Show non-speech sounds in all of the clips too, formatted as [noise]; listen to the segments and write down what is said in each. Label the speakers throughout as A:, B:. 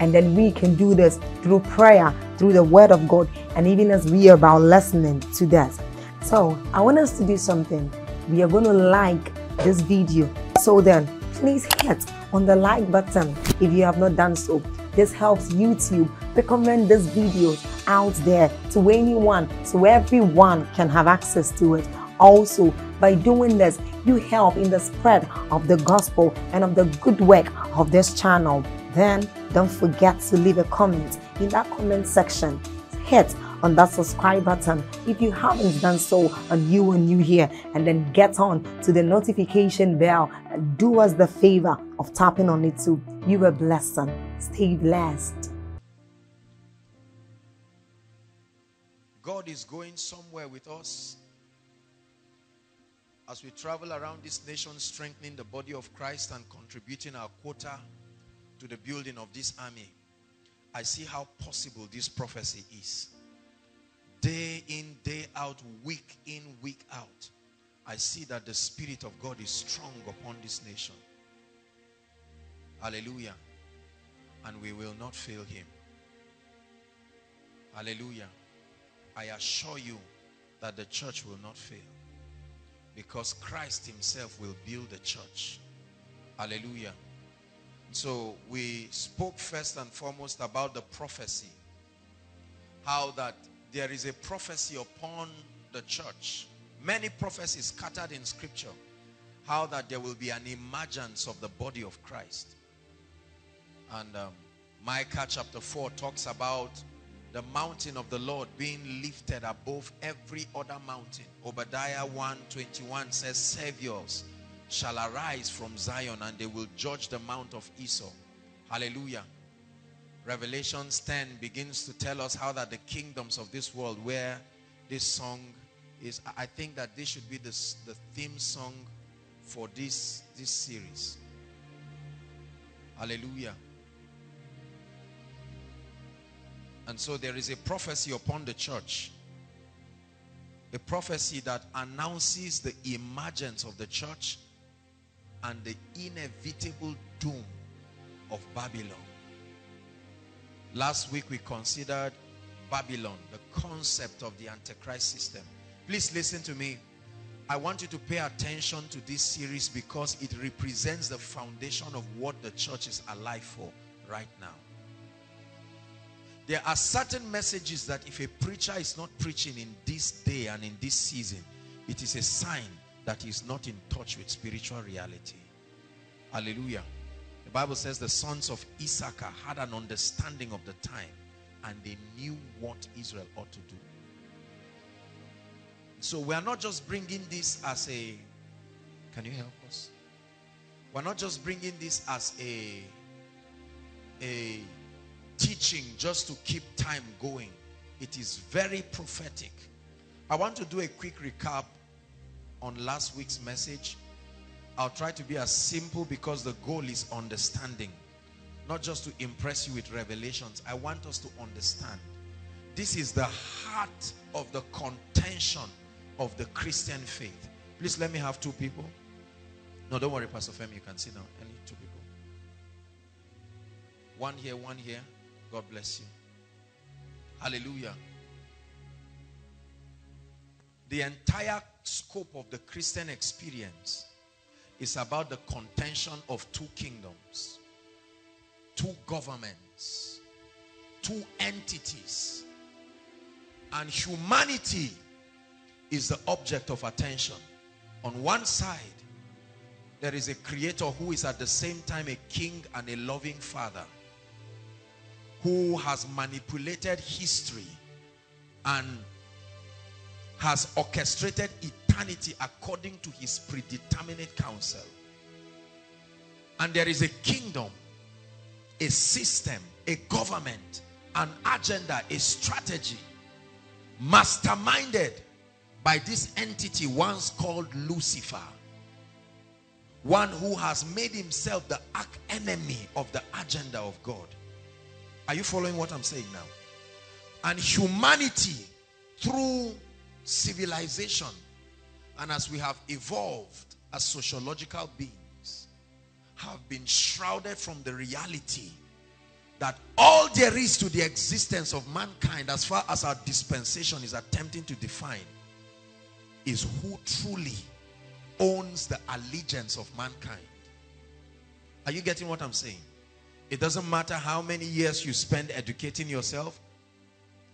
A: And then we can do this through prayer, through the Word of God, and even as we are about listening to that. So, I want us to do something. We are going to like this video. So then, please hit on the like button if you have not done so. This helps YouTube recommend this video out there to anyone so everyone can have access to it. Also, by doing this, you help in the spread of the gospel and of the good work of this channel. Then, don't forget to leave a comment in that comment section. Hit on that subscribe button if you haven't done so and you are new here. And then get on to the notification bell and do us the favor of tapping on it too. You are blessed stay blessed.
B: God is going somewhere with us. As we travel around this nation strengthening the body of Christ and contributing our quota to the building of this army I see how possible this prophecy is day in, day out, week in, week out, I see that the Spirit of God is strong upon this nation. Hallelujah. And we will not fail him. Hallelujah. I assure you that the church will not fail. Because Christ himself will build the church. Hallelujah. So we spoke first and foremost about the prophecy. How that there is a prophecy upon the church. Many prophecies scattered in scripture. How that there will be an emergence of the body of Christ. And um, Micah chapter 4 talks about the mountain of the Lord being lifted above every other mountain. Obadiah 1:21 says, Saviors shall arise from Zion and they will judge the mount of Esau. Hallelujah. Revelations 10 begins to tell us how that the kingdoms of this world where this song is, I think that this should be the, the theme song for this, this series. Hallelujah. And so there is a prophecy upon the church. A prophecy that announces the emergence of the church and the inevitable doom of Babylon. Last week we considered Babylon, the concept of the Antichrist system. Please listen to me. I want you to pay attention to this series because it represents the foundation of what the church is alive for right now. There are certain messages that if a preacher is not preaching in this day and in this season, it is a sign that he's not in touch with spiritual reality. Hallelujah. The Bible says the sons of Issachar had an understanding of the time and they knew what Israel ought to do. So we are not just bringing this as a, can you help us? We're not just bringing this as a, a teaching just to keep time going. It is very prophetic. I want to do a quick recap on last week's message. I'll try to be as simple because the goal is understanding. Not just to impress you with revelations. I want us to understand. This is the heart of the contention of the Christian faith. Please let me have two people. No, don't worry, Pastor Femi. You can sit down. Any two people. One here, one here. God bless you. Hallelujah. The entire scope of the Christian experience is about the contention of two kingdoms, two governments, two entities. And humanity is the object of attention. On one side, there is a creator who is at the same time a king and a loving father who has manipulated history and has orchestrated eternity according to his predeterminate counsel. And there is a kingdom, a system, a government, an agenda, a strategy masterminded by this entity once called Lucifer. One who has made himself the arch enemy of the agenda of God. Are you following what I'm saying now? And humanity through civilization and as we have evolved as sociological beings have been shrouded from the reality that all there is to the existence of mankind as far as our dispensation is attempting to define is who truly owns the allegiance of mankind. Are you getting what I'm saying? It doesn't matter how many years you spend educating yourself.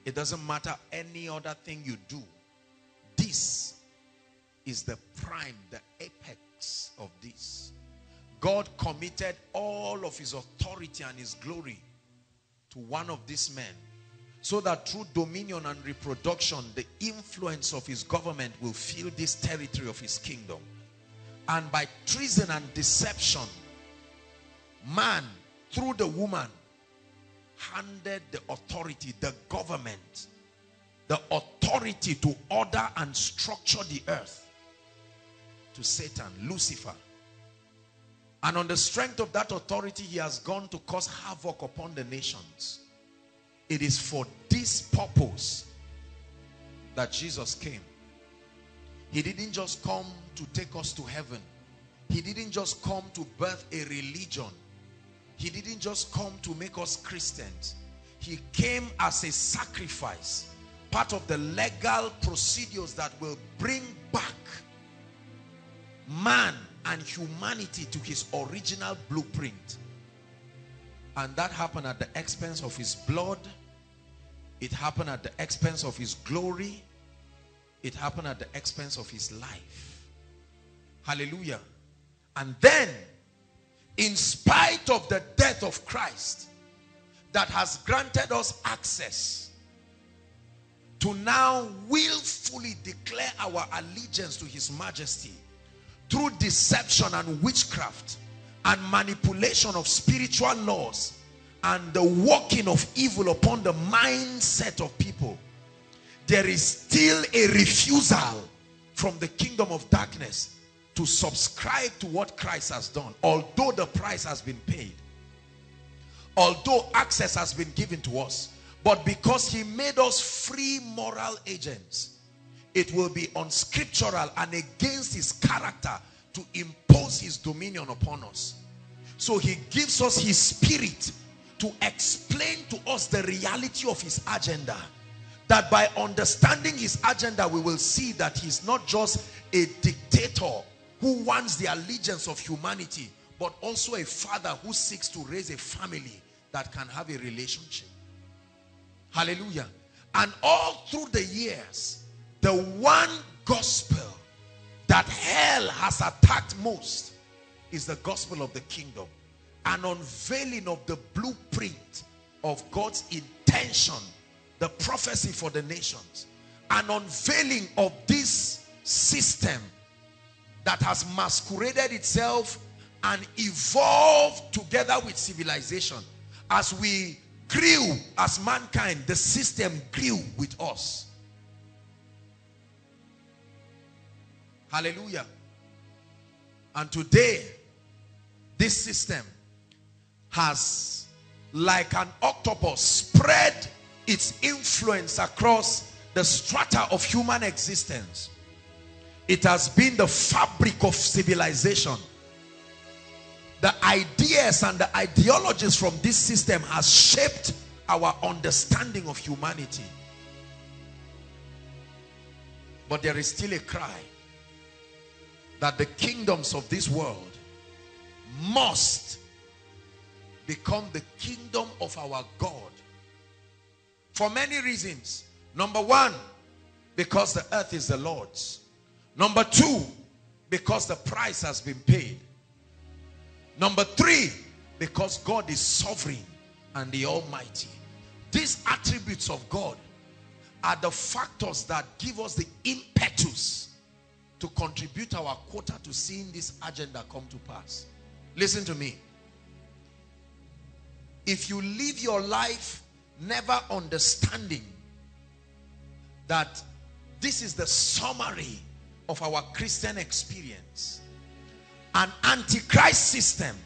B: It doesn't matter any other thing you do. This is the prime, the apex of this. God committed all of his authority and his glory to one of these men so that through dominion and reproduction the influence of his government will fill this territory of his kingdom and by treason and deception man through the woman handed the authority the government the authority to order and structure the earth to Satan Lucifer and on the strength of that authority, he has gone to cause havoc upon the nations. It is for this purpose that Jesus came. He didn't just come to take us to heaven. He didn't just come to birth a religion. He didn't just come to make us Christians. He came as a sacrifice. Part of the legal procedures that will bring back man and humanity to his original blueprint. And that happened at the expense of his blood. It happened at the expense of his glory. It happened at the expense of his life. Hallelujah. And then, in spite of the death of Christ, that has granted us access to now willfully declare our allegiance to his majesty through deception and witchcraft and manipulation of spiritual laws and the working of evil upon the mindset of people there is still a refusal from the kingdom of darkness to subscribe to what Christ has done although the price has been paid although access has been given to us but because he made us free moral agents it will be unscriptural and against his character to impose his dominion upon us. So he gives us his spirit to explain to us the reality of his agenda. That by understanding his agenda, we will see that he's not just a dictator who wants the allegiance of humanity, but also a father who seeks to raise a family that can have a relationship. Hallelujah. And all through the years, the one gospel that hell has attacked most is the gospel of the kingdom. An unveiling of the blueprint of God's intention, the prophecy for the nations. An unveiling of this system that has masqueraded itself and evolved together with civilization. As we grew as mankind, the system grew with us. Hallelujah. And today, this system has, like an octopus, spread its influence across the strata of human existence. It has been the fabric of civilization. The ideas and the ideologies from this system has shaped our understanding of humanity. But there is still a cry that the kingdoms of this world must become the kingdom of our God. For many reasons. Number one, because the earth is the Lord's. Number two, because the price has been paid. Number three, because God is sovereign and the Almighty. These attributes of God are the factors that give us the impetus to contribute our quota to seeing this agenda come to pass. Listen to me. If you live your life never understanding that this is the summary of our Christian experience, an antichrist system,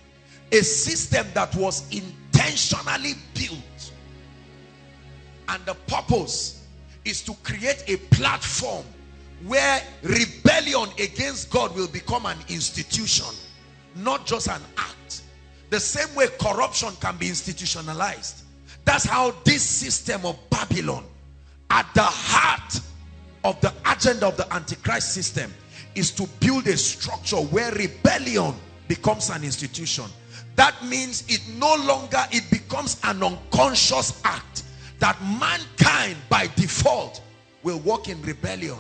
B: a system that was intentionally built and the purpose is to create a platform where rebellion against God will become an institution, not just an act. The same way corruption can be institutionalized. That's how this system of Babylon, at the heart of the agenda of the Antichrist system, is to build a structure where rebellion becomes an institution. That means it no longer, it becomes an unconscious act that mankind by default will walk in rebellion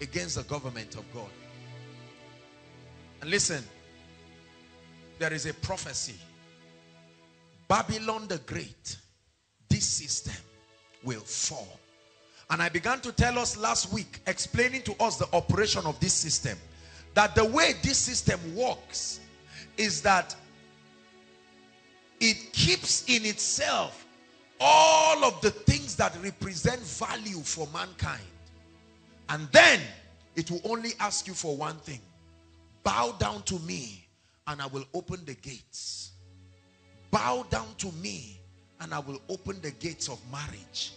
B: against the government of God. And listen, there is a prophecy. Babylon the Great, this system will fall. And I began to tell us last week, explaining to us the operation of this system, that the way this system works is that it keeps in itself all of the things that represent value for mankind. And then it will only ask you for one thing. Bow down to me and I will open the gates. Bow down to me and I will open the gates of marriage.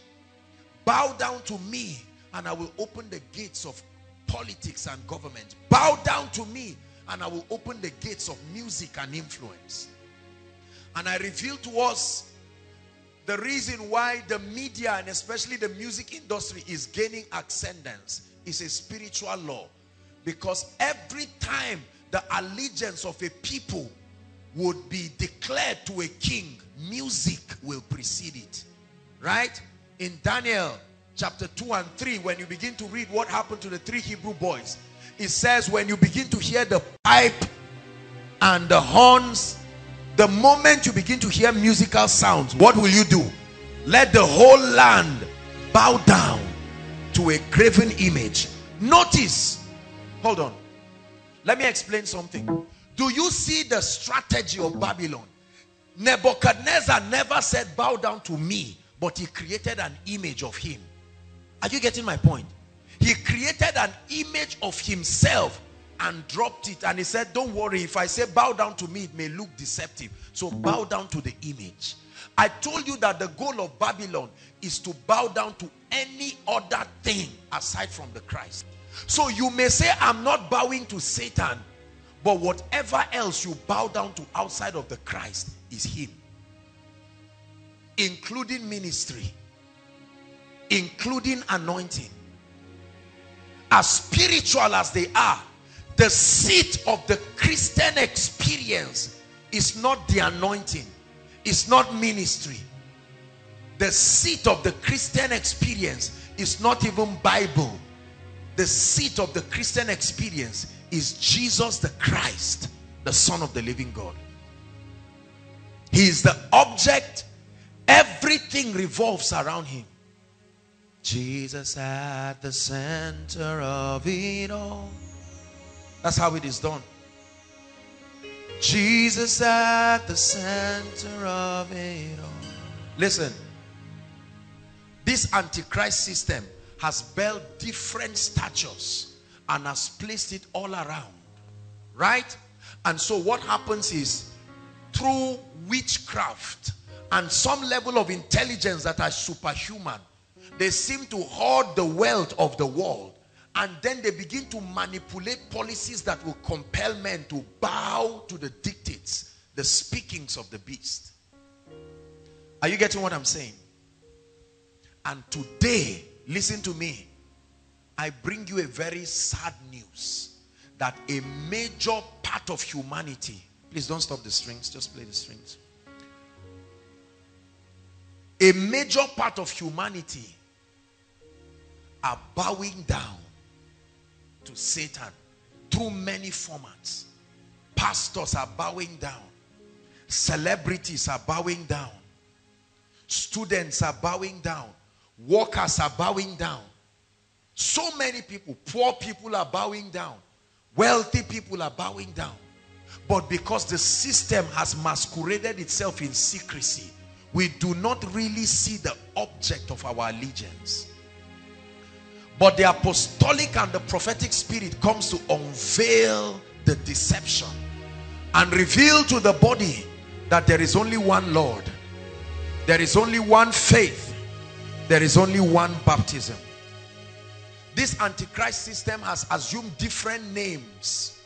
B: Bow down to me and I will open the gates of politics and government. Bow down to me and I will open the gates of music and influence. And I reveal to us the reason why the media and especially the music industry is gaining ascendance is a spiritual law. Because every time the allegiance of a people would be declared to a king, music will precede it. Right? In Daniel chapter 2 and 3, when you begin to read what happened to the three Hebrew boys, it says when you begin to hear the pipe and the horns the moment you begin to hear musical sounds, what will you do? Let the whole land bow down to a graven image. Notice, hold on. Let me explain something. Do you see the strategy of Babylon? Nebuchadnezzar never said, bow down to me, but he created an image of him. Are you getting my point? He created an image of himself and dropped it and he said don't worry if I say bow down to me it may look deceptive so bow down to the image I told you that the goal of Babylon is to bow down to any other thing aside from the Christ so you may say I'm not bowing to Satan but whatever else you bow down to outside of the Christ is him including ministry including anointing as spiritual as they are the seat of the Christian experience is not the anointing. It's not ministry. The seat of the Christian experience is not even Bible. The seat of the Christian experience is Jesus the Christ, the Son of the living God. He is the object. Everything revolves around him. Jesus at the center of it all. That's how it is done. Jesus at the center of it all. Listen. This antichrist system has built different statues and has placed it all around. Right? And so what happens is through witchcraft and some level of intelligence that are superhuman, they seem to hoard the wealth of the world and then they begin to manipulate policies that will compel men to bow to the dictates, the speakings of the beast. Are you getting what I'm saying? And today, listen to me. I bring you a very sad news that a major part of humanity, please don't stop the strings, just play the strings. A major part of humanity are bowing down to Satan through many formats. Pastors are bowing down. Celebrities are bowing down. Students are bowing down. Workers are bowing down. So many people, poor people are bowing down. Wealthy people are bowing down. But because the system has masqueraded itself in secrecy, we do not really see the object of our allegiance. But the apostolic and the prophetic spirit comes to unveil the deception and reveal to the body that there is only one Lord. There is only one faith. There is only one baptism. This antichrist system has assumed different names,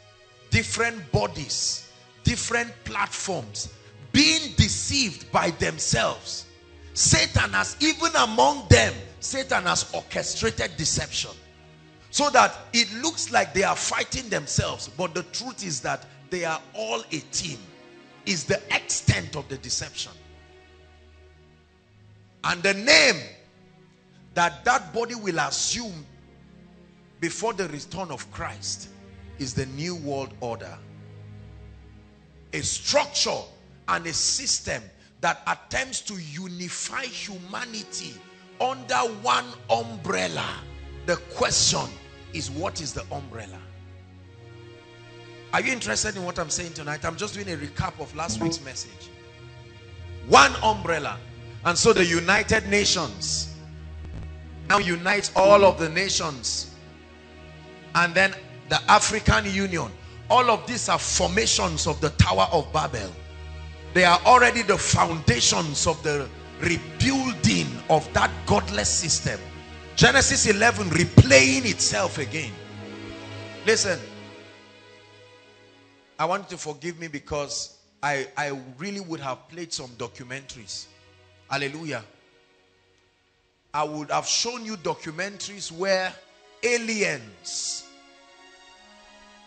B: different bodies, different platforms, being deceived by themselves. Satan has, even among them, Satan has orchestrated deception. So that it looks like they are fighting themselves. But the truth is that they are all a team. Is the extent of the deception. And the name that that body will assume before the return of Christ is the new world order. A structure and a system that attempts to unify humanity under one umbrella. The question is what is the umbrella? Are you interested in what I'm saying tonight? I'm just doing a recap of last week's message. One umbrella. And so the United Nations now unites all of the nations. And then the African Union. All of these are formations of the Tower of Babel. They are already the foundations of the rebuilding of that godless system. Genesis 11 replaying itself again. Listen, I want you to forgive me because I, I really would have played some documentaries. Hallelujah. I would have shown you documentaries where aliens,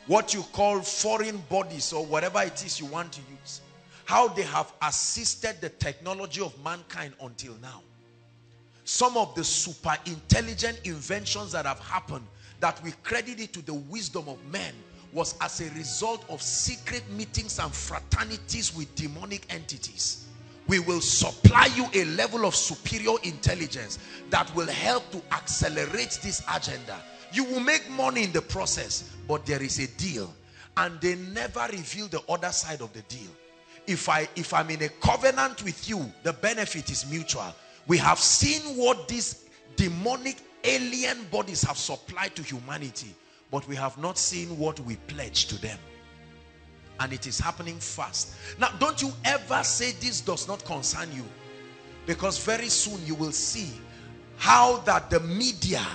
B: what you call foreign bodies or whatever it is you want to use, how they have assisted the technology of mankind until now. Some of the super intelligent inventions that have happened that we credit it to the wisdom of men was as a result of secret meetings and fraternities with demonic entities. We will supply you a level of superior intelligence that will help to accelerate this agenda. You will make money in the process, but there is a deal. And they never reveal the other side of the deal. If, I, if I'm in a covenant with you, the benefit is mutual. We have seen what these demonic alien bodies have supplied to humanity but we have not seen what we pledge to them. And it is happening fast. Now don't you ever say this does not concern you? Because very soon you will see how that the media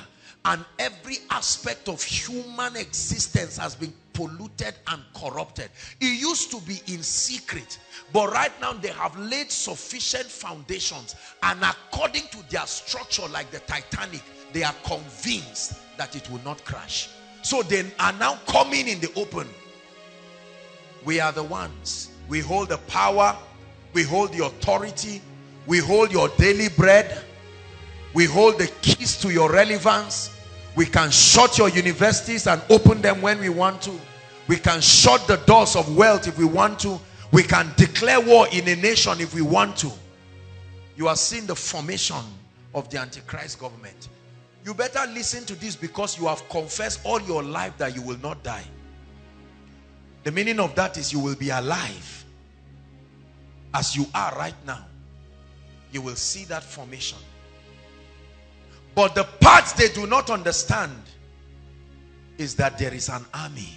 B: and every aspect of human existence has been polluted and corrupted it used to be in secret but right now they have laid sufficient foundations and according to their structure like the titanic they are convinced that it will not crash so they are now coming in the open. We are the ones. We hold the power. We hold the authority. We hold your daily bread. We hold the keys to your relevance. We can shut your universities and open them when we want to. We can shut the doors of wealth if we want to. We can declare war in a nation if we want to. You are seeing the formation of the Antichrist government. You better listen to this because you have confessed all your life that you will not die. The meaning of that is you will be alive as you are right now. You will see that formation. But the parts they do not understand is that there is an army.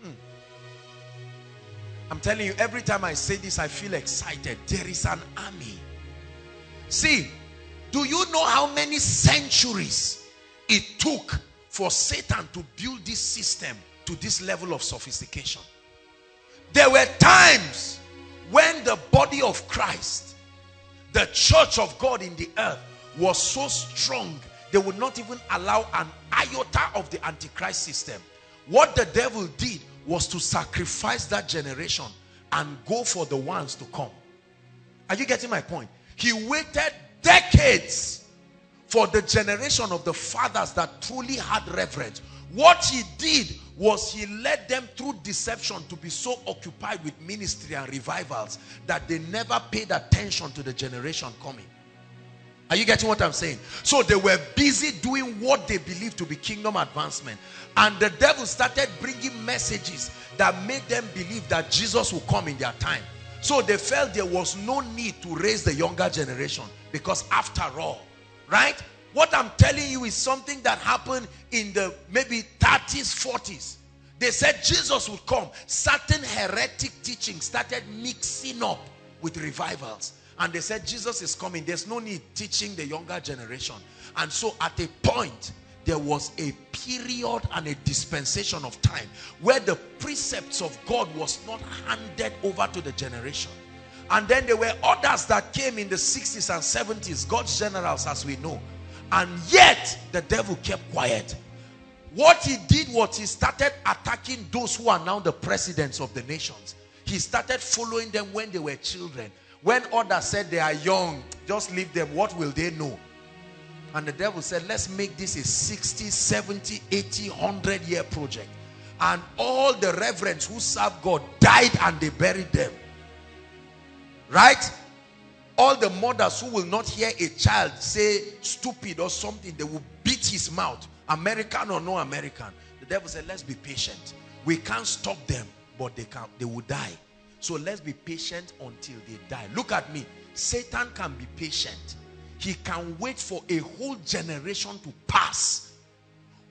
B: Hmm. I'm telling you, every time I say this, I feel excited. There is an army. See, do you know how many centuries it took for Satan to build this system to this level of sophistication? There were times when the body of Christ, the church of God in the earth was so strong, they would not even allow an iota of the antichrist system. What the devil did was to sacrifice that generation and go for the ones to come. Are you getting my point? He waited decades for the generation of the fathers that truly had reverence. What he did was he led them through deception to be so occupied with ministry and revivals that they never paid attention to the generation coming. Are you getting what I'm saying? So they were busy doing what they believed to be kingdom advancement. And the devil started bringing messages that made them believe that Jesus will come in their time. So they felt there was no need to raise the younger generation because after all, right? What I'm telling you is something that happened in the maybe 30s, 40s. They said Jesus would come. Certain heretic teaching started mixing up with revivals. And they said Jesus is coming. There's no need teaching the younger generation. And so at a point, there was a period and a dispensation of time where the precepts of God was not handed over to the generation. And then there were others that came in the 60s and 70s, God's generals as we know. And yet the devil kept quiet. What he did was he started attacking those who are now the presidents of the nations. He started following them when they were children. When others said they are young, just leave them. What will they know? And the devil said, let's make this a 60, 70, 80, 100 year project. And all the reverends who served God died and they buried them. Right? All the mothers who will not hear a child say stupid or something, they will beat his mouth. American or no American. The devil said, let's be patient. We can't stop them, but they can they will die. So let's be patient until they die. Look at me. Satan can be patient. He can wait for a whole generation to pass.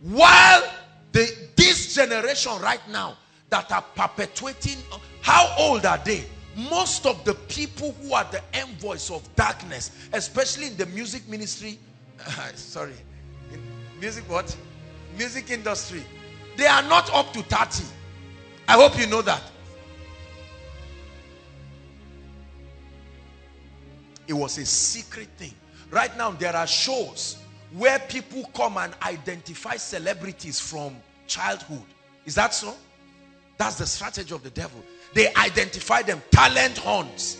B: While the, this generation right now that are perpetuating how old are they? Most of the people who are the envoys of darkness especially in the music ministry [laughs] sorry in music what? Music industry they are not up to 30 i hope you know that it was a secret thing Right now, there are shows where people come and identify celebrities from childhood. Is that so? That's the strategy of the devil. They identify them, talent hunts.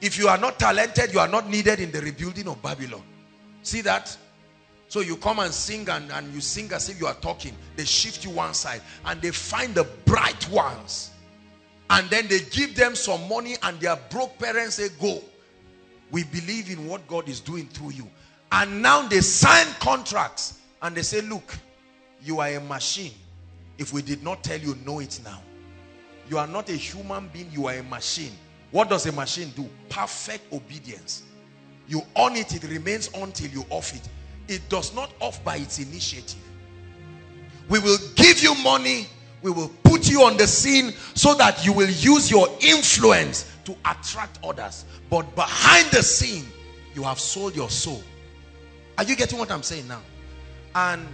B: If you are not talented, you are not needed in the rebuilding of Babylon. See that? So you come and sing and, and you sing as if you are talking. They shift you one side and they find the bright ones. And then they give them some money and their broke parents say, go we believe in what God is doing through you. And now they sign contracts and they say, look, you are a machine. If we did not tell you, know it now. You are not a human being, you are a machine. What does a machine do? Perfect obedience. You on it, it remains until you off it. It does not off by its initiative. We will give you money. We will put you on the scene so that you will use your influence to attract others. But behind the scene, you have sold your soul. Are you getting what I'm saying now? And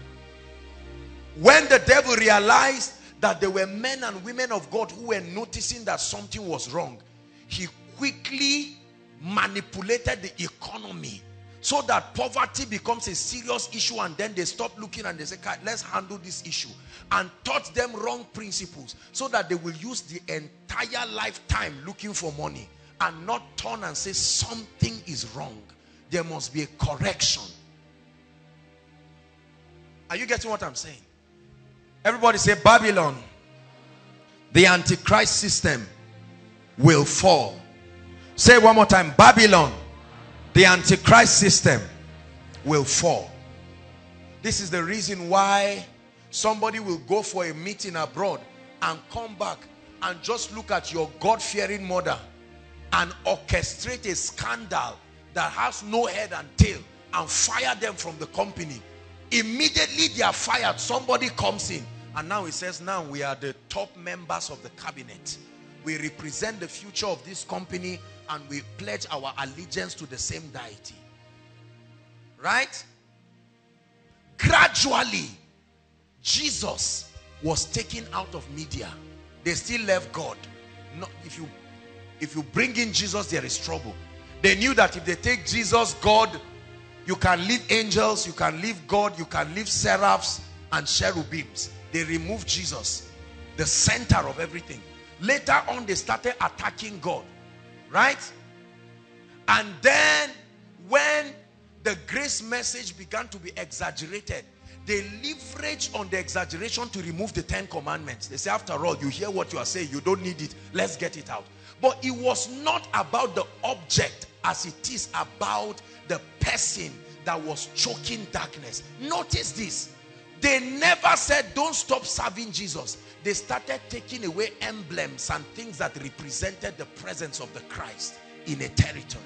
B: when the devil realized that there were men and women of God who were noticing that something was wrong, he quickly manipulated the economy so that poverty becomes a serious issue and then they stop looking and they say let's handle this issue. And taught them wrong principles so that they will use the entire lifetime looking for money and not turn and say something is wrong. There must be a correction. Are you getting what i'm saying? Everybody say babylon the antichrist system will fall. Say one more time babylon the antichrist system will fall. This is the reason why somebody will go for a meeting abroad and come back and just look at your God-fearing mother and orchestrate a scandal that has no head and tail and fire them from the company. Immediately they are fired somebody comes in. And now he says now we are the top members of the cabinet. We represent the future of this company and we pledge our allegiance to the same deity. Right? Gradually jesus was taken out of media. They still left god. If you if you bring in jesus there is trouble. They knew that if they take jesus god you can leave angels you can leave god you can leave seraphs and cherubims. They removed jesus the center of everything. Later on they started attacking god right and then when the grace message began to be exaggerated. They leverage on the exaggeration to remove the Ten Commandments. They say, after all, you hear what you are saying, you don't need it. Let's get it out. But it was not about the object as it is about the person that was choking darkness. Notice this. They never said, don't stop serving Jesus. They started taking away emblems and things that represented the presence of the Christ in a territory.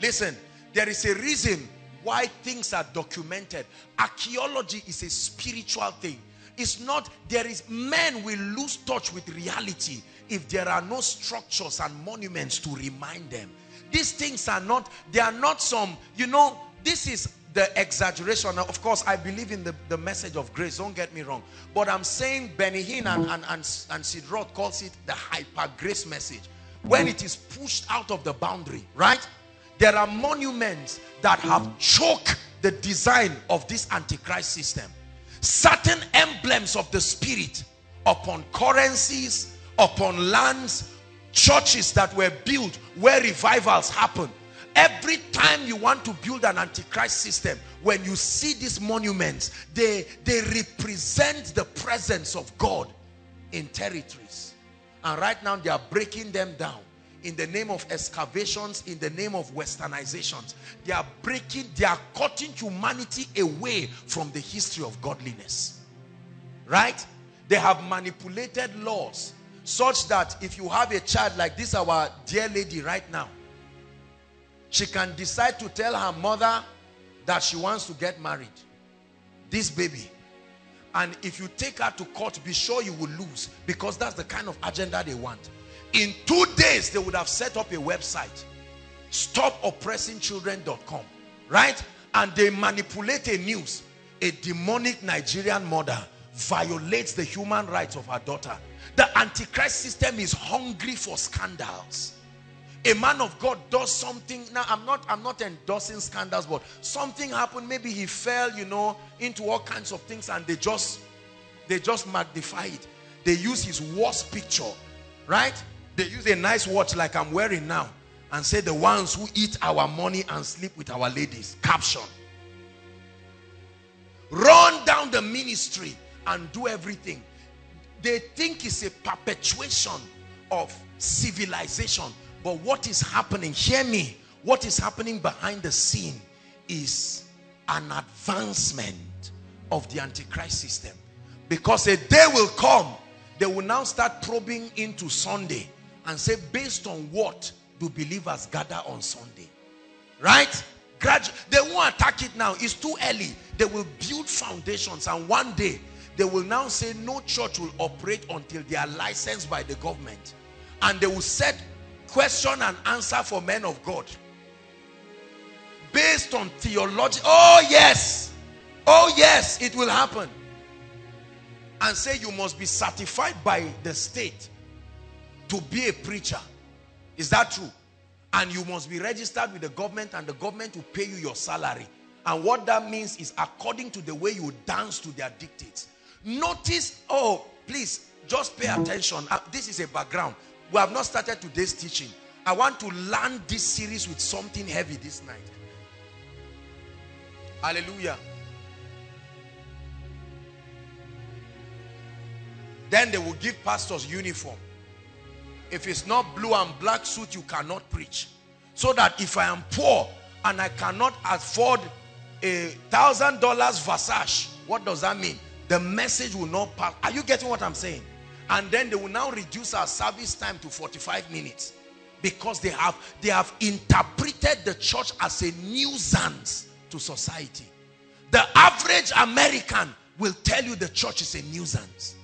B: Listen, there is a reason why things are documented. Archaeology is a spiritual thing. It's not, there is, men will lose touch with reality if there are no structures and monuments to remind them. These things are not, they are not some, you know, this is the exaggeration. Now, of course, I believe in the, the message of grace. Don't get me wrong. But I'm saying Benny Hinn and, and, and, and Sid Roth calls it the hyper grace message. When it is pushed out of the boundary, right? There are monuments that have choked the design of this antichrist system. Certain emblems of the spirit upon currencies, upon lands, churches that were built where revivals happen. Every time you want to build an antichrist system, when you see these monuments, they, they represent the presence of God in territories. And right now they are breaking them down in the name of excavations, in the name of westernizations. They are breaking, they are cutting humanity away from the history of godliness. Right? They have manipulated laws such that if you have a child like this, our dear lady right now, she can decide to tell her mother that she wants to get married. This baby. And if you take her to court, be sure you will lose because that's the kind of agenda they want in two days they would have set up a website stopoppressingchildren.com right and they manipulate a news a demonic nigerian mother violates the human rights of her daughter the antichrist system is hungry for scandals a man of god does something now i'm not i'm not endorsing scandals but something happened maybe he fell you know into all kinds of things and they just they just magnify it they use his worst picture right they use a nice watch like I'm wearing now and say the ones who eat our money and sleep with our ladies. Caption. Run down the ministry and do everything. They think it's a perpetuation of civilization. But what is happening, hear me, what is happening behind the scene is an advancement of the Antichrist system. Because a day will come, they will now start probing into Sunday and say based on what do believers gather on Sunday? Right? Gradu they won't attack it now. It's too early. They will build foundations and one day they will now say no church will operate until they are licensed by the government. And they will set question and answer for men of God based on theology oh yes oh yes it will happen and say you must be certified by the state to be a preacher. Is that true? And you must be registered with the government and the government will pay you your salary. And what that means is according to the way you dance to their dictates. Notice, oh, please, just pay attention. Uh, this is a background. We have not started today's teaching. I want to land this series with something heavy this night. Hallelujah. Then they will give pastors uniform. If it's not blue and black suit, you cannot preach. So that if I am poor and I cannot afford a thousand dollars Versace, what does that mean? The message will not pass. Are you getting what I'm saying? And then they will now reduce our service time to 45 minutes because they have they have interpreted the church as a nuisance to society. The average American will tell you the church is a nuisance.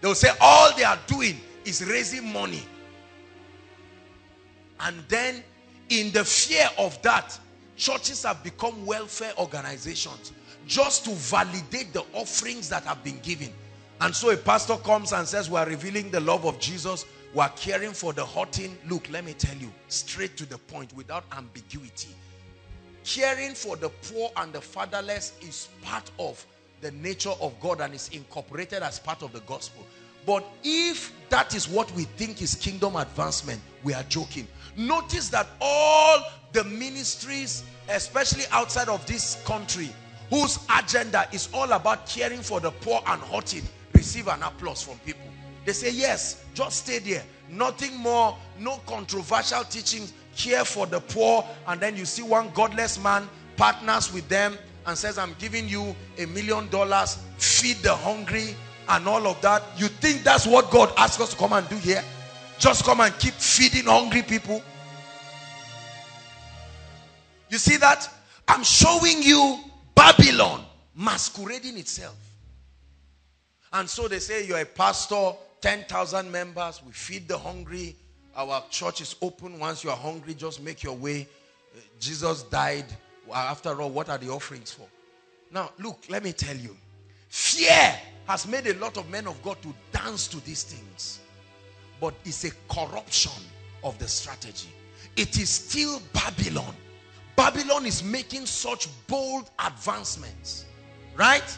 B: They'll say all they are doing is raising money. And then in the fear of that, churches have become welfare organizations just to validate the offerings that have been given. And so a pastor comes and says, we are revealing the love of Jesus. We are caring for the hurting. Look, let me tell you, straight to the point, without ambiguity. Caring for the poor and the fatherless is part of the nature of God and is incorporated as part of the gospel. But if that is what we think is kingdom advancement, we are joking. Notice that all the ministries, especially outside of this country, whose agenda is all about caring for the poor and hurting, receive an applause from people. They say, yes, just stay there. Nothing more, no controversial teachings, care for the poor. And then you see one godless man partners with them and says, I'm giving you a million dollars, feed the hungry and all of that. You think that's what God asked us to come and do here? Just come and keep feeding hungry people. You see that? I'm showing you Babylon masquerading itself. And so they say you're a pastor, 10,000 members, we feed the hungry. Our church is open. Once you are hungry, just make your way. Uh, Jesus died. After all, what are the offerings for? Now, look, let me tell you. Fear has made a lot of men of God to dance to these things. But it's a corruption of the strategy. It is still Babylon. Babylon is making such bold advancements. Right?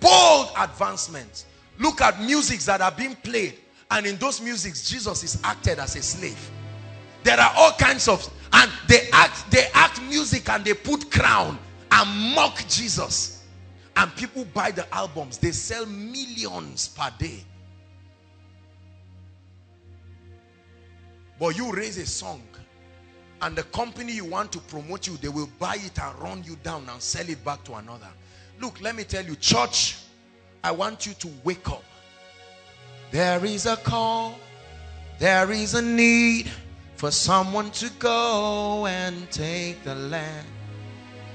B: Bold advancements. Look at musics that are being played. And in those musics, Jesus is acted as a slave. There are all kinds of, and they act, they act music and they put crown and mock Jesus. And people buy the albums. They sell millions per day. But you raise a song and the company you want to promote you, they will buy it and run you down and sell it back to another. Look, let me tell you, church, I want you to wake up. There is a call, there is a need for someone to go and take the land.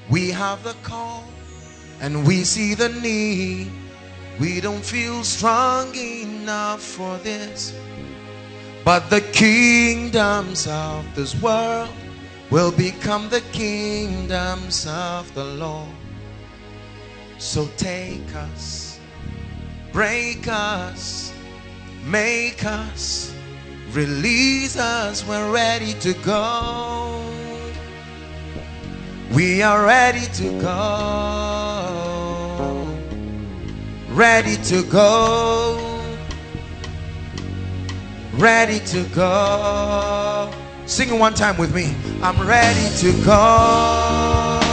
B: We have the call and we see the need. We don't feel strong enough for this. But the kingdoms of this world will become the kingdoms of the Lord. So take us, break us, make us, release us. We're ready to go. We are ready to go. Ready to go ready to go. Sing it one time with me. I'm ready to go.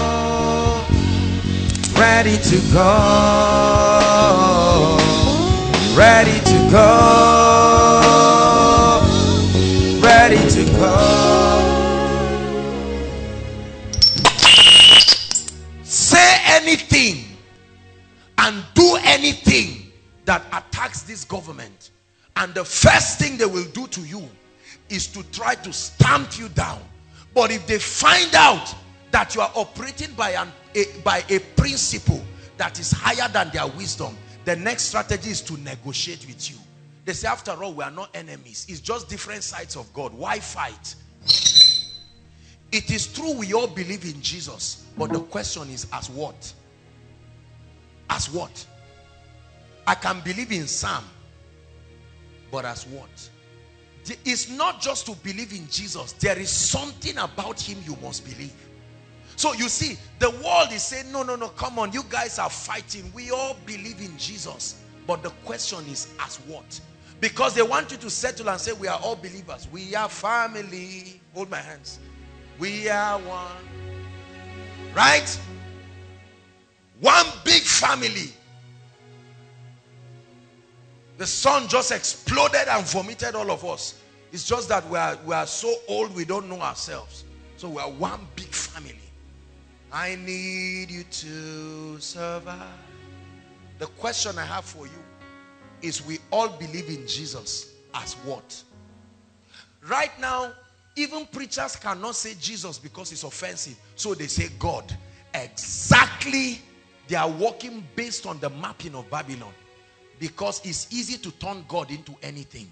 B: Ready to go. Ready to go. Ready to go. Say anything and do anything that attacks this government and the first thing they will do to you is to try to stamp you down. But if they find out that you are operating by, an, a, by a principle that is higher than their wisdom, the next strategy is to negotiate with you. They say, after all, we are not enemies. It's just different sides of God. Why fight? It is true we all believe in Jesus. But the question is, as what? As what? I can believe in Sam but as what? It's not just to believe in Jesus. There is something about him you must believe. So you see, the world is saying, no, no, no, come on. You guys are fighting. We all believe in Jesus. But the question is, as what? Because they want you to settle and say, we are all believers. We are family. Hold my hands. We are one. Right? One big family. The sun just exploded and vomited all of us. It's just that we are, we are so old we don't know ourselves. So we are one big family. I need you to survive. The question I have for you is we all believe in Jesus as what? Right now, even preachers cannot say Jesus because it's offensive. So they say God. Exactly. They are working based on the mapping of Babylon. Because it's easy to turn God into anything.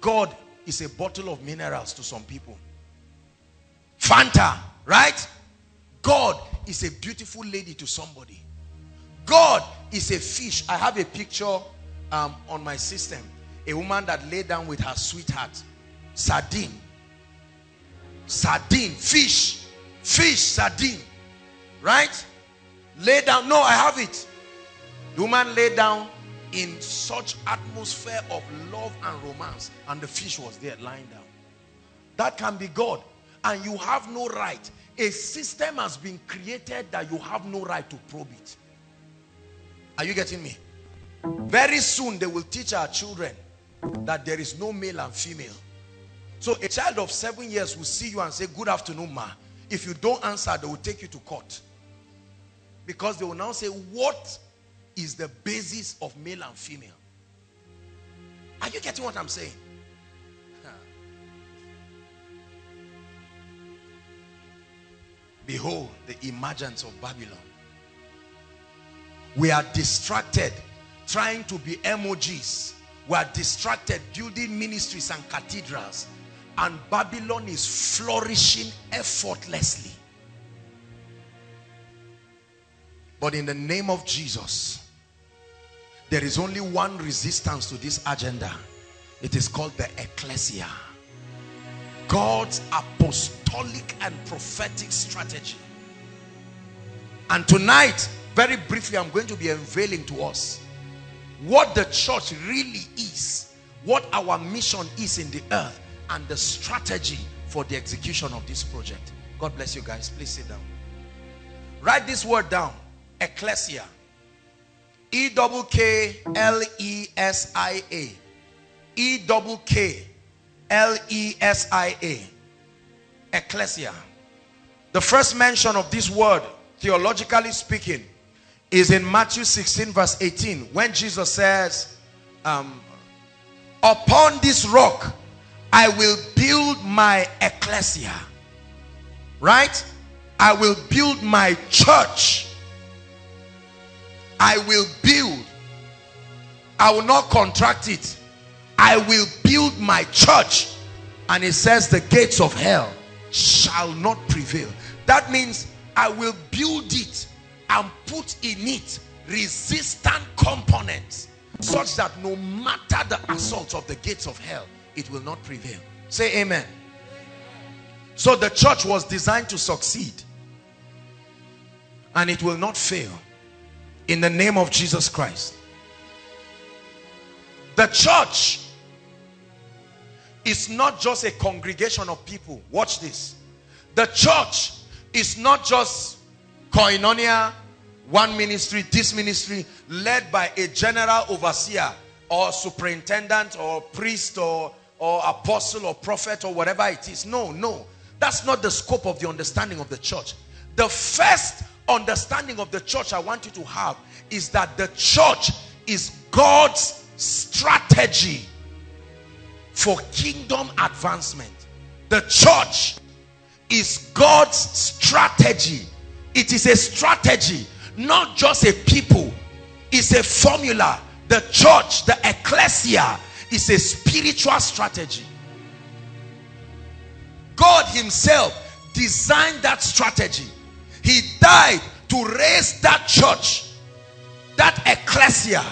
B: God is a bottle of minerals to some people. Fanta, right? God is a beautiful lady to somebody. God is a fish. I have a picture um, on my system. A woman that lay down with her sweetheart. Sardine. Sardine. Fish. Fish. Sardine. Right? Lay down. No, I have it. The woman lay down in such atmosphere of love and romance and the fish was there lying down. That can be God. And you have no right. A system has been created that you have no right to probe it. Are you getting me? Very soon they will teach our children that there is no male and female. So a child of seven years will see you and say, good afternoon, ma. If you don't answer, they will take you to court. Because they will now say, what is the basis of male and female? Are you getting what I'm saying? Behold the emergence of Babylon. We are distracted trying to be emojis. We are distracted building ministries and cathedrals. And Babylon is flourishing effortlessly. But in the name of Jesus, there is only one resistance to this agenda. It is called the ecclesia. God's apostolic and prophetic strategy. And tonight, very briefly, I'm going to be unveiling to us what the church really is, what our mission is in the earth, and the strategy for the execution of this project. God bless you guys. Please sit down. Write this word down. Ecclesia. E double K L E S I A. E double K L E S I A. Ecclesia. The first mention of this word, theologically speaking, is in Matthew 16 verse 18 when Jesus says, um, upon this rock I will build my ecclesia. Right? I will build my church. I will build. I will not contract it. I will build my church. And it says the gates of hell shall not prevail. That means I will build it and put in it resistant components such that no matter the assaults of the gates of hell, it will not prevail. Say amen. So the church was designed to succeed. And it will not fail. In the name of Jesus Christ. The church is not just a congregation of people. Watch this. The church is not just koinonia, one ministry, this ministry, led by a general overseer or superintendent or priest or, or apostle or prophet or whatever it is. No, no. That's not the scope of the understanding of the church. The first understanding of the church I want you to have is that the church is God's strategy for kingdom advancement. The church is God's strategy. It is a strategy, not just a people. It's a formula. The church, the ecclesia, is a spiritual strategy. God himself designed that strategy. He died to raise that church, that ecclesia,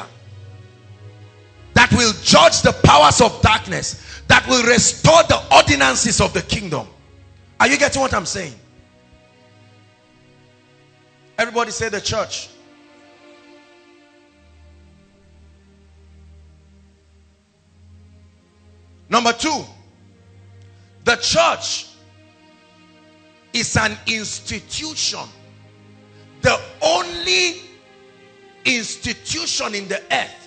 B: that will judge the powers of darkness, that will restore the ordinances of the kingdom. Are you getting what I'm saying? Everybody say the church. Number two, the church is an institution. The only institution in the earth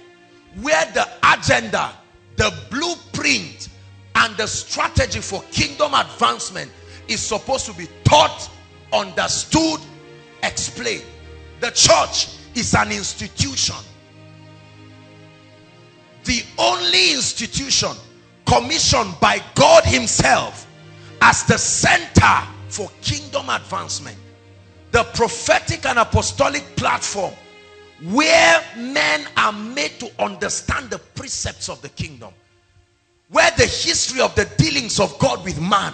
B: where the agenda, the blueprint, and the strategy for kingdom advancement is supposed to be taught, understood, explained. The church is an institution. The only institution commissioned by God himself as the center for kingdom advancement. The prophetic and apostolic platform where men are made to understand the precepts of the kingdom. Where the history of the dealings of God with man,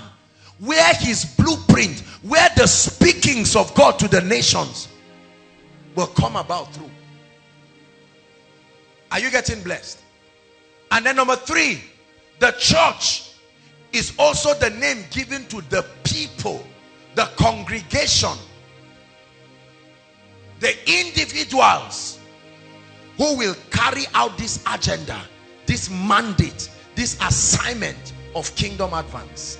B: where his blueprint, where the speakings of God to the nations will come about through. Are you getting blessed? And then number three, the church is also the name given to the people, the congregation, the individuals who will carry out this agenda, this mandate, this assignment of kingdom advance.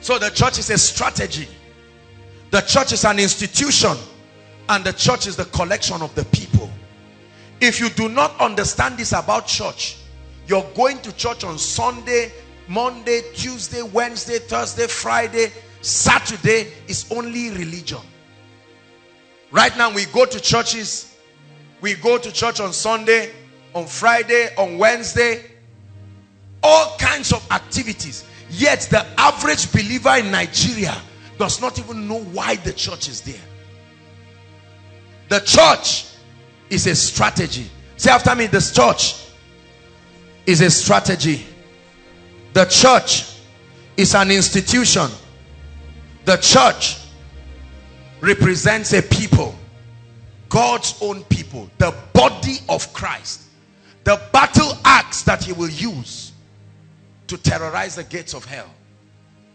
B: So the church is a strategy. The church is an institution and the church is the collection of the people. If you do not understand this about church, you're going to church on Sunday, Monday, Tuesday, Wednesday, Thursday, Friday, Saturday is only religion. Right now we go to churches, we go to church on Sunday, on Friday, on Wednesday, all kinds of activities. Yet the average believer in Nigeria does not even know why the church is there. The church is a strategy. Say after me, the church is a strategy. The church is an institution. The church represents a people. God's own people. The body of Christ. The battle axe that he will use to terrorize the gates of hell.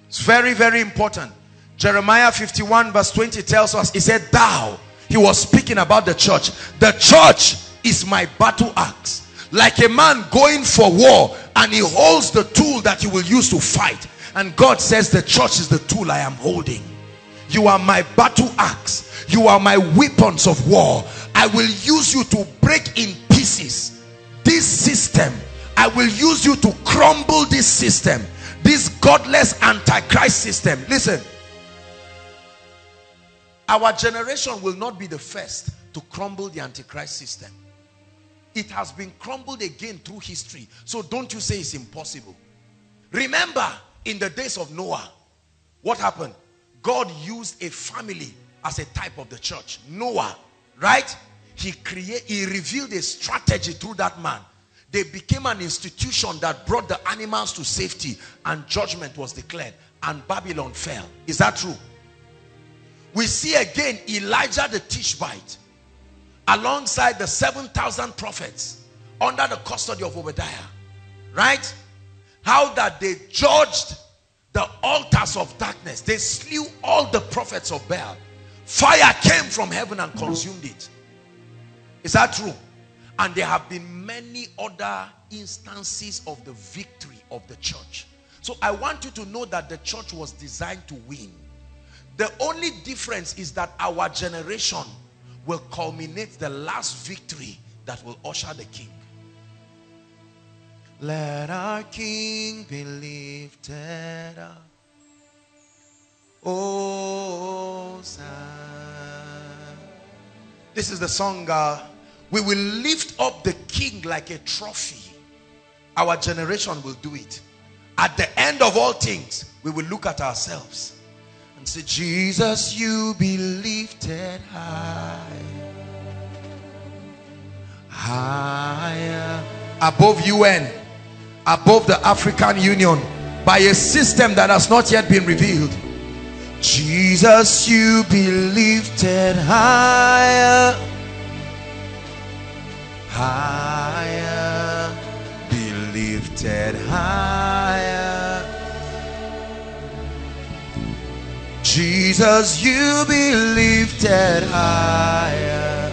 B: It's very, very important. Jeremiah 51 verse 20 tells us, he said, thou, he was speaking about the church. The church is my battle axe. Like a man going for war and he holds the tool that he will use to fight. And God says the church is the tool I am holding. You are my battle axe. You are my weapons of war. I will use you to break in pieces this system. I will use you to crumble this system this godless antichrist system. Listen. Our generation will not be the first to crumble the antichrist system. It has been crumbled again through history. So don't you say it's impossible? Remember in the days of Noah what happened God used a family as a type of the church Noah right he created he revealed a strategy through that man they became an institution that brought the animals to safety and judgment was declared and Babylon fell. Is that true? We see again Elijah the Tishbite alongside the 7,000 prophets under the custody of Obadiah. Right? How that they judged the altars of darkness. They slew all the prophets of Baal. Fire came from heaven and consumed it. Is that true? And there have been many other instances of the victory of the church. So I want you to know that the church was designed to win. The only difference is that our generation will culminate the last victory that will usher the king. Let our king be lifted up. Oh, this is the song uh, we will lift up the king like a trophy. Our generation will do it. At the end of all things we will look at ourselves and say jesus you be lifted high higher above un above the african union by a system that has not yet been revealed jesus you be lifted higher higher, be lifted higher. Jesus, you be lifted higher,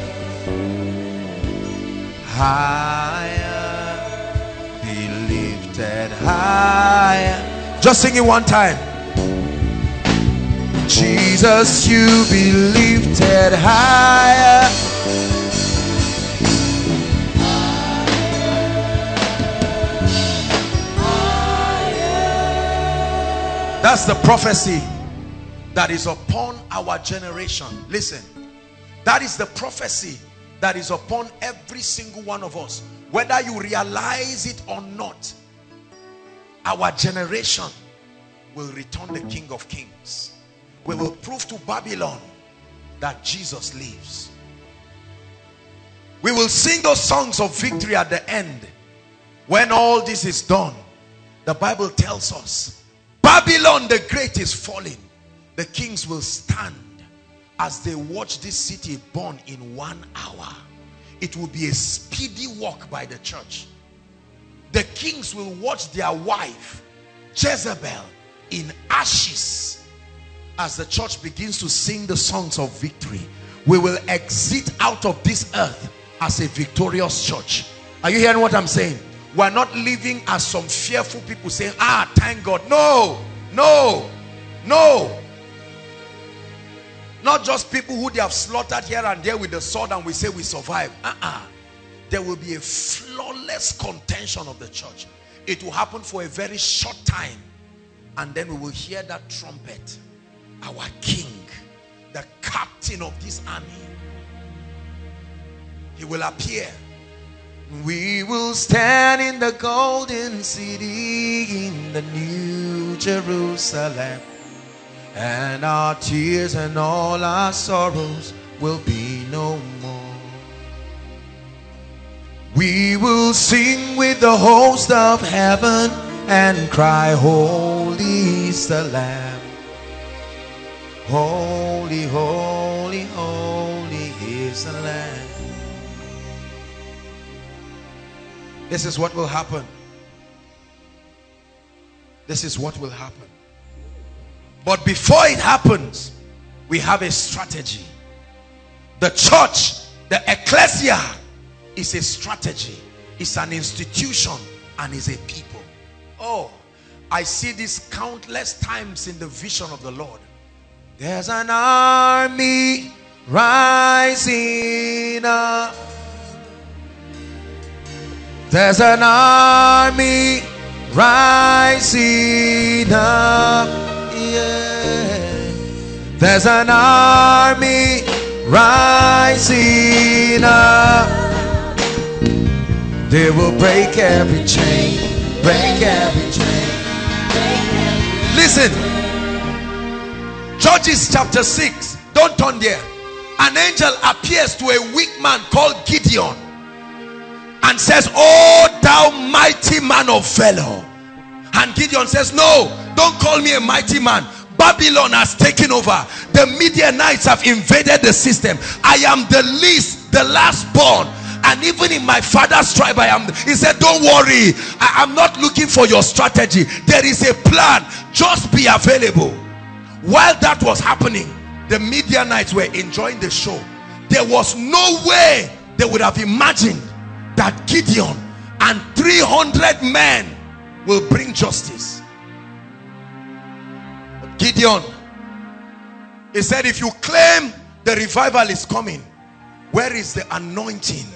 B: higher, higher. Just sing it one time. Jesus, you be lifted higher. That's the prophecy that is upon our generation. Listen, that is the prophecy that is upon every single one of us. Whether you realize it or not, our generation will return the King of Kings. We will prove to Babylon that Jesus lives. We will sing those songs of victory at the end. When all this is done, the Bible tells us Babylon the great is falling. The kings will stand as they watch this city burn in one hour. It will be a speedy walk by the church. The kings will watch their wife, Jezebel, in ashes as the church begins to sing the songs of victory. We will exit out of this earth as a victorious church. Are you hearing what I'm saying? We're not living as some fearful people saying, ah, thank God. No, no, no. Not just people who they have slaughtered here and there with the sword and we say we survive. Uh-uh. There will be a flawless contention of the church. It will happen for a very short time. And then we will hear that trumpet. Our king, the captain of this army. He will appear. We will stand in the golden city in the new Jerusalem and our tears and all our sorrows will be no more. We will sing with the host of heaven and cry, Holy is the Lamb. Holy, holy, holy is the Lamb. This is what will happen. This is what will happen. But before it happens, we have a strategy. The church, the ecclesia, is a strategy. It's an institution and is a people. Oh, I see this countless times in the vision of the Lord. There's an army rising up. There's an army rising up yeah. There's an army rising up. They will break every chain, break every chain. Listen, Judges chapter 6. Don't turn there. An angel appears to a weak man called Gideon and says, Oh, thou mighty man of valor. And Gideon says, No, don't call me a mighty man. Babylon has taken over. The Midianites have invaded the system. I am the least, the last born. And even in my father's tribe, I am. He said, Don't worry. I am not looking for your strategy. There is a plan. Just be available. While that was happening, the Midianites were enjoying the show. There was no way they would have imagined that Gideon and 300 men will bring justice. Gideon, he said, if you claim the revival is coming, where is the anointing?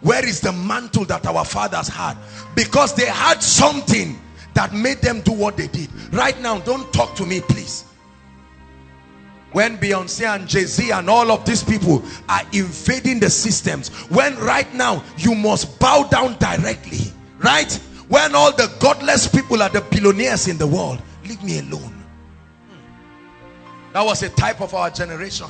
B: Where is the mantle that our fathers had? Because they had something that made them do what they did. Right now, don't talk to me, please. When Beyonce and Jay-Z and all of these people are invading the systems, when right now you must bow down directly, right? When all the godless people are the billionaires in the world, leave me alone. That was a type of our generation.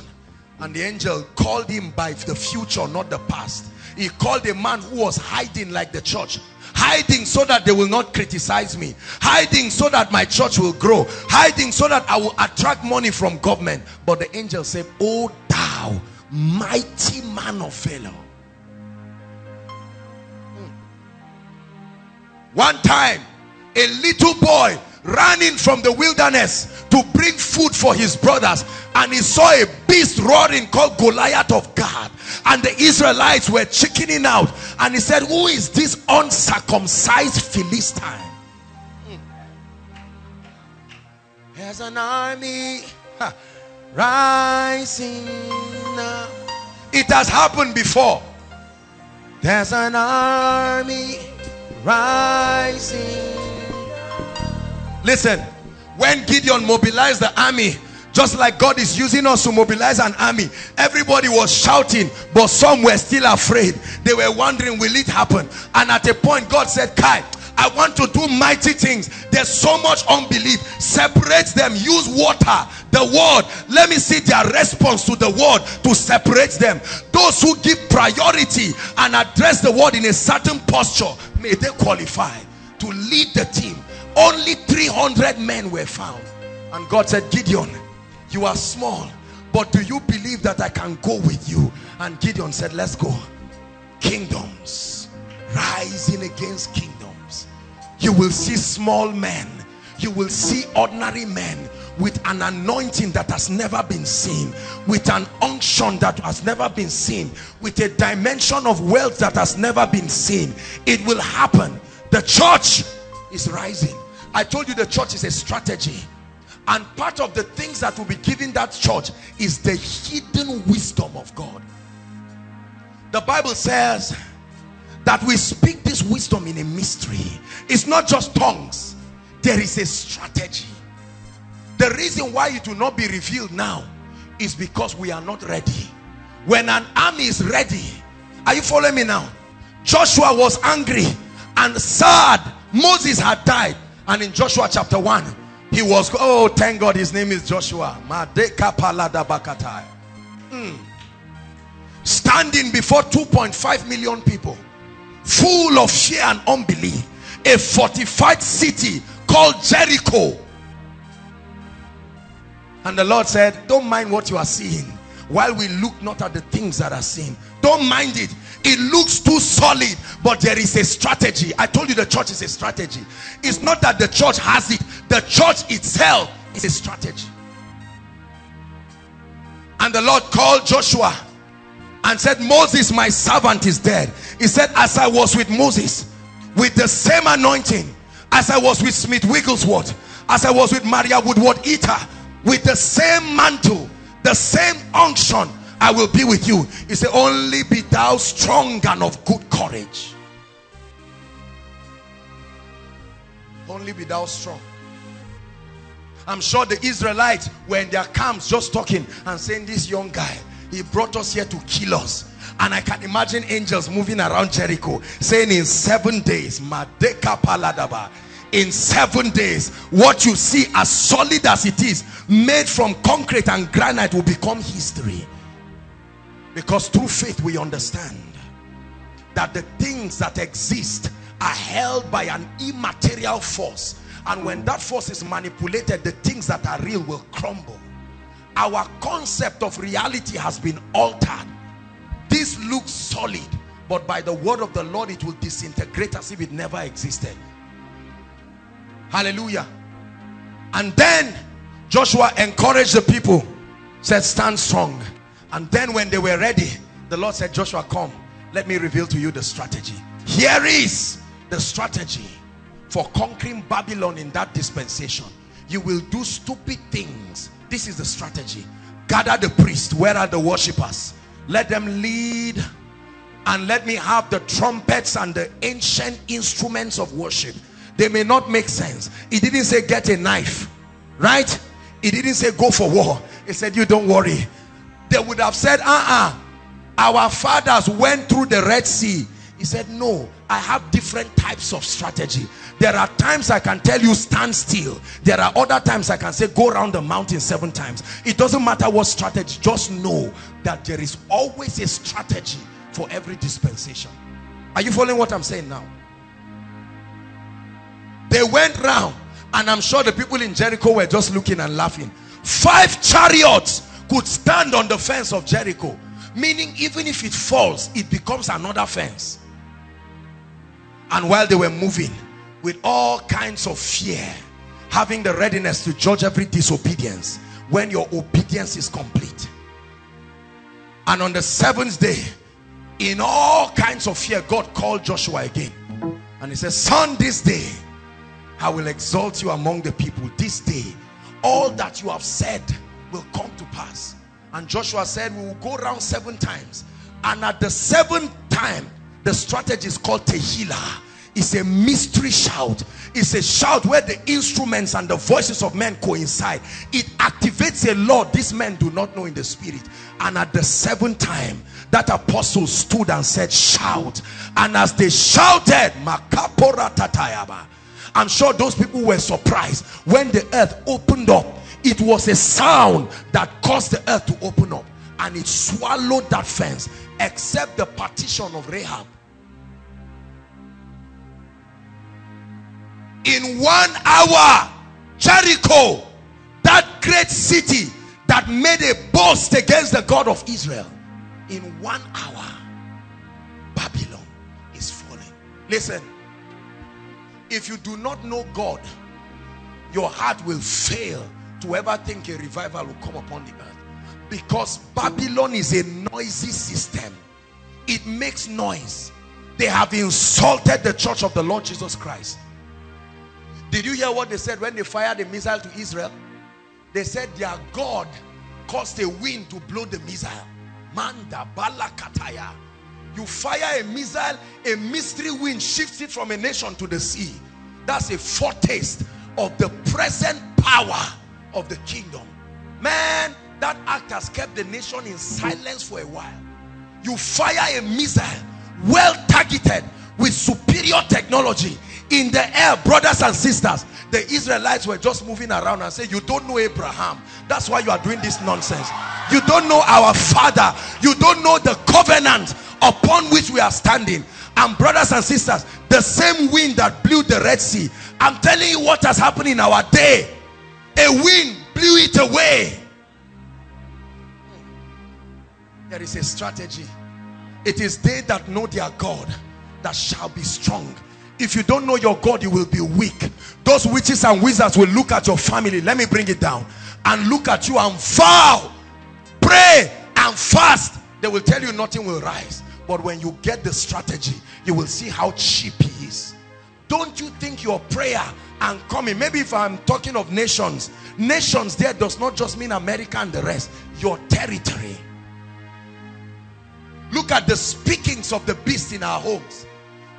B: And the angel called him by the future, not the past. He called a man who was hiding like the church. Hiding so that they will not criticize me. Hiding so that my church will grow. Hiding so that I will attract money from government. But the angel said, Oh thou mighty man of valor. Hmm. One time, a little boy ran in from the wilderness to bring food for his brothers. And he saw a beast roaring called Goliath of Gath. And the Israelites were chickening out. And he said who is this uncircumcised Philistine? There's an army rising it has happened before. There's an army rising Listen, when Gideon mobilized the army, just like God is using us to mobilize an army, everybody was shouting, but some were still afraid. They were wondering, will it happen? And at a point, God said, Kai, I want to do mighty things. There's so much unbelief. Separate them. Use water, the word. Let me see their response to the word to separate them. Those who give priority and address the word in a certain posture, may they qualify to lead the team only 300 men were found. And God said Gideon you are small but do you believe that I can go with you? And Gideon said let's go. Kingdoms rising against kingdoms. You will see small men. You will see ordinary men with an anointing that has never been seen, with an unction that has never been seen, with a dimension of wealth that has never been seen. It will happen. The church is rising. I told you the church is a strategy. And part of the things that will be given that church is the hidden wisdom of God. The Bible says that we speak this wisdom in a mystery. It's not just tongues. There is a strategy. The reason why it will not be revealed now is because we are not ready. When an army is ready, are you following me now? Joshua was angry and sad. Moses had died. And in Joshua chapter 1, he was, oh, thank God his name is Joshua. Mm. Standing before 2.5 million people, full of fear and unbelief. A fortified city called Jericho. And the Lord said, don't mind what you are seeing while we look not at the things that are seen. Don't mind it. It looks too solid, but there is a strategy. I told you the church is a strategy. It's not that the church has it. The church itself is a strategy. And the Lord called Joshua and said, Moses, my servant is dead. He said, as I was with Moses, with the same anointing, as I was with Smith Wigglesworth, as I was with Maria Woodworth-Etter, with the same mantle, the same unction, I will be with you. He said, only be thou strong and of good courage. Only be thou strong. I'm sure the Israelites were in their camps just talking and saying, this young guy, he brought us here to kill us. And I can imagine angels moving around Jericho saying in seven days, Madeka Paladaba, in seven days, what you see as solid as it is, made from concrete and granite will become history. Because through faith we understand that the things that exist are held by an immaterial force. And when that force is manipulated, the things that are real will crumble. Our concept of reality has been altered. This looks solid, but by the word of the Lord, it will disintegrate as if it never existed. Hallelujah. And then Joshua encouraged the people, said, stand strong. And then when they were ready, the Lord said, Joshua, come, let me reveal to you the strategy. Here is the strategy for conquering Babylon in that dispensation. You will do stupid things. This is the strategy. Gather the priest. Where are the worshippers? Let them lead and let me have the trumpets and the ancient instruments of worship. They may not make sense. He didn't say get a knife, right? He didn't say go for war. He said you don't worry they would have said, uh-uh, our fathers went through the Red Sea. He said, no, I have different types of strategy. There are times I can tell you stand still. There are other times I can say go around the mountain seven times. It doesn't matter what strategy. Just know that there is always a strategy for every dispensation. Are you following what I'm saying now? They went round and I'm sure the people in Jericho were just looking and laughing. Five chariots could stand on the fence of Jericho meaning even if it falls it becomes another fence. And while they were moving with all kinds of fear having the readiness to judge every disobedience when your obedience is complete. And on the seventh day in all kinds of fear God called Joshua again. And he says son this day I will exalt you among the people. This day all that you have said will come to pass. And Joshua said, we will go around seven times. And at the seventh time, the strategy is called Tehillah. It's a mystery shout. It's a shout where the instruments and the voices of men coincide. It activates a law these men do not know in the spirit. And at the seventh time, that apostle stood and said, shout. And as they shouted, Makapora. I'm sure those people were surprised when the earth opened up it was a sound that caused the earth to open up and it swallowed that fence except the partition of Rahab. In one hour Jericho that great city that made a boast against the God of Israel in one hour Babylon is falling. Listen if you do not know God your heart will fail to ever think a revival will come upon the earth. Because Babylon is a noisy system. It makes noise. They have insulted the church of the Lord Jesus Christ. Did you hear what they said when they fired a missile to Israel? They said their God caused a wind to blow the missile. Manda balakataya you fire a missile a mystery wind shifts it from a nation to the sea. That's a foretaste of the present power of the kingdom. Man that act has kept the nation in silence for a while. You fire a missile well targeted with superior technology. In the air brothers and sisters the Israelites were just moving around and say you don't know Abraham. That's why you are doing this nonsense. You don't know our father. You don't know the covenant upon which we are standing. And brothers and sisters the same wind that blew the Red Sea I'm telling you what has happened in our day a wind blew it away. There is a strategy. It is they that know their God that shall be strong. If you don't know your God you will be weak. Those witches and wizards will look at your family. Let me bring it down. And look at you and vow pray and fast. They will tell you nothing will rise. But when you get the strategy you will see how cheap he is don't you think your prayer and coming maybe if i'm talking of nations nations there does not just mean america and the rest your territory. Look at the speakings of the beast in our homes.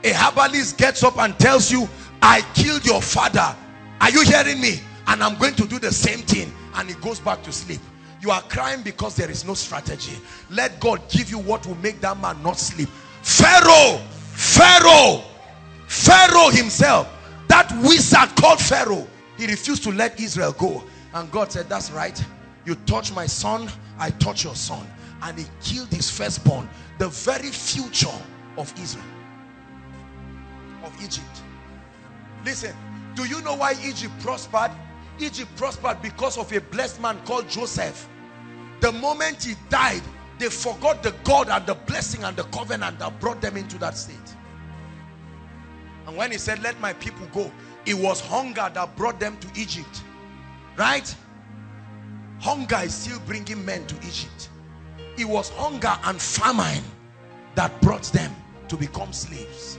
B: A herbalist gets up and tells you i killed your father. Are you hearing me? And i'm going to do the same thing. And he goes back to sleep. You are crying because there is no strategy. Let god give you what will make that man not sleep. Pharaoh! Pharaoh pharaoh himself that wizard called pharaoh he refused to let israel go. And god said that's right. You touch my son i touch your son. And he killed his firstborn the very future of israel of egypt. Listen do you know why egypt prospered? Egypt prospered because of a blessed man called Joseph. The moment he died, they forgot the God and the blessing and the covenant that brought them into that state. And when he said, let my people go, it was hunger that brought them to Egypt. Right? Hunger is still bringing men to Egypt. It was hunger and famine that brought them to become slaves.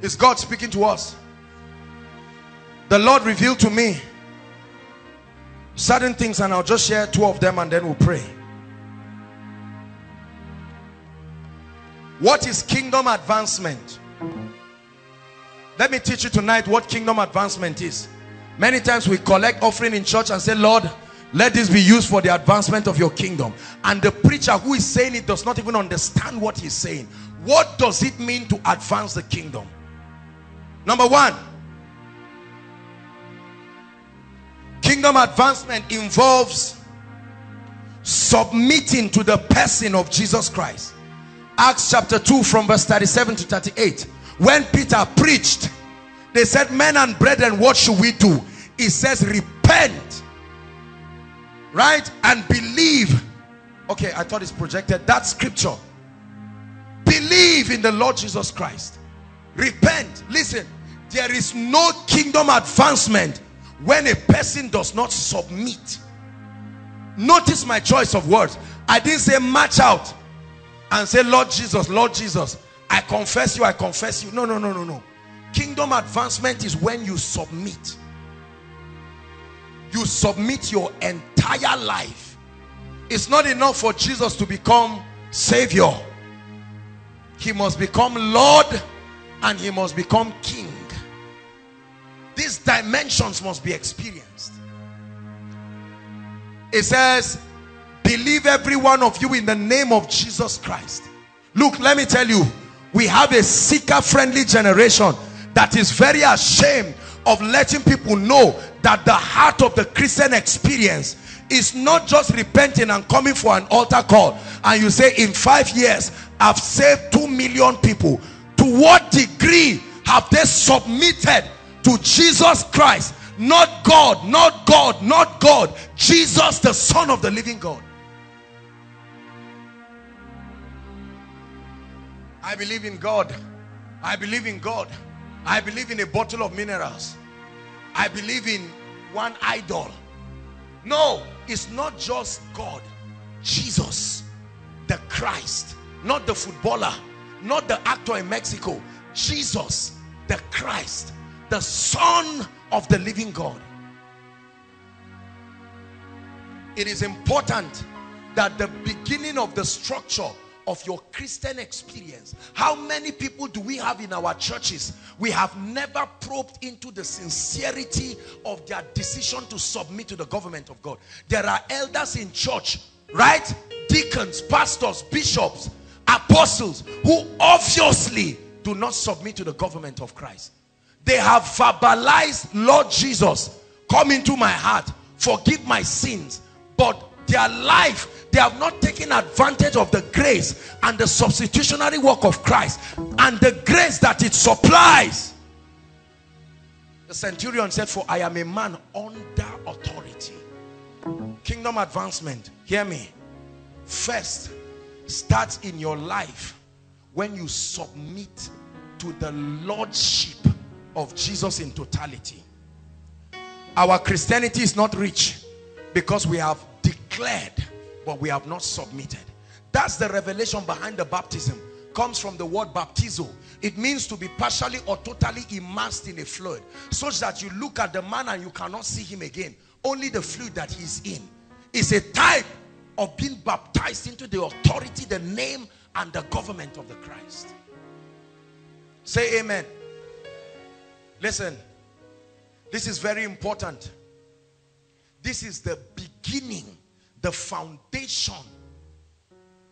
B: Is God speaking to us? the Lord revealed to me certain things and I'll just share two of them and then we'll pray. What is kingdom advancement? Let me teach you tonight what kingdom advancement is. Many times we collect offering in church and say, Lord, let this be used for the advancement of your kingdom. And the preacher who is saying it does not even understand what he's saying. What does it mean to advance the kingdom? Number one, Kingdom advancement involves submitting to the person of Jesus Christ. Acts chapter 2 from verse 37 to 38. When Peter preached, they said, men and brethren, what should we do? He says, repent. Right? And believe. Okay, I thought it's projected. That scripture. Believe in the Lord Jesus Christ. Repent. Listen, there is no kingdom advancement when a person does not submit notice my choice of words i didn't say match out and say lord jesus lord jesus i confess you i confess you. No no no no no. Kingdom advancement is when you submit. You submit your entire life. It's not enough for jesus to become savior. He must become lord and he must become king. These dimensions must be experienced. It says, believe every one of you in the name of Jesus Christ. Look, let me tell you, we have a seeker-friendly generation that is very ashamed of letting people know that the heart of the Christian experience is not just repenting and coming for an altar call and you say in five years I've saved two million people. To what degree have they submitted to Jesus Christ? Not God not God not God. Jesus the son of the living God I believe in God I believe in God I believe in a bottle of minerals I believe in one idol. No, it's not just God. Jesus, the Christ, not the footballer, not the actor in Mexico. Jesus, the Christ, the Son of the living God. It is important that the beginning of the structure of your Christian experience. How many people do we have in our churches? We have never probed into the sincerity of their decision to submit to the government of God. There are elders in church, right? Deacons, pastors, bishops, apostles who obviously do not submit to the government of Christ. They have verbalized, Lord Jesus, come into my heart, forgive my sins. But their life they have not taken advantage of the grace and the substitutionary work of Christ and the grace that it supplies. The centurion said, for I am a man under authority. Kingdom advancement, hear me. First, starts in your life when you submit to the lordship of Jesus in totality. Our Christianity is not rich because we have declared but we have not submitted. That's the revelation behind the baptism. Comes from the word baptizo. It means to be partially or totally immersed in a fluid. Such that you look at the man and you cannot see him again. Only the fluid that he's in. is a type of being baptized into the authority, the name, and the government of the Christ. Say amen. Listen. This is very important. This is the beginning the foundation.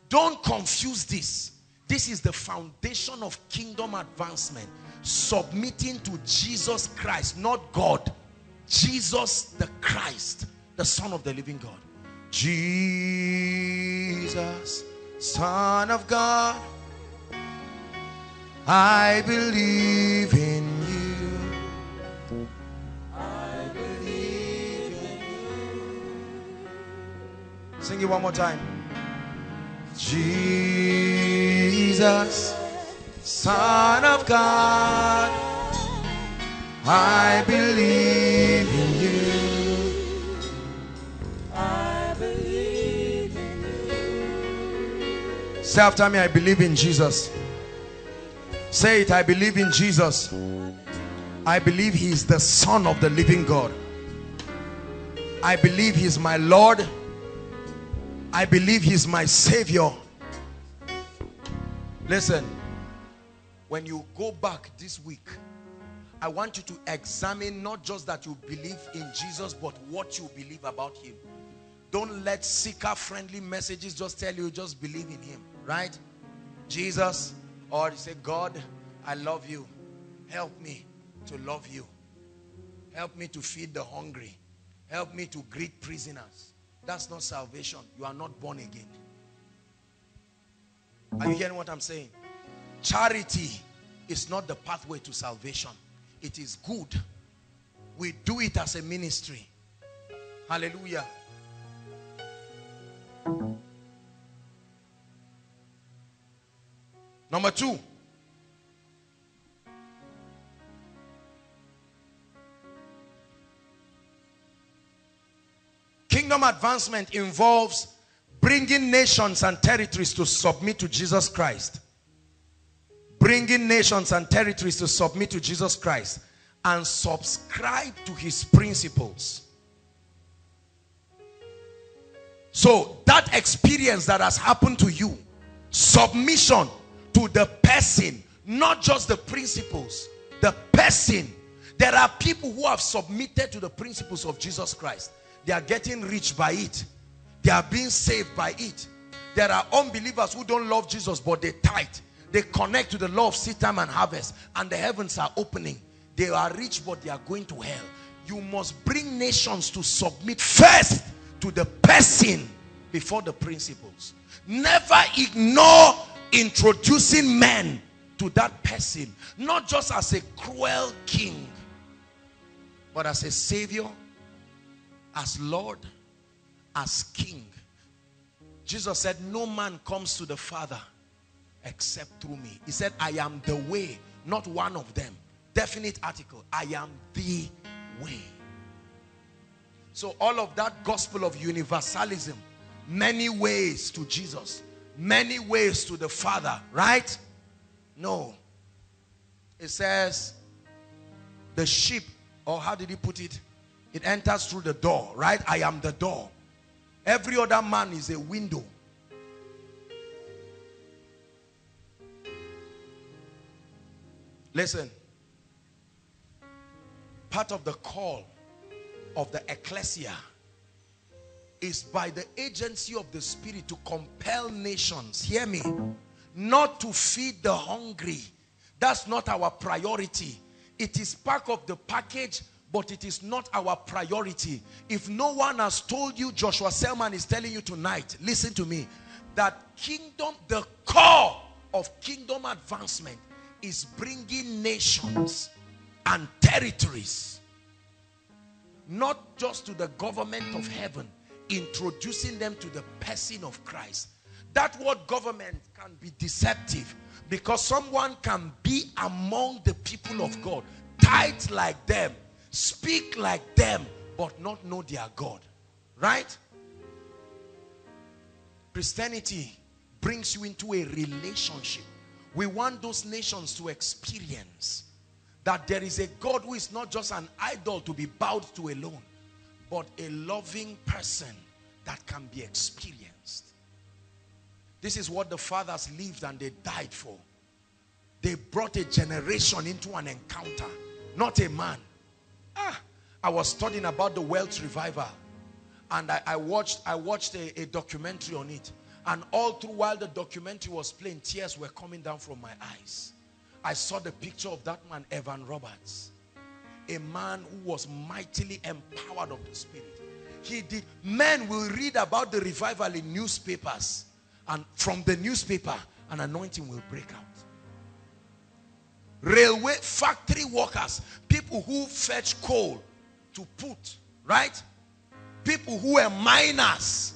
B: Don't confuse this. This is the foundation of kingdom advancement. Submitting to Jesus Christ, not God. Jesus the Christ, the Son of the living God. Jesus, Son of God, I believe in Sing it one more time. Jesus, Son of God, I believe in you. I believe in you. Say after me, I believe in Jesus. Say it, I believe in Jesus. I believe he is the Son of the living God. I believe he is my Lord I believe he's my savior. Listen, when you go back this week, I want you to examine not just that you believe in Jesus, but what you believe about him. Don't let seeker-friendly messages just tell you just believe in him, right? Jesus, or you say, God, I love you. Help me to love you. Help me to feed the hungry. Help me to greet prisoners. That's not salvation. You are not born again. Are you hearing what I'm saying? Charity is not the pathway to salvation. It is good. We do it as a ministry. Hallelujah. Number two, Kingdom advancement involves bringing nations and territories to submit to Jesus Christ. Bringing nations and territories to submit to Jesus Christ and subscribe to his principles. So that experience that has happened to you, submission to the person, not just the principles, the person. There are people who have submitted to the principles of Jesus Christ. They are getting rich by it. They are being saved by it. There are unbelievers who don't love Jesus, but they tithe. They connect to the law of seed time and harvest, and the heavens are opening. They are rich, but they are going to hell. You must bring nations to submit first to the person before the principles. Never ignore introducing men to that person, not just as a cruel king, but as a savior as Lord, as King. Jesus said, no man comes to the Father except through me. He said, I am the way, not one of them. Definite article. I am the way. So all of that gospel of universalism, many ways to Jesus, many ways to the Father, right? No. It says the sheep, or how did he put it? It enters through the door, right? I am the door. Every other man is a window. Listen. Part of the call of the ecclesia is by the agency of the spirit to compel nations hear me not to feed the hungry that's not our priority it is part of the package but it is not our priority. If no one has told you joshua selman is telling you tonight listen to me that kingdom the core of kingdom advancement is bringing nations and territories not just to the government of heaven introducing them to the person of Christ. That word government can be deceptive because someone can be among the people of God tight like them speak like them but not know their God right Christianity brings you into a relationship we want those nations to experience that there is a God who is not just an idol to be bowed to alone, but a loving person that can be experienced. This is what the fathers lived and they died for. They brought a generation into an encounter, not a man. Ah, I was studying about the Welsh revival and I, I watched, I watched a, a documentary on it. And all through while the documentary was playing, tears were coming down from my eyes. I saw the picture of that man, Evan Roberts. A man who was mightily empowered of the Spirit. He did, men will read about the revival in newspapers. And from the newspaper, an anointing will break out. Railway factory workers, people who fetch coal to put, right? People who were miners,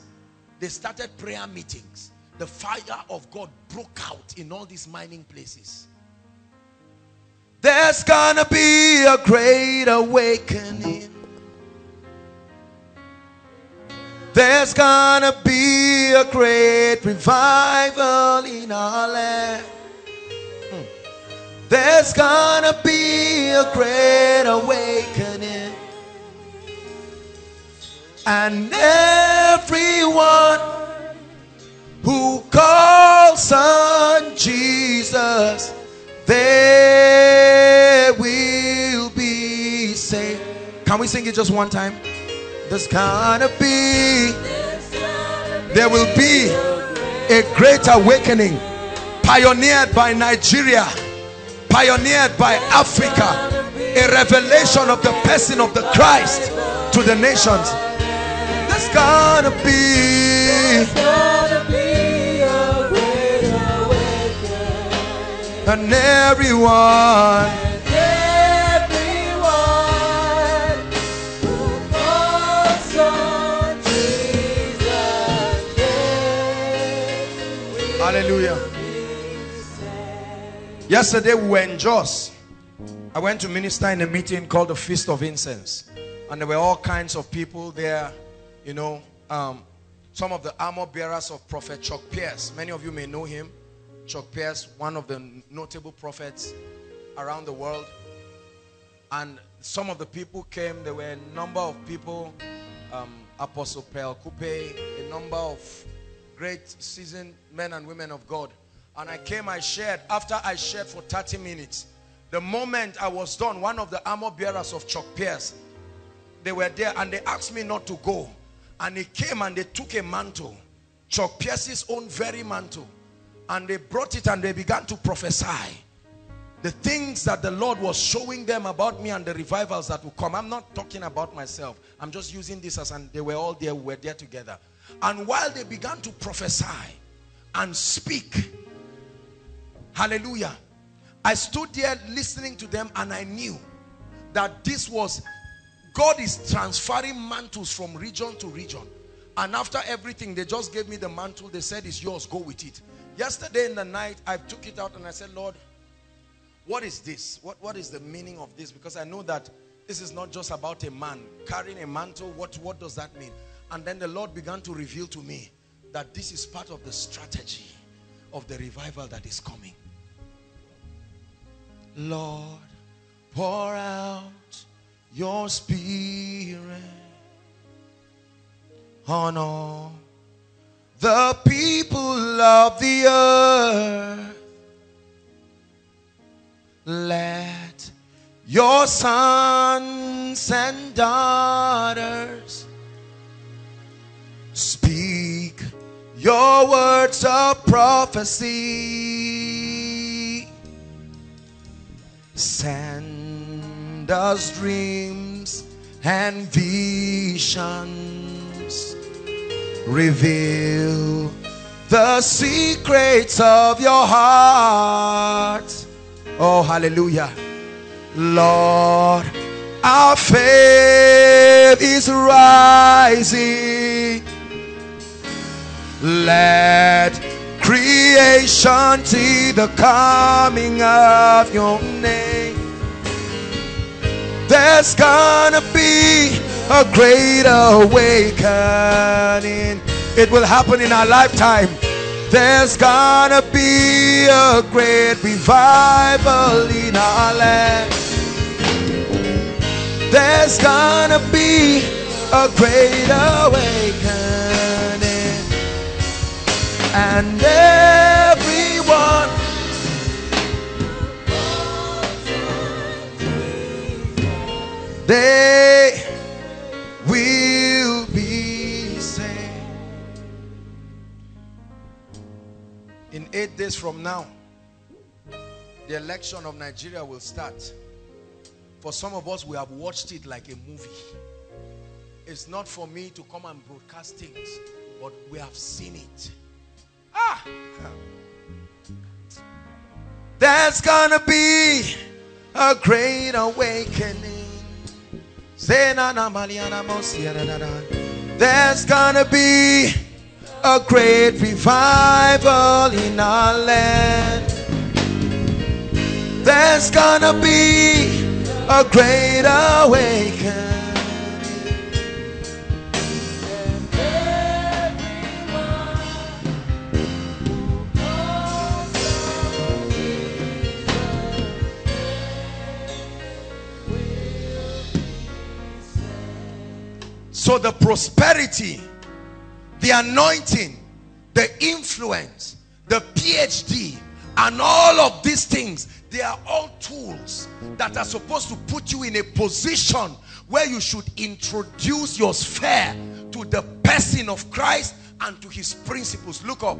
B: they started prayer meetings. The fire of God broke out in all these mining places. There's gonna be a great awakening. There's gonna be a great revival in our land. There's gonna be a great awakening. And everyone who calls on Jesus, they will be saved. Can we sing it just one time? There's gonna be, there will be a great awakening pioneered by Nigeria, pioneered by Africa, a revelation of the person of the Christ to the nations. There's gonna be, and everyone. Hallelujah. Yesterday we were in Jos. I went to minister in a meeting called the Feast of Incense. And there were all kinds of people there. You know, um, some of the armor bearers of Prophet Chuck Pierce. Many of you may know him. Chuck Pierce, one of the notable prophets around the world. And some of the people came. There were a number of people. Um, Apostle Pearl Coupe, a number of great seasoned men and women of God. And I came, I shared. After I shared for 30 minutes, the moment I was done, one of the armor bearers of Chuck Pierce, they were there and they asked me not to go. And he came and they took a mantle, Chuck Pierce's own very mantle. And they brought it and they began to prophesy. The things that the Lord was showing them about me and the revivals that will come. I'm not talking about myself. I'm just using this as and they were all there, we were there together. And while they began to prophesy and speak, hallelujah, I stood there listening to them and I knew that this was, God is transferring mantles from region to region. And after everything, they just gave me the mantle. They said, it's yours, go with it. Yesterday in the night, I took it out and I said, Lord, what is this? What, what is the meaning of this? Because I know that This is not just about a man carrying a mantle. What, what does that mean? And then the Lord began to reveal to me that this is part of the strategy of the revival that is coming. Lord, pour out your spirit on all the people of the earth. Let your sons and daughters speak your words of prophecy. Send us dreams and visions. Reveal the secrets of your heart. Oh, hallelujah. Lord, our faith is rising. Let creation see the coming of your name. There's gonna be a great awakening. It will happen in our lifetime. There's gonna be a great revival in our land. There's gonna be a great awakening. And everyone they will be saved. In eight days from now, the election of Nigeria will start. For some of us, we have watched it like a movie. It's not for me to come and broadcast things, but we have seen it. Ah! There's gonna be a great awakening. There's gonna be a great revival in our land. There's gonna be a great awakening. So the prosperity, the anointing, the influence, the PhD, and all of these things, they are all tools that are supposed to put you in a position where you should introduce your sphere to the person of Christ and to his principles. Look up.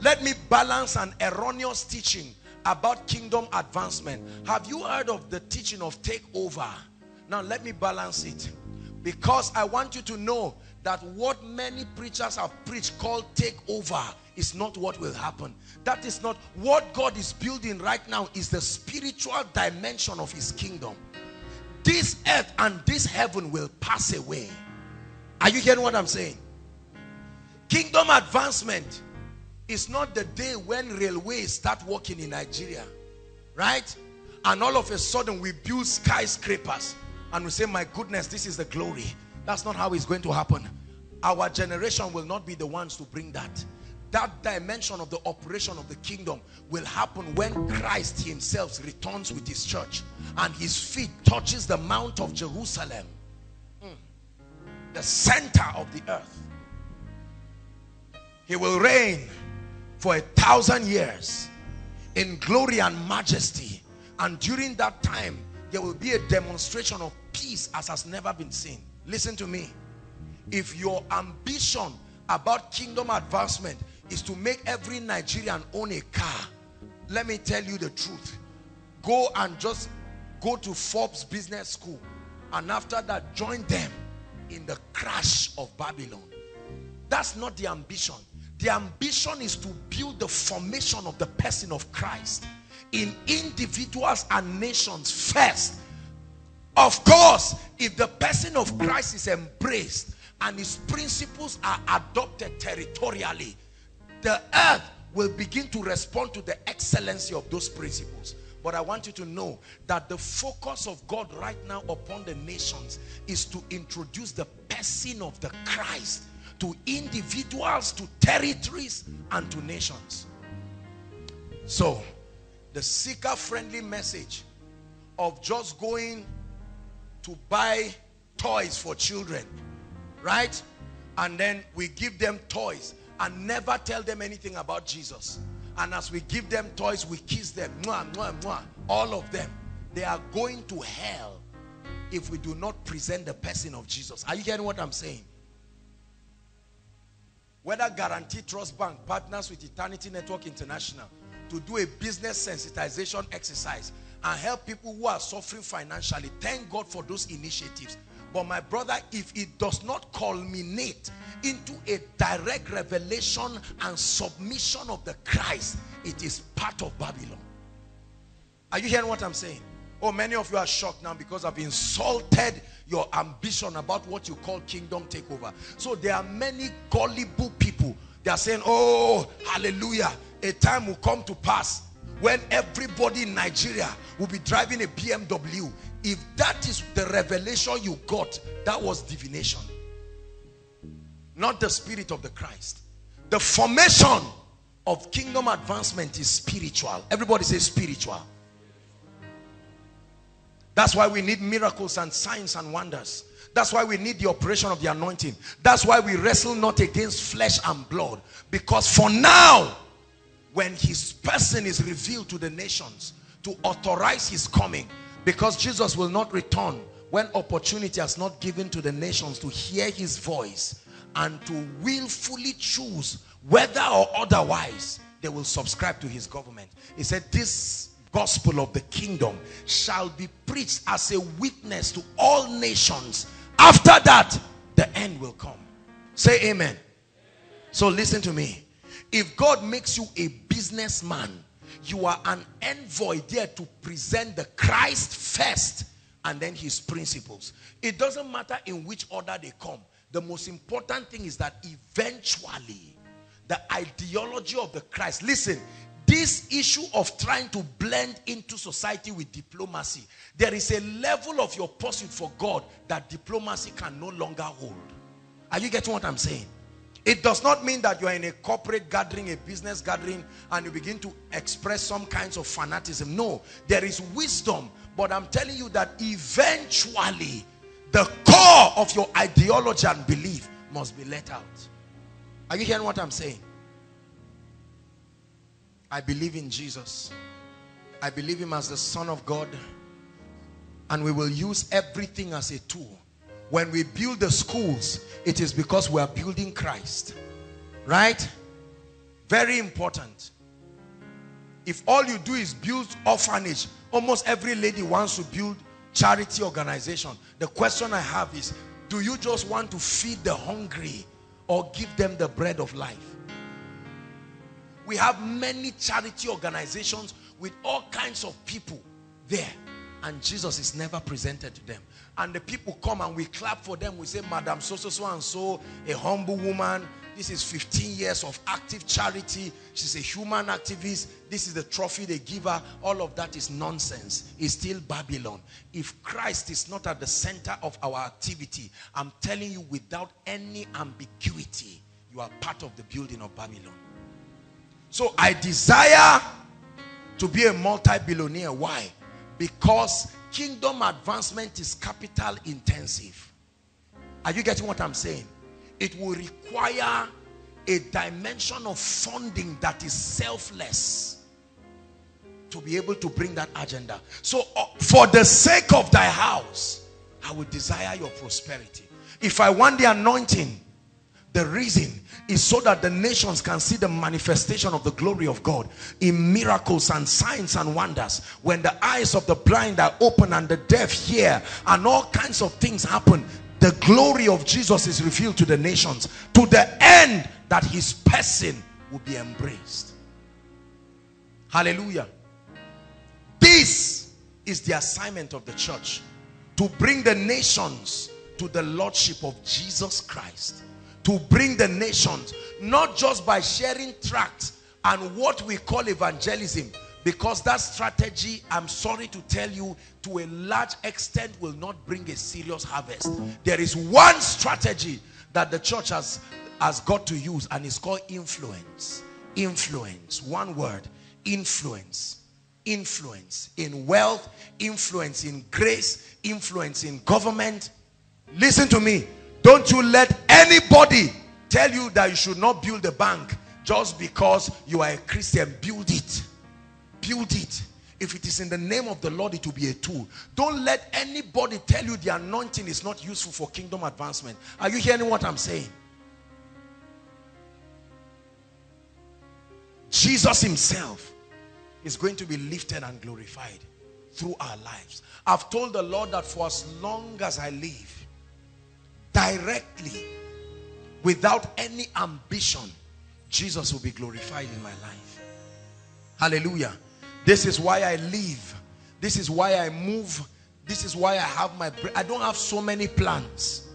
B: Let me balance an erroneous teaching about kingdom advancement. Have you heard of the teaching of takeover? Now let me balance it. Because I want you to know that what many preachers have preached called takeover is not what will happen. That is not what God is building right now is the spiritual dimension of his kingdom. This earth and this heaven will pass away. Are you hearing what I'm saying? Kingdom advancement is not the day when railways start working in Nigeria. Right? And all of a sudden we build skyscrapers and we say, my goodness, this is the glory. That's not how it's going to happen. Our generation will not be the ones to bring that. That dimension of the operation of the kingdom will happen when Christ himself returns with his church and his feet touches the mount of Jerusalem. The center of the earth. He will reign for a thousand years in glory and majesty. And during that time, there will be a demonstration of peace as has never been seen. Listen to me. If your ambition about kingdom advancement is to make every Nigerian own a car, let me tell you the truth. Go and just go to Forbes Business School and after that join them in the crash of Babylon. That's not the ambition. The ambition is to build the formation of the person of Christ in individuals and nations first of course, if the person of Christ is embraced and his principles are adopted territorially, the earth will begin to respond to the excellency of those principles. But I want you to know that the focus of God right now upon the nations is to introduce the person of the Christ to individuals, to territories, and to nations. So, the seeker-friendly message of just going to buy toys for children, right? And then we give them toys and never tell them anything about Jesus. And as we give them toys, we kiss them. Mwah, mwah, mwah. All of them. They are going to hell if we do not present the person of Jesus. Are you hearing what I'm saying? Whether Guaranty Trust Bank partners with Eternity Network International to do a business sensitization exercise and help people who are suffering financially. Thank God for those initiatives. But my brother, if it does not culminate into a direct revelation and submission of the Christ, it is part of Babylon. Are you hearing what I'm saying? Oh, many of you are shocked now because I've insulted your ambition about what you call kingdom takeover. So there are many gullible people. They are saying, oh, hallelujah. A time will come to pass when everybody in Nigeria will be driving a BMW. If that is the revelation you got, that was divination not the spirit of the Christ. The formation of kingdom advancement is spiritual. Everybody say spiritual. That's why we need miracles and signs and wonders. That's why we need the operation of the anointing. That's why we wrestle not against flesh and blood. Because for now, when his person is revealed to the nations to authorize his coming, because Jesus will not return when opportunity has not given to the nations to hear his voice and to willfully choose whether or otherwise they will subscribe to his government. He said this gospel of the kingdom shall be preached as a witness to all nations. After that, the end will come. Say amen. So listen to me. If God makes you a businessman, you are an envoy there to present the Christ first and then his principles. It doesn't matter in which order they come. The most important thing is that eventually the ideology of the Christ, listen, this issue of trying to blend into society with diplomacy, there is a level of your pursuit for God that diplomacy can no longer hold. Are you getting what I'm saying? It does not mean that you are in a corporate gathering, a business gathering, and you begin to express some kinds of fanaticism. No, there is wisdom. But I'm telling you that eventually the core of your ideology and belief must be let out. Are you hearing what I'm saying? I believe in Jesus. I believe him as the son of God. And we will use everything as a tool. When we build the schools, it is because we are building Christ. Right? Very important. If all you do is build orphanage, almost every lady wants to build charity organization. The question I have is, do you just want to feed the hungry or give them the bread of life? We have many charity organizations with all kinds of people there and Jesus is never presented to them. And the people come and we clap for them. We say, Madam so, so, so and so, a humble woman, this is 15 years of active charity. She's a human activist. This is the trophy they give her. All of that is nonsense. It's still Babylon. If Christ is not at the center of our activity, I'm telling you without any ambiguity, you are part of the building of Babylon. So I desire to be a multi-billionaire. Why? Because kingdom advancement is capital intensive. Are you getting what I'm saying? it will require a dimension of funding that is selfless to be able to bring that agenda. So uh, for the sake of thy house, I will desire your prosperity. If I want the anointing, the reason is so that the nations can see the manifestation of the glory of God in miracles and signs and wonders. When the eyes of the blind are open and the deaf hear and all kinds of things happen, the glory of Jesus is revealed to the nations to the end that his person will be embraced. Hallelujah. This is the assignment of the church to bring the nations to the lordship of Jesus Christ. To bring the nations, not just by sharing tracts and what we call evangelism, Because that strategy, I'm sorry to tell you, to a large extent will not bring a serious harvest. There is one strategy that the church has, has got to use and it's called influence. Influence. One word. Influence. Influence in wealth, influence in grace, influence in government. Listen to me. Don't you let anybody tell you that you should not build a bank just because you are a Christian. Build it. Build it. If it is in the name of the Lord, it will be a tool. Don't let anybody tell you the anointing is not useful for kingdom advancement. Are you hearing what I'm saying? Jesus himself is going to be lifted and glorified through our lives. I've told the Lord that for as long as I live, directly, without any ambition, Jesus will be glorified in my life. Hallelujah. This is why I live. This is why I move. This is why I have my, I don't have so many plans.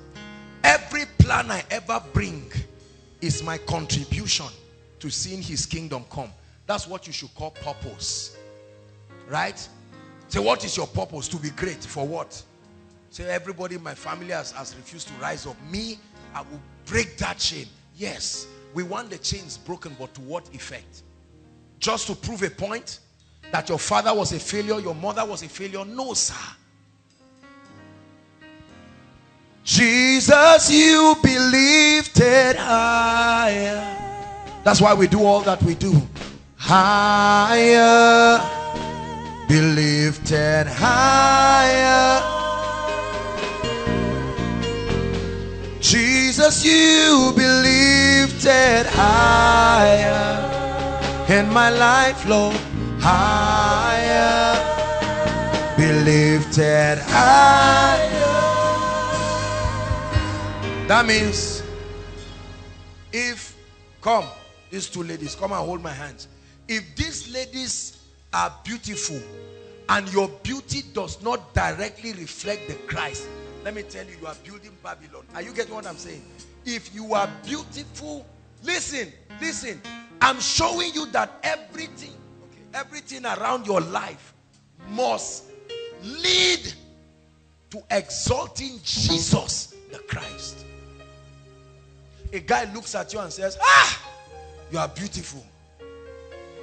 B: Every plan I ever bring is my contribution to seeing his kingdom come. That's what you should call purpose. Right? Say, what is your purpose? To be great. For what? Say, everybody in my family has, has refused to rise up. Me, I will break that chain. Yes, we want the chains broken, but to what effect? Just to prove a point? That your father was a failure, your mother was a failure? No, sir. Jesus, you believed it higher. That's why we do all that we do. Higher, be lifted higher. Jesus, you be lifted higher. In my life, Lord, higher, be lifted higher. That means if, come, these two ladies, come and hold my hands. If these ladies are beautiful and your beauty does not directly reflect the Christ, let me tell you, you are building Babylon. Are you getting what I'm saying? If you are beautiful, listen, listen. I'm showing you that everything, okay, everything around your life must lead to exalting Jesus the Christ. A guy looks at you and says, Ah, you are beautiful.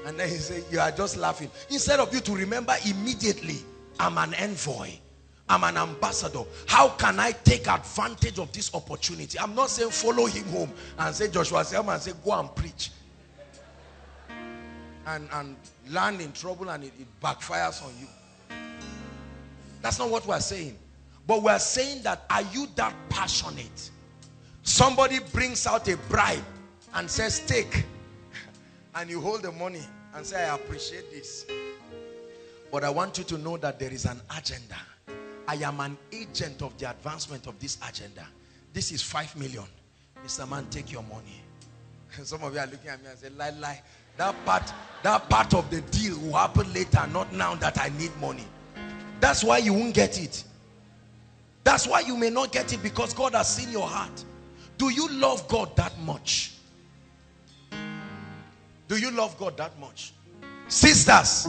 B: And then he says, You are just laughing. Instead of you to remember immediately, I'm an envoy. I'm an ambassador. How can I take advantage of this opportunity? I'm not saying follow him home and say Joshua Selman and say go and preach. And, and land in trouble and it, it backfires on you. That's not what we're saying. But we're saying that are you that passionate? Somebody brings out a bribe and says take and you hold the money and say I appreciate this. But I want you to know that there is an agenda I am an agent of the advancement of this agenda. This is five million. Mr. Man, take your money. [laughs] Some of you are looking at me and say, lie, lie. That part, that part of the deal will happen later, not now that I need money. That's why you won't get it. That's why you may not get it because God has seen your heart. Do you love God that much? Do you love God that much? Sisters,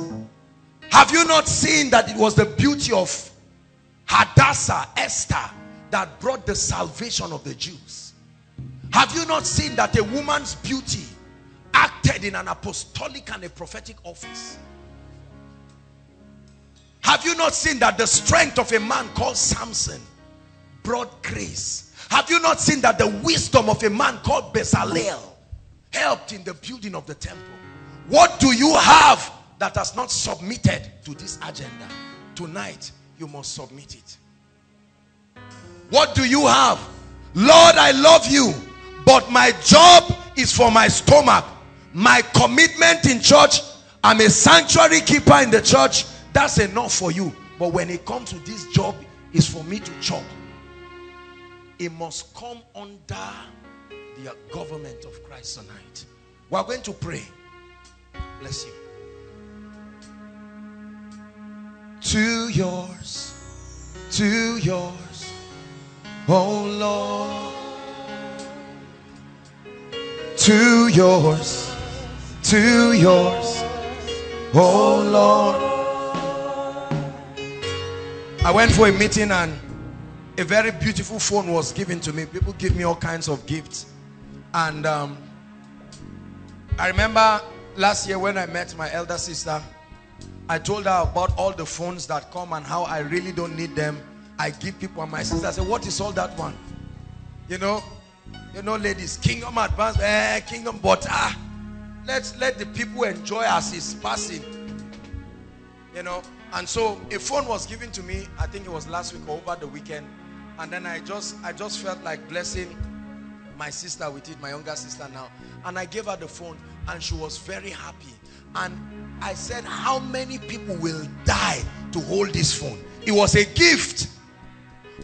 B: have you not seen that it was the beauty of Hadassah, Esther, that brought the salvation of the Jews. Have you not seen that a woman's beauty acted in an apostolic and a prophetic office? Have you not seen that the strength of a man called Samson brought grace? Have you not seen that the wisdom of a man called Bezalel helped in the building of the temple? What do you have that has not submitted to this agenda? Tonight, you must submit it. What do you have? Lord, I love you, but my job is for my stomach. My commitment in church, I'm a sanctuary keeper in the church. That's enough for you. But when it comes to this job, is for me to chop. It must come under the government of Christ tonight. We're going to pray. Bless you. To yours, to yours, oh Lord, to yours, to yours, Oh Lord. I went for a meeting and a very beautiful phone was given to me. People give me all kinds of gifts. And um, I remember last year when I met my elder sister, I told her about all the phones that come and how I really don't need them. I give people and my sister said, what is all that one? You know, you know, ladies, kingdom advance, eh, kingdom, but ah, let's let the people enjoy as it's passing. You know, and so a phone was given to me, I think it was last week or over the weekend. And then I just I just felt like blessing my sister with it, my younger sister now. And I gave her the phone and she was very happy. And I said, how many people will die to hold this phone? It was a gift.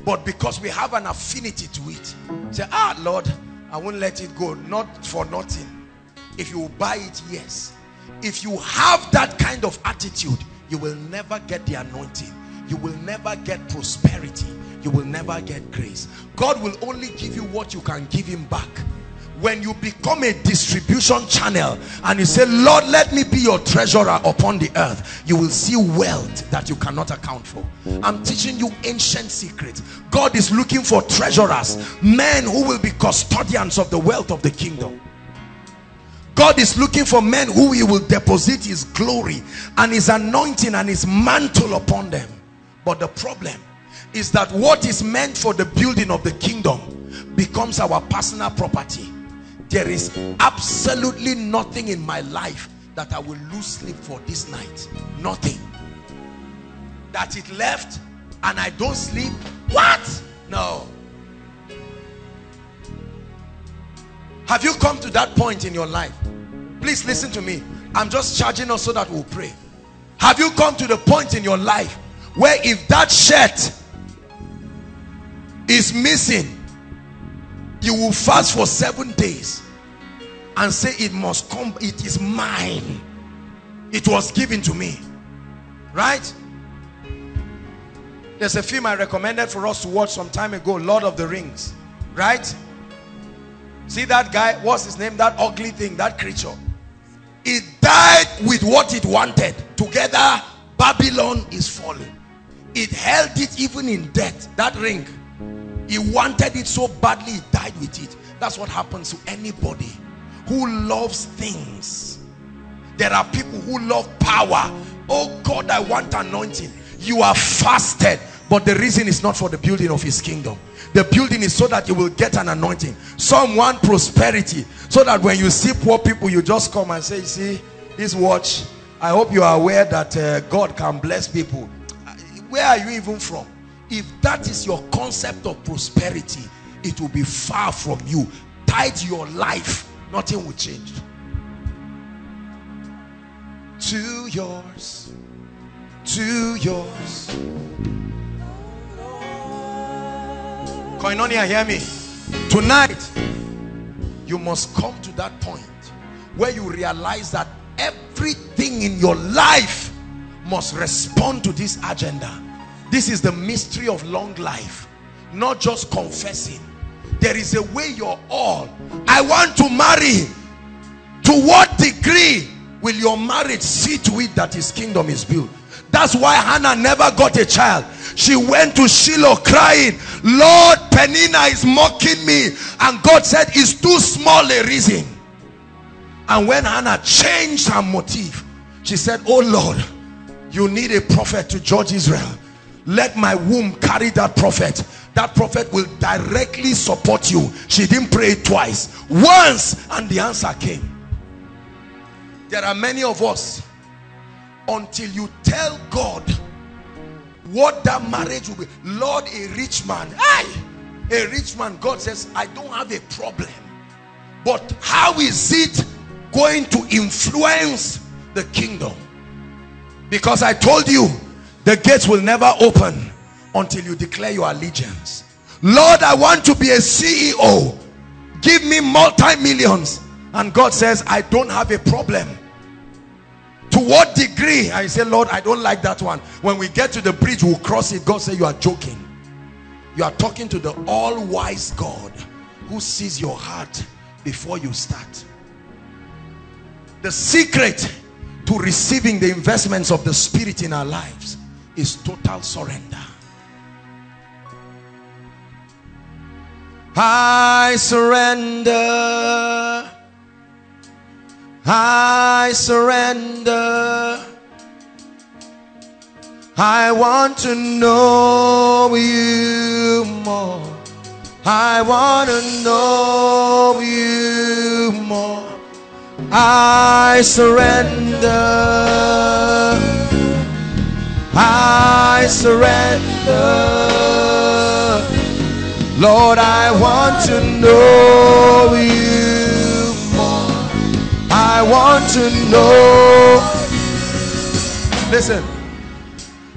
B: But because we have an affinity to it, say, ah, Lord, I won't let it go. Not for nothing. If you buy it, yes. If you have that kind of attitude, you will never get the anointing. You will never get prosperity. You will never get grace. God will only give you what you can give him back when you become a distribution channel and you say lord let me be your treasurer upon the earth you will see wealth that you cannot account for. I'm teaching you ancient secrets. God is looking for treasurers men who will be custodians of the wealth of the kingdom. God is looking for men who he will deposit his glory and his anointing and his mantle upon them. But the problem is that what is meant for the building of the kingdom becomes our personal property there is absolutely nothing in my life that I will lose sleep for this night. Nothing. That it left and I don't sleep. What? No. Have you come to that point in your life? Please listen to me. I'm just charging us so that we'll pray. Have you come to the point in your life where if that shirt is missing, you will fast for seven days and say it must come it is mine. It was given to me. Right? There's a film i recommended for us to watch some time ago lord of the rings. Right? See that guy? What's his name? That ugly thing that creature. It died with what it wanted. Together babylon is falling it held it even in death that ring. He wanted it so badly he died with it. That's what happens to anybody who loves things. There are people who love power. Oh god i want anointing. You are fasted but the reason is not for the building of his kingdom. The building is so that you will get an anointing. Some want prosperity so that when you see poor people you just come and say see this watch i hope you are aware that uh, god can bless people. Where are you even from? If that is your concept of prosperity it will be far from you. Tied your life nothing will change. To yours. To yours. Koinonia hear me. Tonight you must come to that point where you realize that everything in your life must respond to this agenda. This is the mystery of long life. Not just confessing there is a way you're all i want to marry to what degree will your marriage see to it that his kingdom is built? That's why hannah never got a child. She went to shiloh crying lord Peninnah is mocking me. And god said it's too small a reason. And when hannah changed her motive she said oh lord you need a prophet to judge israel. Let my womb carry that prophet that prophet will directly support you. She didn't pray twice. Once and the answer came. There are many of us until you tell god what that marriage will be. Lord a rich man. Hey! A rich man. God says i don't have a problem. But how is it going to influence the kingdom? Because i told you the gates will never open until you declare your allegiance. Lord i want to be a ceo give me multi-millions. And god says i don't have a problem. To what degree? I say lord i don't like that one. When we get to the bridge we'll cross it. God say you are joking. You are talking to the all-wise god who sees your heart before you start. The secret to receiving the investments of the spirit in our lives is total surrender I surrender. I surrender. I want to know you more. I want to know you more. I surrender. I surrender Lord, I want to know you more. I want to know. Listen,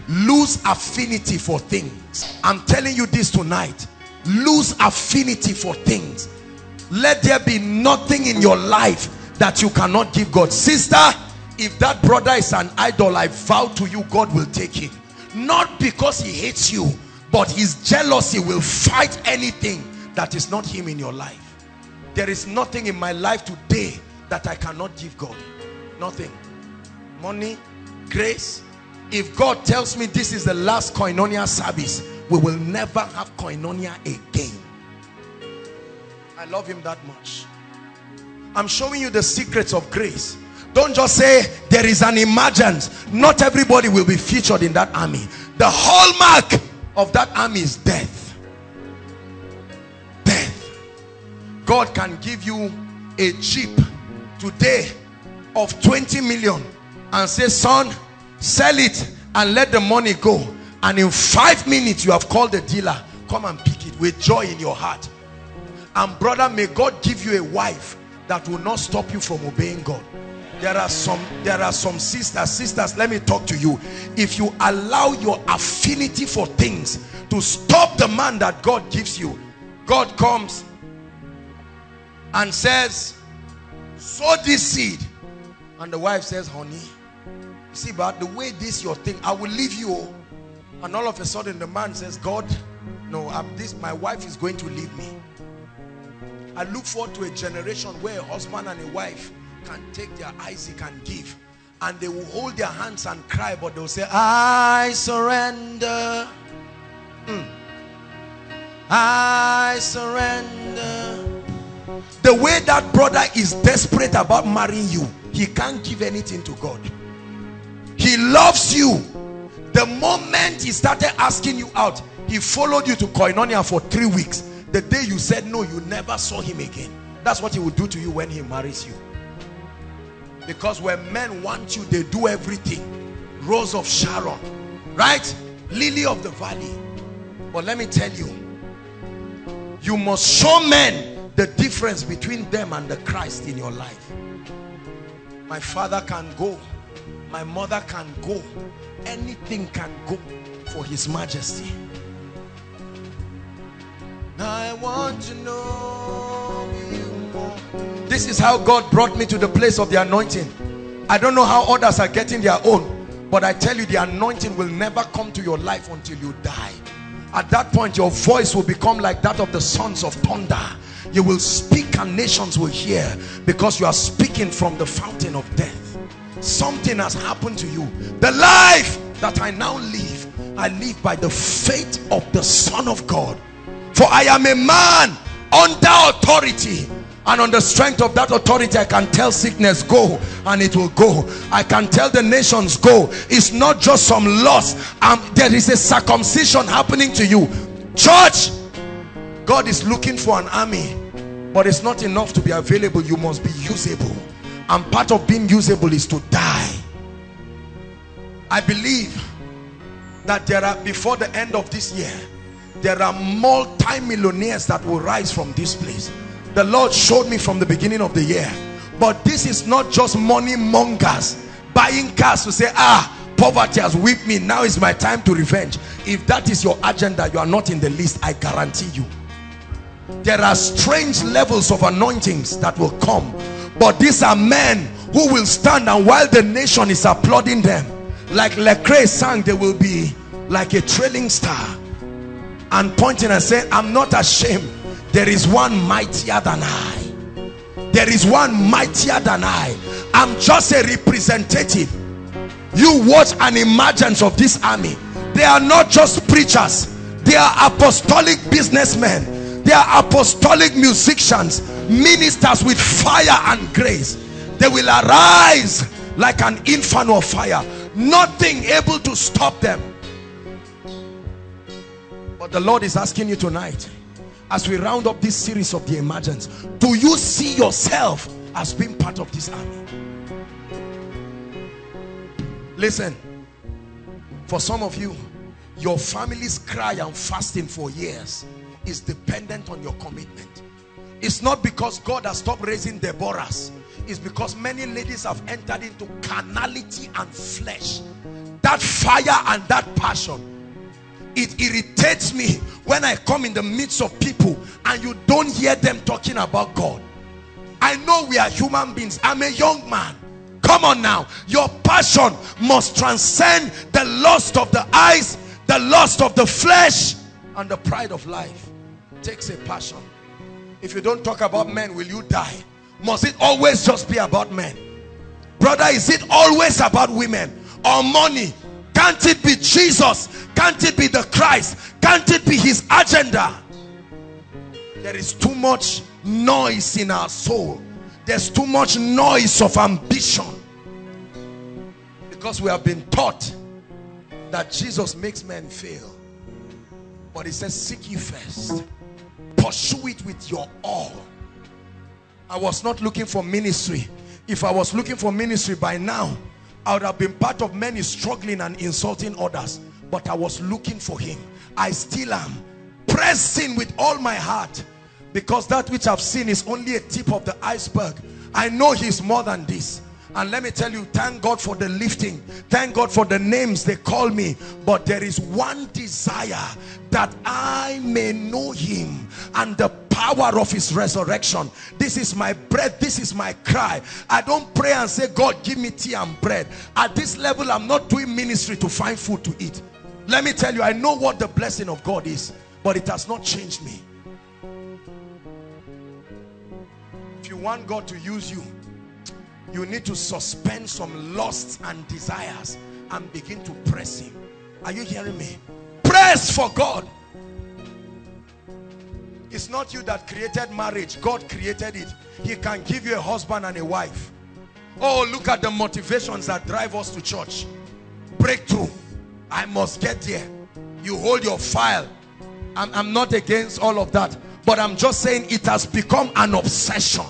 B: lose affinity for things. I'm telling you this tonight. Lose affinity for things. Let there be nothing in your life that you cannot give God. Sister, if that brother is an idol, I vow to you, God will take him. Not because he hates you, but his jealousy will fight anything that is not him in your life. There is nothing in my life today that I cannot give God. Nothing. Money grace. If God tells me this is the last koinonia service we will never have koinonia again. I love him that much. I'm showing you the secrets of grace. Don't just say there is an emergence. Not everybody will be featured in that army. The hallmark of that army is death. Death. God can give you a jeep today of 20 million and say son sell it and let the money go. And in five minutes you have called the dealer. Come and pick it with joy in your heart. And brother may God give you a wife that will not stop you from obeying God there are some there are some sisters sisters let me talk to you. If you allow your affinity for things to stop the man that God gives you God comes and says sow this seed. And the wife says honey you see but the way this your thing I will leave you. And all of a sudden the man says God no I'm this my wife is going to leave me. I look forward to a generation where a husband and a wife can take their Isaac and give. And they will hold their hands and cry but they'll say I surrender. Mm. I surrender. The way that brother is desperate about marrying you he can't give anything to God. He loves you. The moment he started asking you out he followed you to koinonia for three weeks. The day you said no you never saw him again. That's what he will do to you when he marries you because when men want you they do everything. Rose of sharon right? Lily of the valley. But let me tell you you must show men the difference between them and the christ in your life. My father can go. My mother can go. Anything can go for his majesty. I want to know you. This is how God brought me to the place of the anointing. I don't know how others are getting their own, but I tell you the anointing will never come to your life until you die. At that point, your voice will become like that of the sons of thunder. You will speak and nations will hear because you are speaking from the fountain of death. Something has happened to you. The life that I now live, I live by the faith of the Son of God for I am a man under authority and on the strength of that authority I can tell sickness go and it will go. I can tell the nations go. It's not just some loss. Um, there is a circumcision happening to you. Church God is looking for an army but it's not enough to be available. You must be usable. And part of being usable is to die. I believe that there are before the end of this year there are multi-millionaires that will rise from this place the lord showed me from the beginning of the year. But this is not just money mongers buying cars to say ah poverty has whipped me. Now is my time to revenge. If that is your agenda you are not in the list i guarantee you. There are strange levels of anointings that will come. But these are men who will stand and while the nation is applauding them like Lecrae sang they will be like a trailing star and pointing and saying i'm not ashamed there is one mightier than i there is one mightier than i I'm just a representative. You watch an emergence of this army. They are not just preachers. They are apostolic businessmen. They are apostolic musicians, ministers with fire and grace. They will arise like an inferno of fire. Nothing able to stop them. But the Lord is asking you tonight, as we round up this series of the emergence, do you see yourself as being part of this army? Listen, for some of you, your family's cry and fasting for years is dependent on your commitment. It's not because God has stopped raising Deborahs. It's because many ladies have entered into carnality and flesh. That fire and that passion it irritates me when I come in the midst of people and you don't hear them talking about God. I know we are human beings. I'm a young man. Come on now. Your passion must transcend the lust of the eyes, the lust of the flesh, and the pride of life. It takes a passion. If you don't talk about men, will you die? Must it always just be about men? Brother, is it always about women or money? Can't it be Jesus? Can't it be the Christ? Can't it be his agenda? There is too much noise in our soul. There's too much noise of ambition. Because we have been taught that Jesus makes men fail. But he says, seek ye first. Pursue it with your all. I was not looking for ministry. If I was looking for ministry by now, I would have been part of many struggling and insulting others. But I was looking for him. I still am. Pressing with all my heart. Because that which I've seen is only a tip of the iceberg. I know he's more than this. And let me tell you, thank God for the lifting. Thank God for the names they call me. But there is one desire that I may know him and the power of his resurrection. This is my bread. This is my cry. I don't pray and say, God, give me tea and bread. At this level, I'm not doing ministry to find food to eat. Let me tell you, I know what the blessing of God is, but it has not changed me. If you want God to use you, you need to suspend some lusts and desires and begin to press him. Are you hearing me? Press for God. It's not you that created marriage. God created it. He can give you a husband and a wife. Oh look at the motivations that drive us to church. Breakthrough I must get there. You hold your file. I'm, I'm not against all of that but I'm just saying it has become an obsession.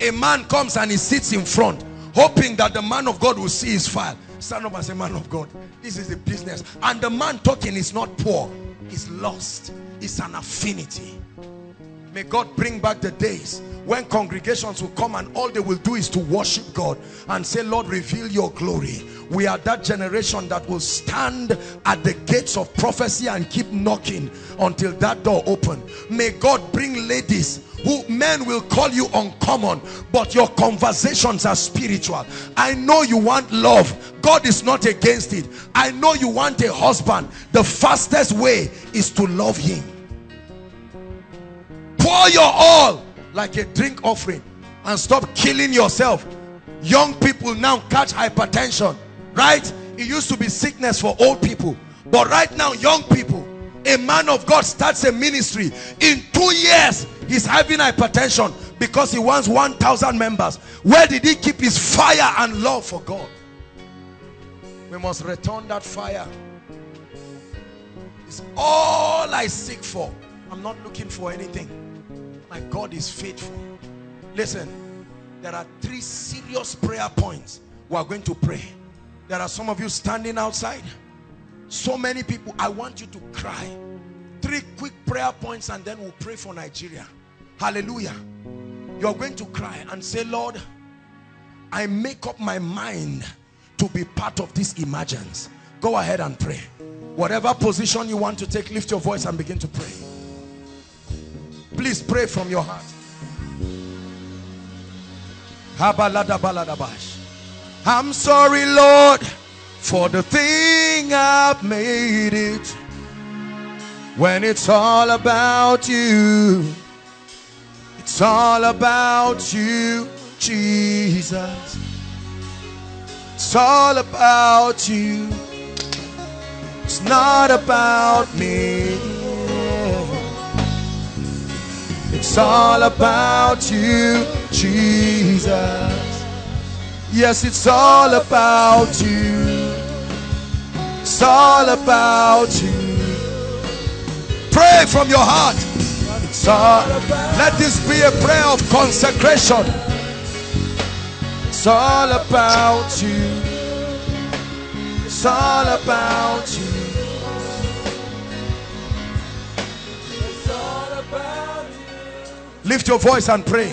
B: A man comes and he sits in front hoping that the man of God will see his file. Stand up and say man of God this is the business. And the man talking is not poor. He's lost. It's an affinity may God bring back the days when congregations will come and all they will do is to worship God and say Lord reveal your glory. We are that generation that will stand at the gates of prophecy and keep knocking until that door open. May God bring ladies who men will call you uncommon but your conversations are spiritual. I know you want love. God is not against it. I know you want a husband. The fastest way is to love him pour your all like a drink offering and stop killing yourself. Young people now catch hypertension right? It used to be sickness for old people. But right now young people a man of God starts a ministry. In two years he's having hypertension because he wants 1,000 members. Where did he keep his fire and love for God? We must return that fire. It's all I seek for. I'm not looking for anything my God is faithful. Listen there are three serious prayer points we are going to pray. There are some of you standing outside. So many people i want you to cry. Three quick prayer points and then we'll pray for nigeria. Hallelujah. You're going to cry and say lord i make up my mind to be part of this emergence. Go ahead and pray. Whatever position you want to take lift your voice and begin to pray please pray from your heart I'm sorry Lord for the thing I've made it when it's all about you it's all about you
C: Jesus. It's all about you. It's not about me. It's all about you, Jesus. Yes, it's all about you. It's all about you. Pray from your heart. It's all, let this be a prayer of consecration. It's all about you. It's all about you. Lift your voice and pray.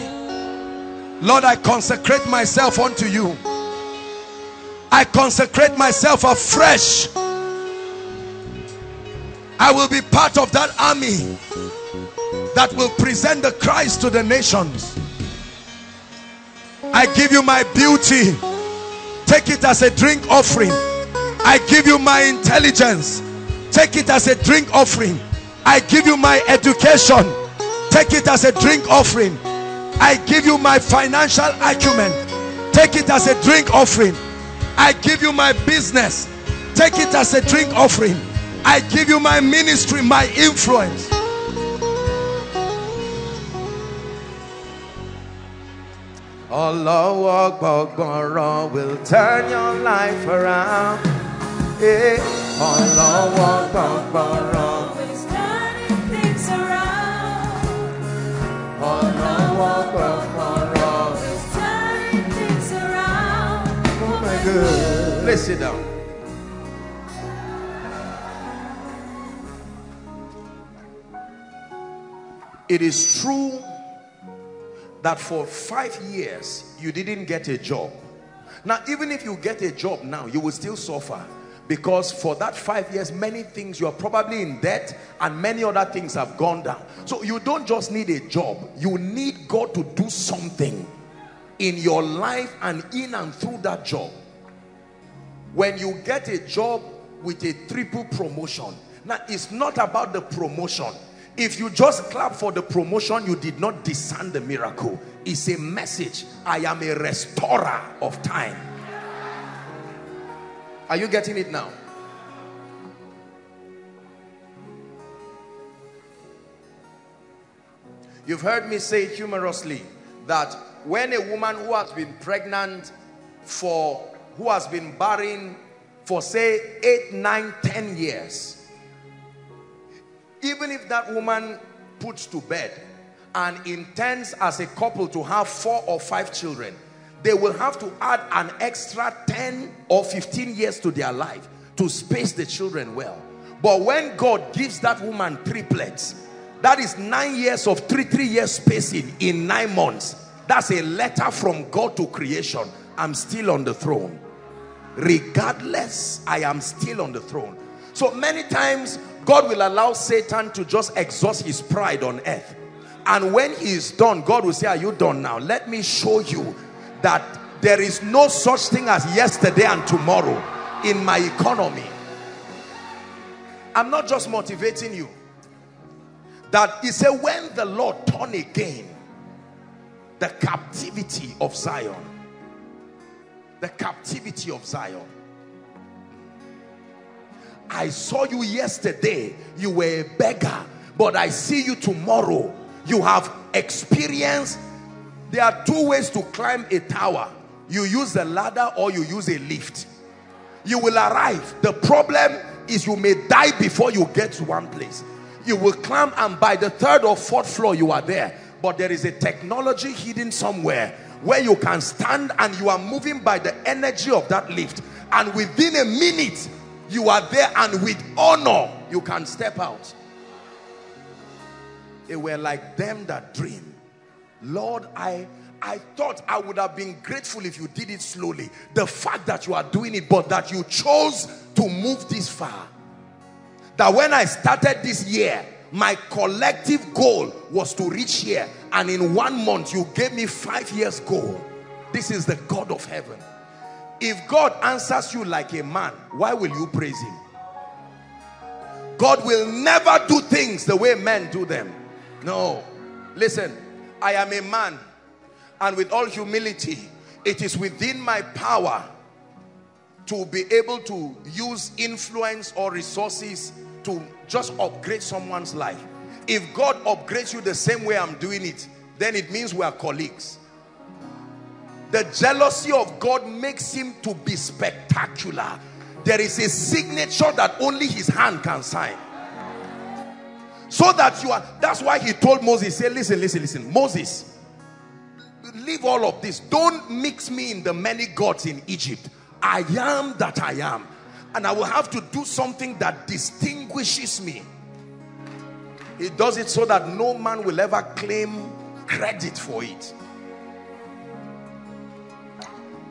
C: Lord, I consecrate myself unto you. I consecrate myself afresh. I will be part of that army that will present the Christ to the nations. I give you my beauty. Take it as a drink offering. I give you my intelligence. Take it as a drink offering. I give you my education. Take it as a drink offering. I give you my financial acumen. Take it as a drink offering. I give you my business. Take it as a drink offering. I give you my ministry, my influence.
B: Allah Akbar will turn your life around. Eh, Allah Akbar.
D: Always turning things around.
B: Let's sit down. It is true that for five years you didn't get a job. Now, even if you get a job now, you will still suffer because for that five years, many things you are probably in debt and many other things have gone down. So, you don't just need a job, you need God to do something in your life and in and through that job. When you get a job with a triple promotion, now it's not about the promotion. If you just clap for the promotion, you did not discern the miracle. It's a message. I am a restorer of time. Are you getting it now? You've heard me say humorously that when a woman who has been pregnant for, who has been barren for say eight, nine, ten years, even if that woman puts to bed and intends as a couple to have four or five children, they will have to add an extra 10 or 15 years to their life to space the children well. But when God gives that woman triplets, that is nine years of three, three years spacing in nine months. That's a letter from God to creation. I'm still on the throne. Regardless, I am still on the throne. So many times, God will allow Satan to just exhaust his pride on earth. And when he is done, God will say, are you done now? Let me show you that there is no such thing as yesterday and tomorrow in my economy. I'm not just motivating you. That he said, when the Lord turn again, the captivity of Zion, the captivity of Zion. I saw you yesterday, you were a beggar, but I see you tomorrow. You have experienced. There are two ways to climb a tower. You use a ladder or you use a lift. You will arrive. The problem is you may die before you get to one place. You will climb and by the third or fourth floor you are there. But there is a technology hidden somewhere where you can stand and you are moving by the energy of that lift. And within a minute, you are there and with honor, you can step out. They were like them that dream. Lord, I I thought I would have been grateful if you did it slowly. The fact that you are doing it, but that you chose to move this far. That when I started this year, my collective goal was to reach here. And in one month, you gave me five years goal. This is the God of heaven. If God answers you like a man, why will you praise him? God will never do things the way men do them. No. Listen, I am a man and with all humility, it is within my power to be able to use influence or resources to just upgrade someone's life. If God upgrades you the same way I'm doing it, then it means we are colleagues. The jealousy of God makes him to be spectacular. There is a signature that only his hand can sign. So that you are, that's why he told Moses, say, listen, listen, listen. Moses, leave all of this. Don't mix me in the many gods in Egypt. I am that I am. And I will have to do something that distinguishes me. He does it so that no man will ever claim credit for it.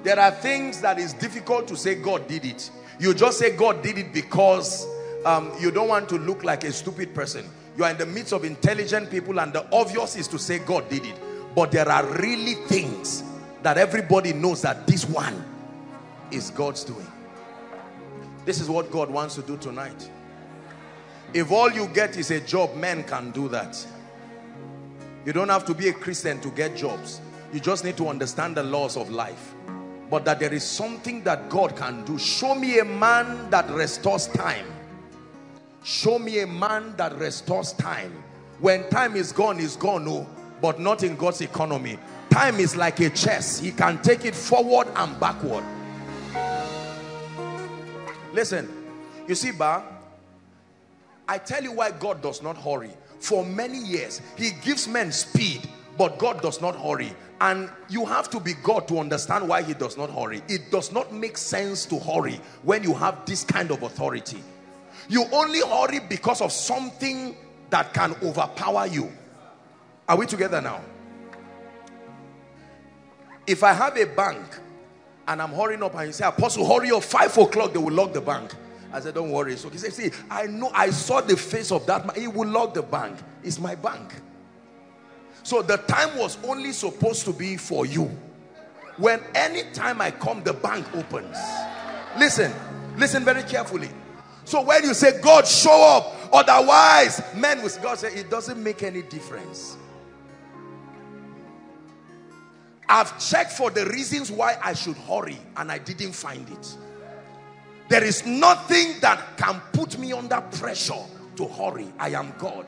B: There are things that is difficult to say God did it. You just say God did it because um, you don't want to look like a stupid person. You are in the midst of intelligent people and the obvious is to say God did it. But there are really things that everybody knows that this one is God's doing. This is what God wants to do tonight. If all you get is a job, men can do that. You don't have to be a Christian to get jobs. You just need to understand the laws of life. But that there is something that God can do. Show me a man that restores time. Show me a man that restores time. When time is gone, is gone, no. But not in God's economy. Time is like a chess. He can take it forward and backward. Listen, you see, Ba, I tell you why God does not hurry. For many years, he gives men speed, but God does not hurry. And you have to be God to understand why he does not hurry. It does not make sense to hurry when you have this kind of authority. You only hurry because of something that can overpower you. Are we together now? If I have a bank and I'm hurrying up and you say, Apostle, hurry up, five o'clock, they will lock the bank. I said, don't worry. So he said, see, I know, I saw the face of that man. He will lock the bank. It's my bank. So the time was only supposed to be for you. When any time I come, the bank opens. Listen, listen very carefully. So when you say, God, show up, otherwise, men with God say, it doesn't make any difference. I've checked for the reasons why I should hurry and I didn't find it. There is nothing that can put me under pressure to hurry. I am God.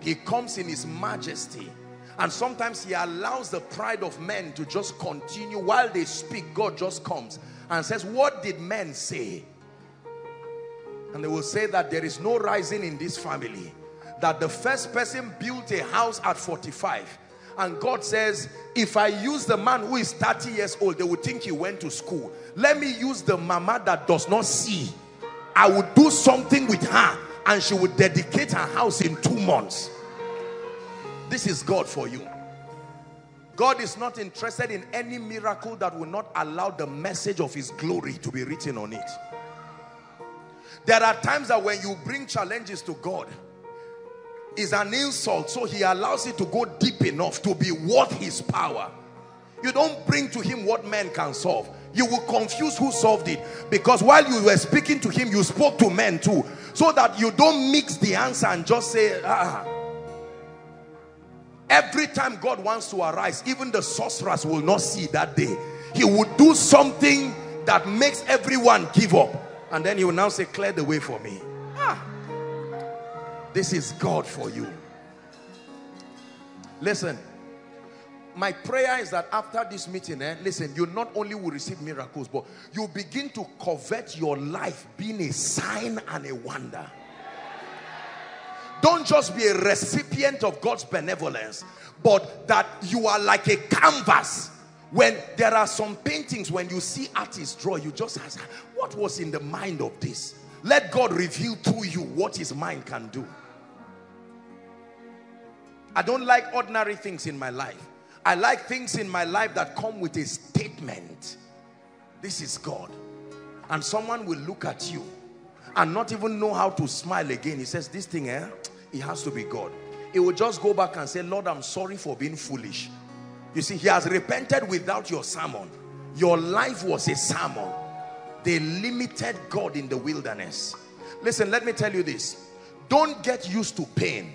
B: He comes in his majesty and sometimes he allows the pride of men to just continue while they speak. God just comes and says, what did men say? And they will say that there is no rising in this family. That the first person built a house at 45 and God says, if I use the man who is 30 years old, they would think he went to school. Let me use the mama that does not see. I would do something with her and she would dedicate her house in two months. This is God for you. God is not interested in any miracle that will not allow the message of his glory to be written on it. There are times that when you bring challenges to God, is an insult so he allows it to go deep enough to be worth his power you don't bring to him what men can solve you will confuse who solved it because while you were speaking to him you spoke to men too so that you don't mix the answer and just say ah every time God wants to arise even the sorcerers will not see that day he would do something that makes everyone give up and then he will now say clear the way for me ah this is God for you. Listen, my prayer is that after this meeting, eh, listen, you not only will receive miracles, but you begin to covet your life being a sign and a wonder. Don't just be a recipient of God's benevolence, but that you are like a canvas. When there are some paintings, when you see artists draw, you just ask, what was in the mind of this? Let God reveal to you what his mind can do. I don't like ordinary things in my life. I like things in my life that come with a statement. This is God. And someone will look at you and not even know how to smile again. He says, this thing, eh? It has to be God. He will just go back and say, Lord, I'm sorry for being foolish. You see, he has repented without your sermon. Your life was a sermon. They limited God in the wilderness. Listen, let me tell you this. Don't get used to pain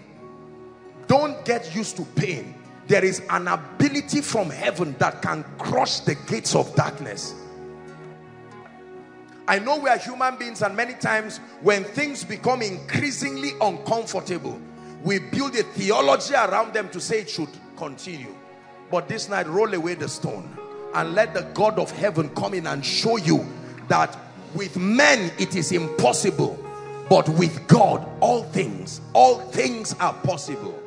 B: Don't get used to pain. There is an ability from heaven that can crush the gates of darkness. I know we are human beings and many times when things become increasingly uncomfortable, we build a theology around them to say it should continue. But this night, roll away the stone and let the God of heaven come in and show you that with men it is impossible, but with God, all things, all things are possible.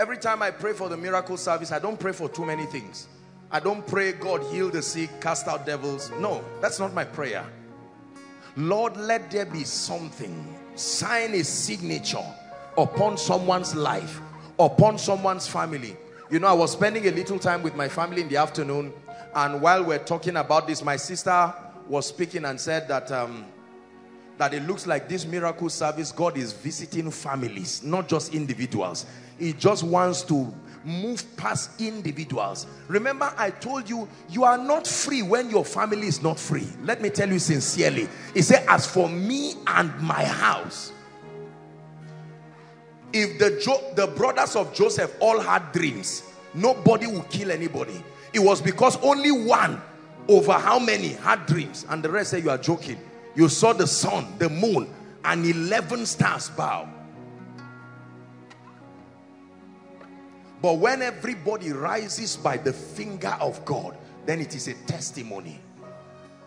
B: Every time I pray for the miracle service, I don't pray for too many things. I don't pray, God, heal the sick, cast out devils. No, that's not my prayer. Lord, let there be something, sign a signature upon someone's life, upon someone's family. You know, I was spending a little time with my family in the afternoon, and while we're talking about this, my sister was speaking and said that um, that it looks like this miracle service, God is visiting families, not just individuals. He just wants to move past individuals. Remember, I told you, you are not free when your family is not free. Let me tell you sincerely. He said, as for me and my house, if the, jo the brothers of Joseph all had dreams, nobody would kill anybody. It was because only one over how many had dreams and the rest say you are joking. You saw the sun, the moon and 11 stars bow. But when everybody rises by the finger of God, then it is a testimony.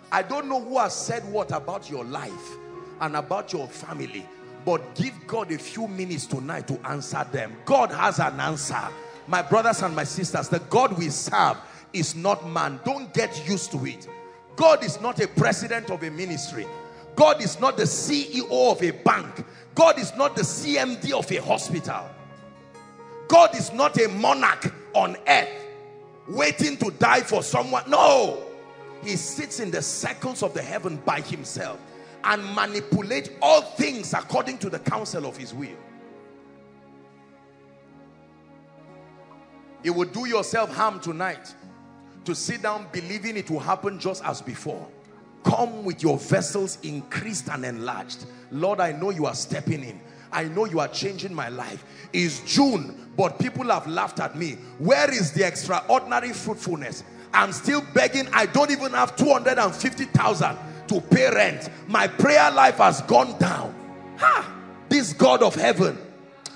B: I don't know who has said what about your life and about your family, but give God a few minutes tonight to answer them. God has an answer. My brothers and my sisters, the God we serve is not man. Don't get used to it. God is not a president of a ministry. God is not the CEO of a bank. God is not the CMD of a hospital. God is not a monarch on earth waiting to die for someone. No. He sits in the circles of the heaven by himself and manipulate all things according to the counsel of his will. You will do yourself harm tonight to sit down believing it will happen just as before. Come with your vessels increased and enlarged. Lord, I know you are stepping in. I know you are changing my life. It's June, but people have laughed at me. Where is the extraordinary fruitfulness? I'm still begging. I don't even have 250,000 to pay rent. My prayer life has gone down. Ha! This God of heaven.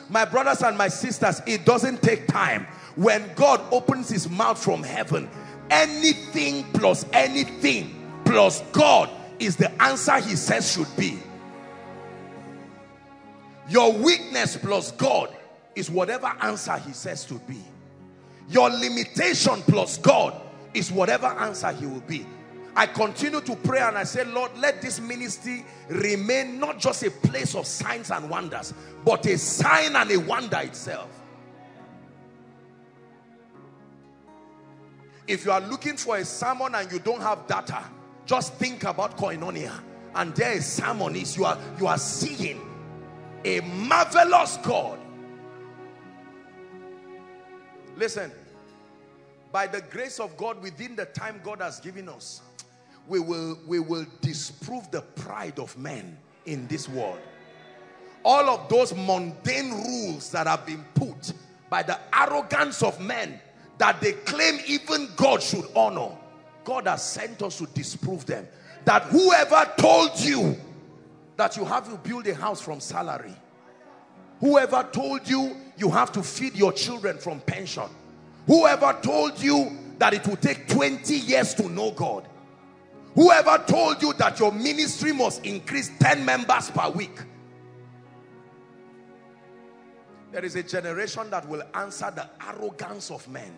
B: My brothers and my sisters, it doesn't take time. When God opens his mouth from heaven, anything plus anything plus God is the answer he says should be. Your weakness plus God is whatever answer he says to be. Your limitation plus God is whatever answer he will be. I continue to pray and I say, Lord, let this ministry remain not just a place of signs and wonders, but a sign and a wonder itself. If you are looking for a sermon and you don't have data, just think about koinonia. And there is sermon is you are you are seeing a marvelous God. Listen, by the grace of God within the time God has given us, we will, we will disprove the pride of men in this world. All of those mundane rules that have been put by the arrogance of men that they claim even God should honor. God has sent us to disprove them. That whoever told you that you have to build a house from salary. Whoever told you you have to feed your children from pension. Whoever told you that it will take 20 years to know God. Whoever told you that your ministry must increase 10 members per week. There is a generation that will answer the arrogance of men.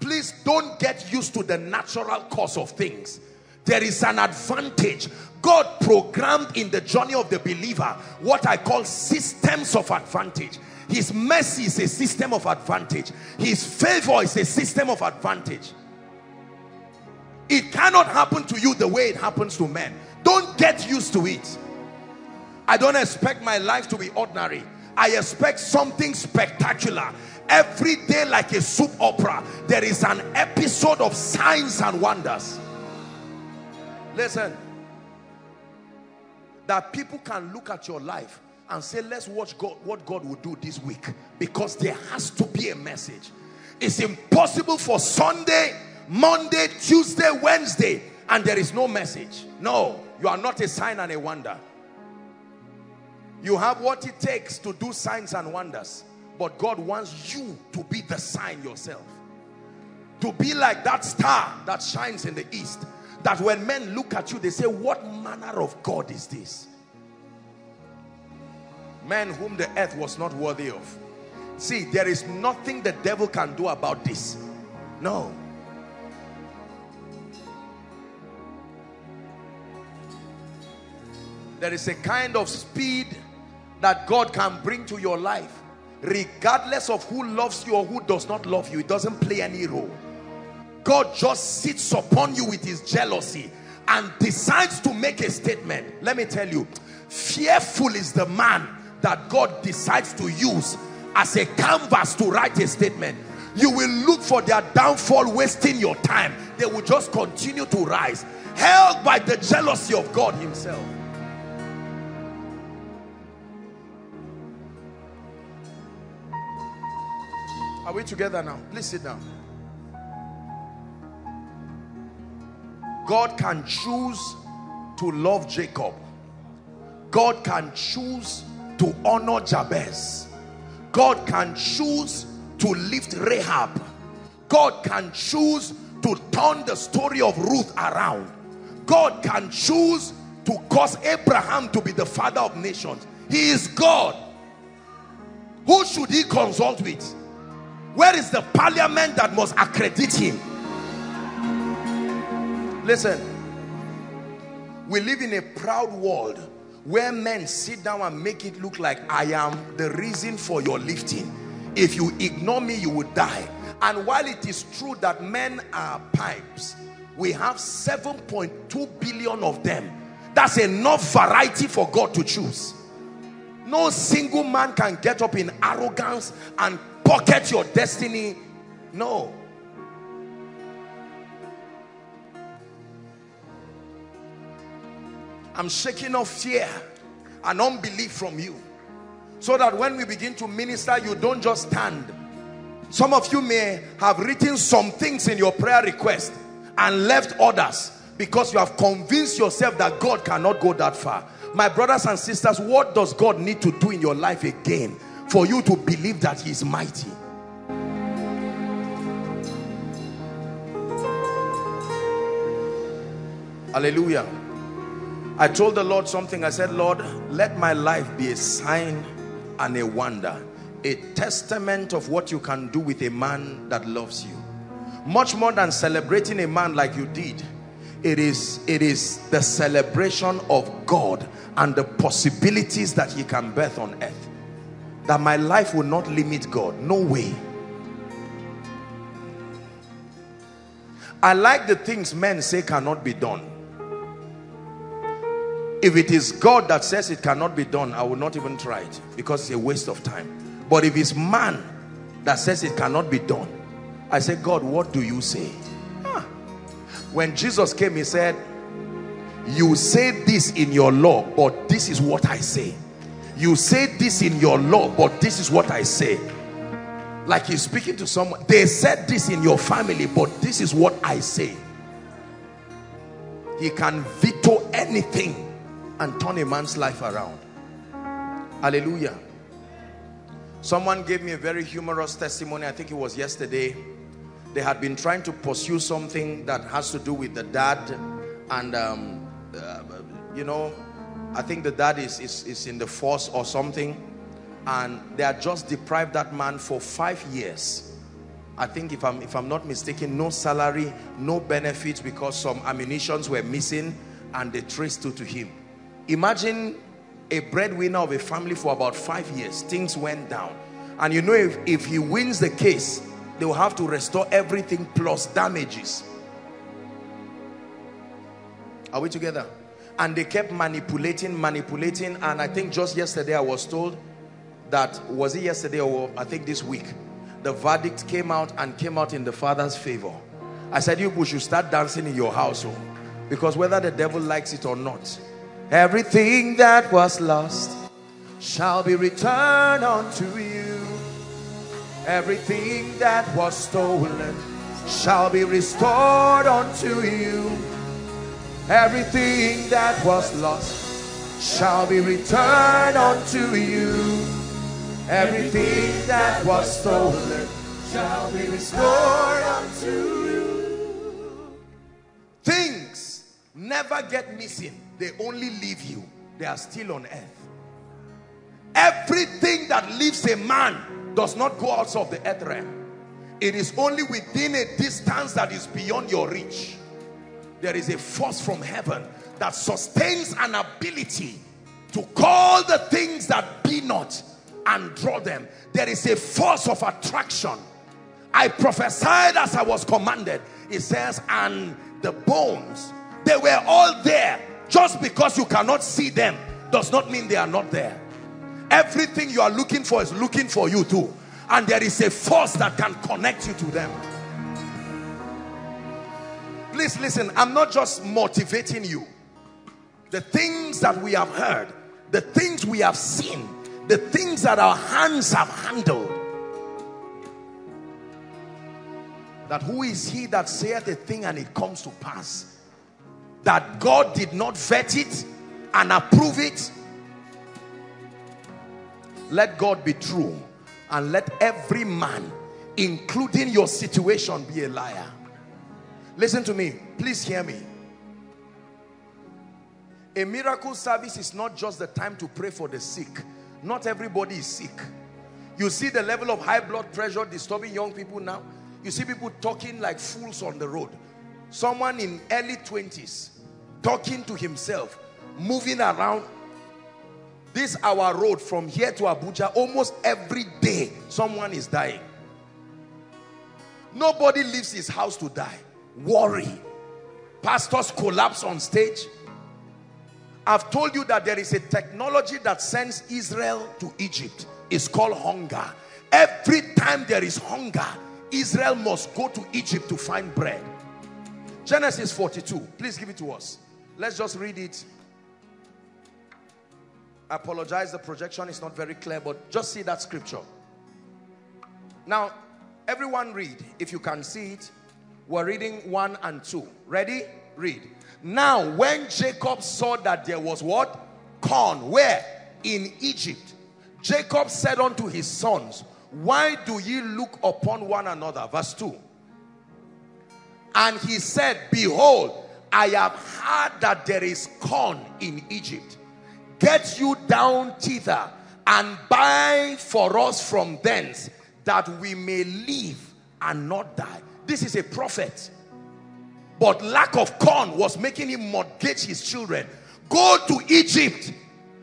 B: Please don't get used to the natural course of things. There is an advantage. God programmed in the journey of the believer what I call systems of advantage. His mercy is a system of advantage. His favor is a system of advantage. It cannot happen to you the way it happens to men. Don't get used to it. I don't expect my life to be ordinary. I expect something spectacular. Every day like a soup opera, there is an episode of signs and wonders. Listen, that people can look at your life and say, let's watch God, what God will do this week. Because there has to be a message. It's impossible for Sunday, Monday, Tuesday, Wednesday, and there is no message. No, you are not a sign and a wonder. You have what it takes to do signs and wonders. But God wants you to be the sign yourself. To be like that star that shines in the east. That when men look at you, they say, what manner of God is this? Men whom the earth was not worthy of. See, there is nothing the devil can do about this. No. There is a kind of speed that God can bring to your life regardless of who loves you or who does not love you. It doesn't play any role. God just sits upon you with his jealousy and decides to make a statement. Let me tell you, fearful is the man that God decides to use as a canvas to write a statement. You will look for their downfall wasting your time. They will just continue to rise, held by the jealousy of God himself. Are we together now? Please sit down. God can choose to love Jacob. God can choose to honor Jabez. God can choose to lift Rahab. God can choose to turn the story of Ruth around. God can choose to cause Abraham to be the father of nations. He is God. Who should he consult with? Where is the parliament that must accredit him? Listen, we live in a proud world where men sit down and make it look like I am the reason for your lifting. If you ignore me, you will die. And while it is true that men are pipes, we have 7.2 billion of them. That's enough variety for God to choose. No single man can get up in arrogance and pocket your destiny. No. I'm shaking off fear and unbelief from you. So that when we begin to minister, you don't just stand. Some of you may have written some things in your prayer request and left others because you have convinced yourself that God cannot go that far. My brothers and sisters, what does God need to do in your life again for you to believe that he is mighty? Hallelujah. I told the Lord something. I said, Lord, let my life be a sign and a wonder. A testament of what you can do with a man that loves you. Much more than celebrating a man like you did. It is, it is the celebration of God and the possibilities that he can birth on earth. That my life will not limit God. No way. I like the things men say cannot be done. If it is God that says it cannot be done, I will not even try it because it's a waste of time. But if it's man that says it cannot be done, I say, God, what do you say? Ah. When Jesus came, he said, you say this in your law, but this is what I say. You say this in your law, but this is what I say. Like he's speaking to someone. They said this in your family, but this is what I say. He can veto anything and turn a man's life around. Hallelujah. Someone gave me a very humorous testimony. I think it was yesterday. They had been trying to pursue something that has to do with the dad. And, um, uh, you know, I think the dad is, is, is in the force or something. And they had just deprived that man for five years. I think if I'm, if I'm not mistaken, no salary, no benefits because some ammunitions were missing and they traced it to him. Imagine a breadwinner of a family for about five years. Things went down. And you know, if, if he wins the case, they will have to restore everything plus damages. Are we together? And they kept manipulating, manipulating. And I think just yesterday I was told that, was it yesterday or I think this week, the verdict came out and came out in the father's favor. I said, you should start dancing in your household. Oh, because whether the devil likes it or not, Everything that was lost shall be returned unto you. Everything that was stolen shall be restored unto you. Everything that was lost shall be returned unto you. Everything that was stolen shall be restored unto you. Things never get missing, they only leave you. They are still on earth. Everything that leaves a man does not go outside of the earth realm. It is only within a distance that is beyond your reach. There is a force from heaven that sustains an ability to call the things that be not and draw them. There is a force of attraction. I prophesied as I was commanded. It says, and the bones, they were all there. Just because you cannot see them does not mean they are not there. Everything you are looking for is looking for you too. And there is a force that can connect you to them. Please listen, I'm not just motivating you. The things that we have heard, the things we have seen, the things that our hands have handled. That who is he that saith a thing and it comes to pass? That God did not vet it and approve it. Let God be true and let every man, including your situation, be a liar. Listen to me. Please hear me. A miracle service is not just the time to pray for the sick. Not everybody is sick. You see the level of high blood pressure disturbing young people now. You see people talking like fools on the road. Someone in early 20s talking to himself, moving around. This our road from here to Abuja, almost every day someone is dying. Nobody leaves his house to die. Worry. Pastors collapse on stage. I've told you that there is a technology that sends Israel to Egypt. It's called hunger. Every time there is hunger, Israel must go to Egypt to find bread. Genesis 42. Please give it to us. Let's just read it. I apologize, the projection is not very clear, but just see that scripture. Now, everyone read, if you can see it. We're reading 1 and 2. Ready? Read. Now, when Jacob saw that there was what? Corn. Where? In Egypt. Jacob said unto his sons, Why do ye look upon one another? Verse 2. And he said, Behold, I have heard that there is corn in Egypt. Get you down thither and buy for us from thence that we may live and not die. This is a prophet. But lack of corn was making him mortgage his children. Go to Egypt.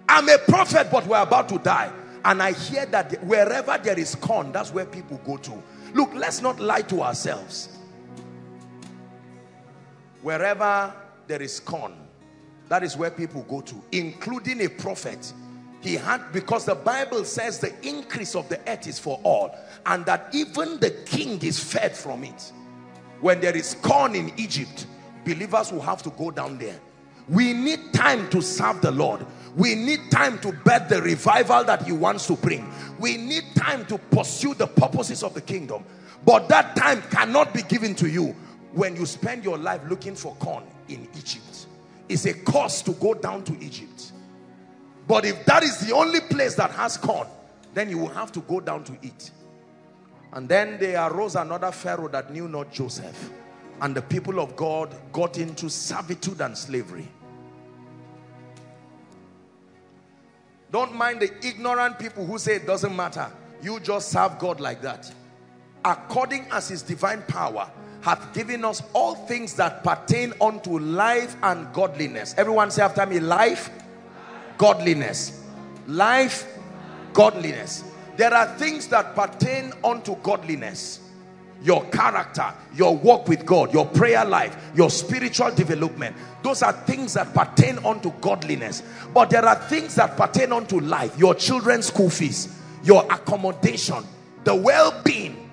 B: I'm a prophet, but we're about to die. And I hear that wherever there is corn, that's where people go to. Look, let's not lie to ourselves. Wherever there is corn, that is where people go to, including a prophet. He had, because the Bible says the increase of the earth is for all, and that even the king is fed from it. When there is corn in Egypt, believers will have to go down there. We need time to serve the Lord. We need time to bet the revival that he wants to bring. We need time to pursue the purposes of the kingdom. But that time cannot be given to you when you spend your life looking for corn in Egypt. It's a cost to go down to Egypt. But if that is the only place that has corn, then you will have to go down to eat. And then there arose another Pharaoh that knew not Joseph. And the people of God got into servitude and slavery. Don't mind the ignorant people who say it doesn't matter. You just serve God like that. According as his divine power hath given us all things that pertain unto life and godliness. Everyone say after me, life, godliness. Life, godliness. There are things that pertain unto godliness. Your character, your walk with God, your prayer life, your spiritual development. Those are things that pertain unto godliness. But there are things that pertain unto life. Your children's school fees, your accommodation, the well-being.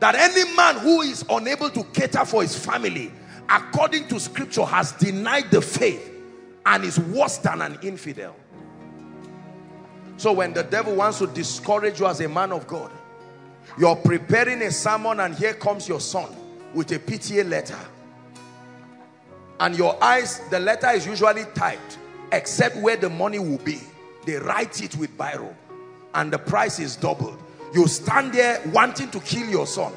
B: That any man who is unable to cater for his family, according to scripture, has denied the faith and is worse than an infidel. So when the devil wants to discourage you as a man of God, you're preparing a sermon and here comes your son with a PTA letter. And your eyes, the letter is usually typed except where the money will be. They write it with biro and the price is doubled. You stand there wanting to kill your son.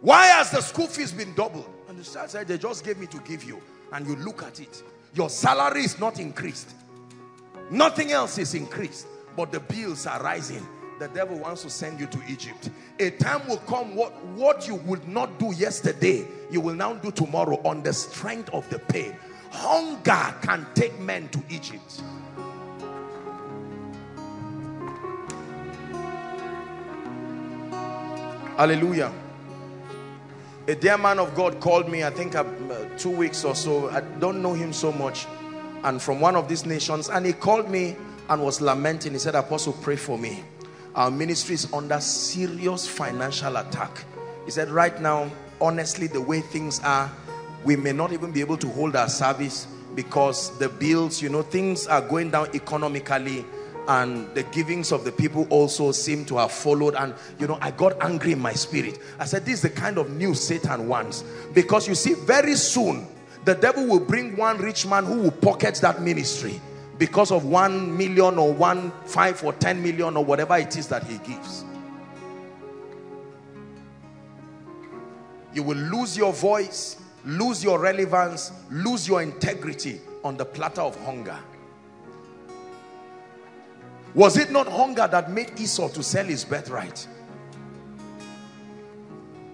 B: Why has the school fees been doubled? And the child said, they just gave me to give you. And you look at it. Your salary is not increased. Nothing else is increased. But the bills are rising. The devil wants to send you to Egypt. A time will come, what, what you would not do yesterday, you will now do tomorrow on the strength of the pain. Hunger can take men to Egypt. Hallelujah. A dear man of God called me, I think uh, two weeks or so. I don't know him so much. And from one of these nations. And he called me and was lamenting. He said, Apostle, pray for me. Our ministry is under serious financial attack. He said, right now, honestly, the way things are, we may not even be able to hold our service because the bills, you know, things are going down economically and the givings of the people also seem to have followed. And you know I got angry in my spirit. I said this is the kind of news Satan wants. Because you see very soon the devil will bring one rich man who will pocket that ministry because of one million or one five or ten million or whatever it is that he gives. You will lose your voice lose your relevance lose your integrity on the platter of hunger was it not hunger that made Esau to sell his birthright?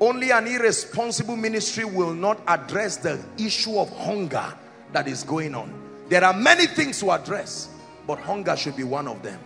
B: Only an irresponsible ministry will not address the issue of hunger that is going on. There are many things to address, but hunger should be one of them.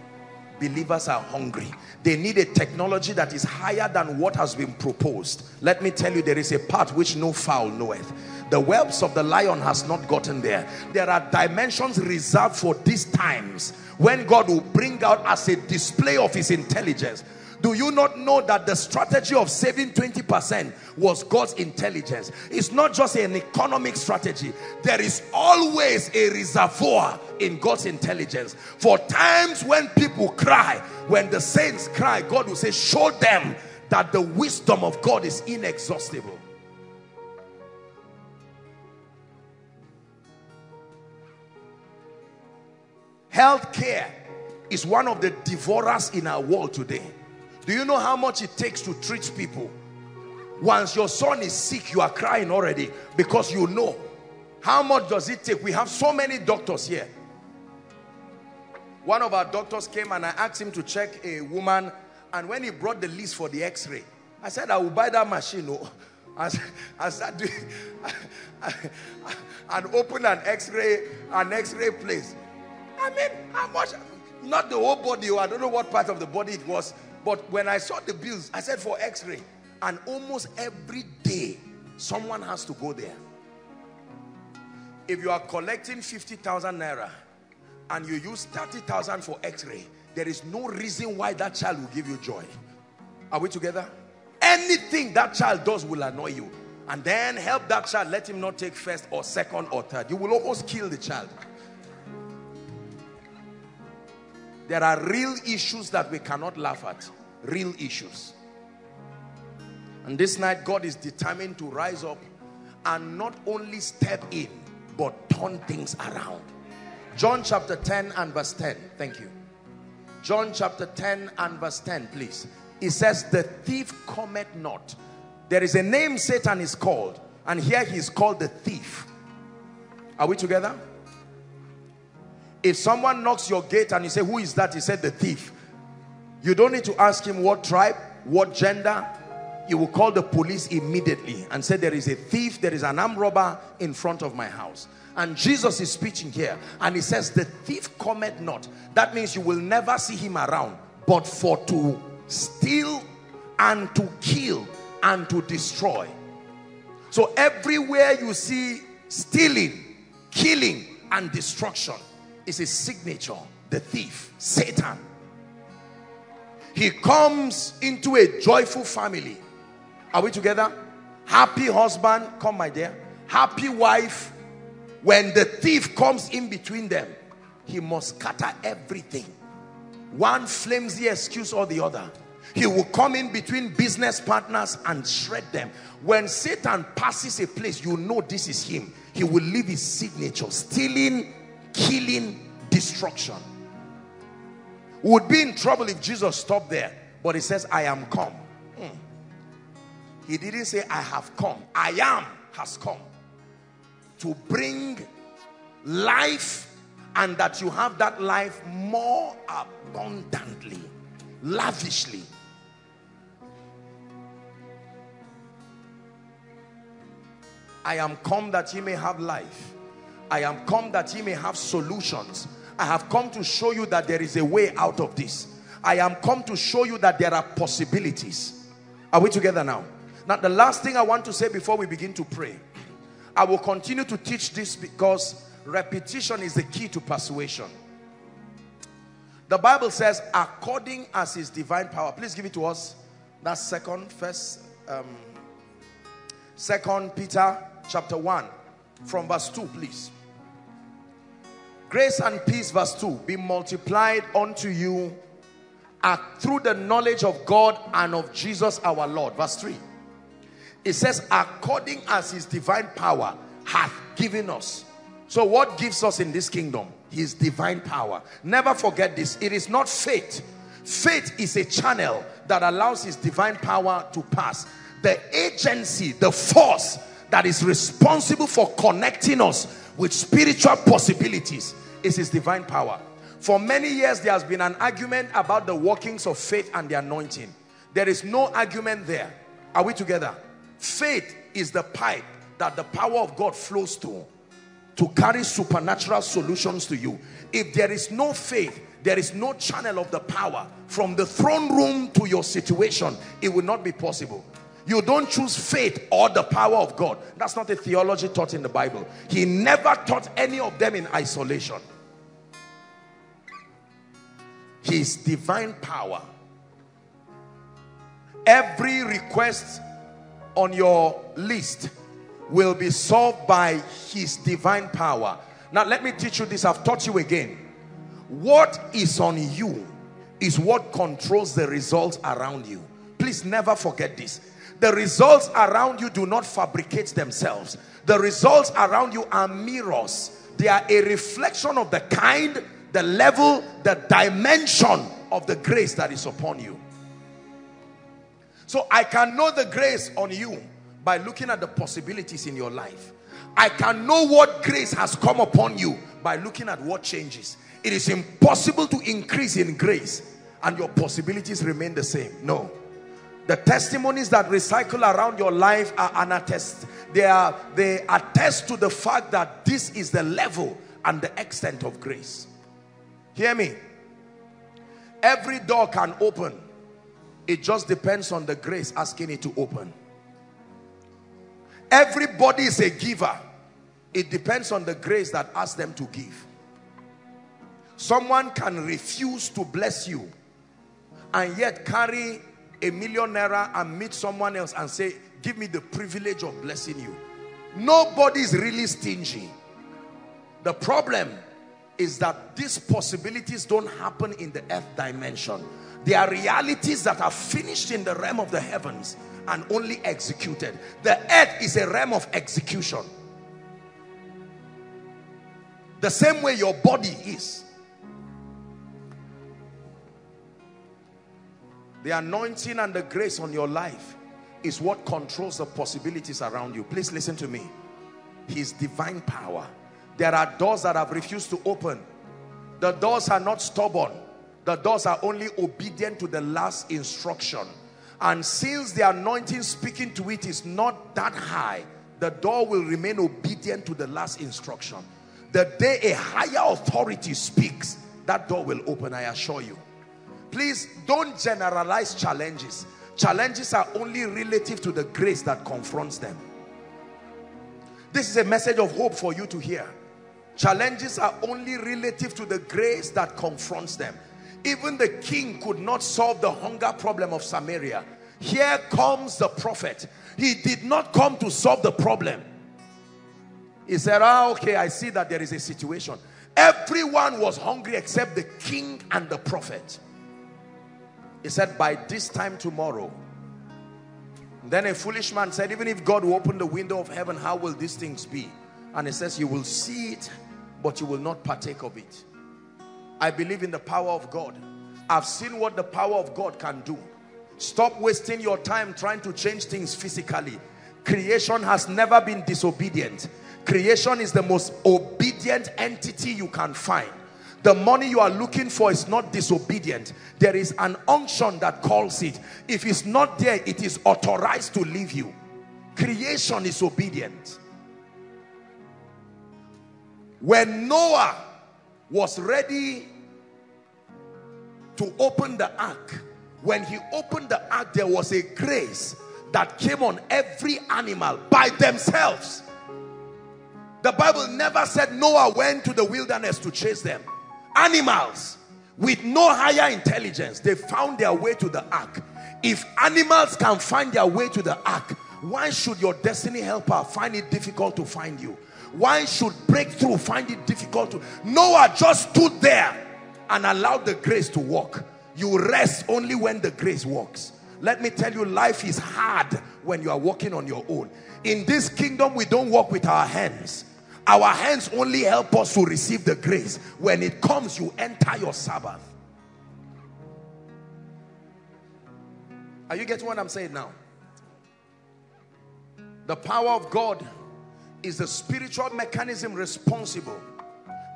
B: Believers are hungry. They need a technology that is higher than what has been proposed. Let me tell you, there is a path which no fowl knoweth. The whelps of the lion has not gotten there. There are dimensions reserved for these times when God will bring out as a display of his intelligence. Do you not know that the strategy of saving 20% was God's intelligence? It's not just an economic strategy. There is always a reservoir in God's intelligence. For times when people cry, when the saints cry, God will say, show them that the wisdom of God is inexhaustible. Healthcare is one of the devourers in our world today. Do you know how much it takes to treat people? Once your son is sick, you are crying already because you know. How much does it take? We have so many doctors here. One of our doctors came and I asked him to check a woman and when he brought the list for the x-ray, I said, I will buy that machine. Oh. [laughs] I, I started doing, and open an x-ray, an x-ray place. I mean, how much? Not the whole body, oh, I don't know what part of the body it was. But when I saw the bills, I said for x-ray. And almost every day, someone has to go there. If you are collecting 50,000 naira and you use 30,000 for x-ray, there is no reason why that child will give you joy. Are we together? Anything that child does will annoy you. And then help that child, let him not take first or second or third. You will almost kill the child. There are real issues that we cannot laugh at. Real issues. And this night, God is determined to rise up and not only step in, but turn things around. John chapter 10 and verse 10. Thank you. John chapter 10 and verse 10, please. It says, the thief cometh not. There is a name Satan is called. And here he is called the thief. Are we together? If someone knocks your gate and you say, who is that? He said, the thief. You don't need to ask him what tribe, what gender. You will call the police immediately and say, there is a thief, there is an armed robber in front of my house. And Jesus is speaking here. And he says, the thief cometh not. That means you will never see him around. But for to steal and to kill and to destroy. So everywhere you see stealing, killing and destruction, is his signature, the thief, Satan. He comes into a joyful family. Are we together? Happy husband, come my dear. Happy wife, When the thief comes in between them, he must scatter everything. One flimsy excuse or the other. He will come in between business partners and shred them. When Satan passes a place, you know this is him. He will leave his signature, stealing, killing, destruction. Would be in trouble if Jesus stopped there. But he says, I am come. Hmm. He didn't say, I have come. I am has come to bring life and that you have that life more abundantly, lavishly. I am come that ye may have life. I am come that ye may have solutions. I have come to show you that there is a way out of this. I am come to show you that there are possibilities. Are we together now? Now, the last thing I want to say before we begin to pray, I will continue to teach this because repetition is the key to persuasion. The Bible says, according as his divine power. Please give it to us. That's second, first, um, second Peter chapter 1 from verse 2, please. Grace and peace, verse 2, be multiplied unto you through the knowledge of God and of Jesus our Lord. Verse 3. It says, according as his divine power hath given us. So what gives us in this kingdom? His divine power. Never forget this. It is not faith. Faith is a channel that allows his divine power to pass. The agency, the force that is responsible for connecting us with spiritual possibilities is his divine power. For many years, there has been an argument about the workings of faith and the anointing. There is no argument there. Are we together? Faith is the pipe that the power of God flows to to carry supernatural solutions to you. If there is no faith, there is no channel of the power from the throne room to your situation, it will not be possible. You don't choose faith or the power of God. That's not a theology taught in the Bible. He never taught any of them in isolation. His divine power. Every request on your list will be solved by his divine power. Now let me teach you this. I've taught you again. What is on you is what controls the results around you. Please never forget this. The results around you do not fabricate themselves. The results around you are mirrors. They are a reflection of the kind, the level, the dimension of the grace that is upon you. So I can know the grace on you by looking at the possibilities in your life. I can know what grace has come upon you by looking at what changes. It is impossible to increase in grace and your possibilities remain the same. No. The testimonies that recycle around your life are an attest. They are they attest to the fact that this is the level and the extent of grace. Hear me. Every door can open. It just depends on the grace asking it to open. Everybody is a giver. It depends on the grace that asks them to give. Someone can refuse to bless you and yet carry a million naira and meet someone else and say, give me the privilege of blessing you. Nobody is really stingy. The problem is that these possibilities don't happen in the earth dimension. They are realities that are finished in the realm of the heavens and only executed. The earth is a realm of execution. The same way your body is. The anointing and the grace on your life is what controls the possibilities around you. Please listen to me. His divine power. There are doors that have refused to open. The doors are not stubborn. The doors are only obedient to the last instruction. And since the anointing speaking to it is not that high, the door will remain obedient to the last instruction. The day a higher authority speaks, that door will open, I assure you. Please don't generalize challenges. Challenges are only relative to the grace that confronts them. This is a message of hope for you to hear. Challenges are only relative to the grace that confronts them. Even the king could not solve the hunger problem of Samaria. Here comes the prophet. He did not come to solve the problem. He said, ah, okay, I see that there is a situation. Everyone was hungry except the king and the prophet. He said, by this time tomorrow. Then a foolish man said, even if God will open the window of heaven, how will these things be? And he says, you will see it, but you will not partake of it. I believe in the power of God. I've seen what the power of God can do. Stop wasting your time trying to change things physically. Creation has never been disobedient. Creation is the most obedient entity you can find. The money you are looking for is not disobedient. There is an unction that calls it. If it's not there, it is authorized to leave you. Creation is obedient. When Noah was ready to open the ark, when he opened the ark, there was a grace that came on every animal by themselves. The Bible never said Noah went to the wilderness to chase them. Animals with no higher intelligence, they found their way to the ark. If animals can find their way to the ark, why should your destiny helper find it difficult to find you? Why should breakthrough find it difficult to? Noah just stood there and allowed the grace to walk. You rest only when the grace walks. Let me tell you, life is hard when you are walking on your own. In this kingdom, we don't walk with our hands. Our hands only help us to receive the grace. When it comes, you enter your Sabbath. Are you getting what I'm saying now? The power of God is the spiritual mechanism responsible.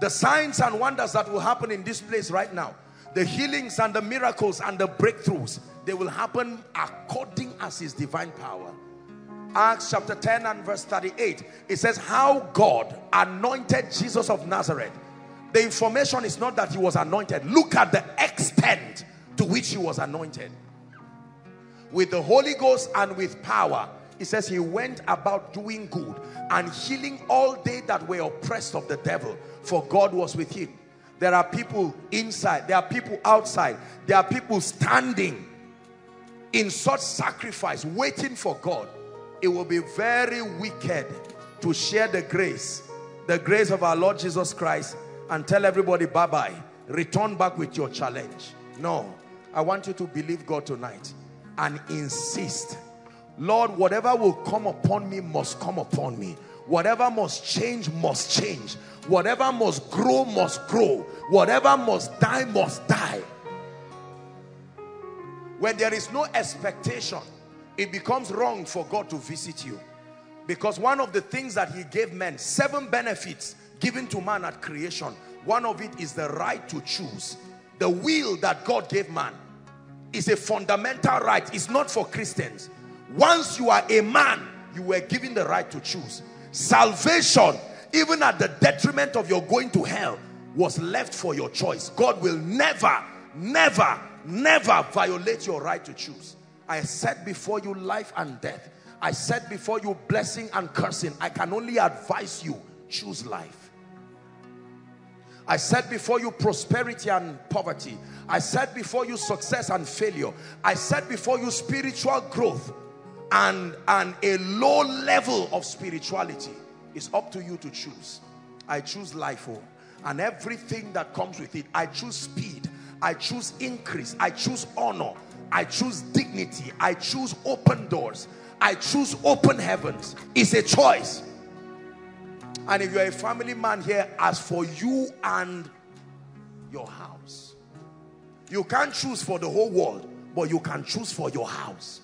B: The signs and wonders that will happen in this place right now, the healings and the miracles and the breakthroughs, they will happen according as his divine power. Acts chapter 10 and verse 38, it says how God anointed Jesus of Nazareth. The information is not that he was anointed. Look at the extent to which he was anointed. With the Holy Ghost and with power. He says he went about doing good and healing all they that were oppressed of the devil. For God was with him. There are people inside. There are people outside. There are people standing in such sacrifice waiting for God it will be very wicked to share the grace, the grace of our Lord Jesus Christ and tell everybody bye-bye. Return back with your challenge. No, I want you to believe God tonight and insist. Lord, whatever will come upon me must come upon me. Whatever must change must change. Whatever must grow must grow. Whatever must die must die. When there is no expectation, it becomes wrong for God to visit you. Because one of the things that he gave men, seven benefits given to man at creation, one of it is the right to choose. The will that God gave man is a fundamental right. It's not for Christians. Once you are a man, you were given the right to choose. Salvation, even at the detriment of your going to hell, was left for your choice. God will never, never, never violate your right to choose. I set before you life and death. I set before you blessing and cursing. I can only advise you, choose life. I set before you prosperity and poverty. I set before you success and failure. I set before you spiritual growth and, and a low level of spirituality. It's up to you to choose. I choose life oh, and everything that comes with it. I choose speed. I choose increase. I choose honor. I choose dignity. I choose open doors. I choose open heavens. It's a choice. And if you're a family man here, as for you and your house, you can't choose for the whole world, but you can choose for your house.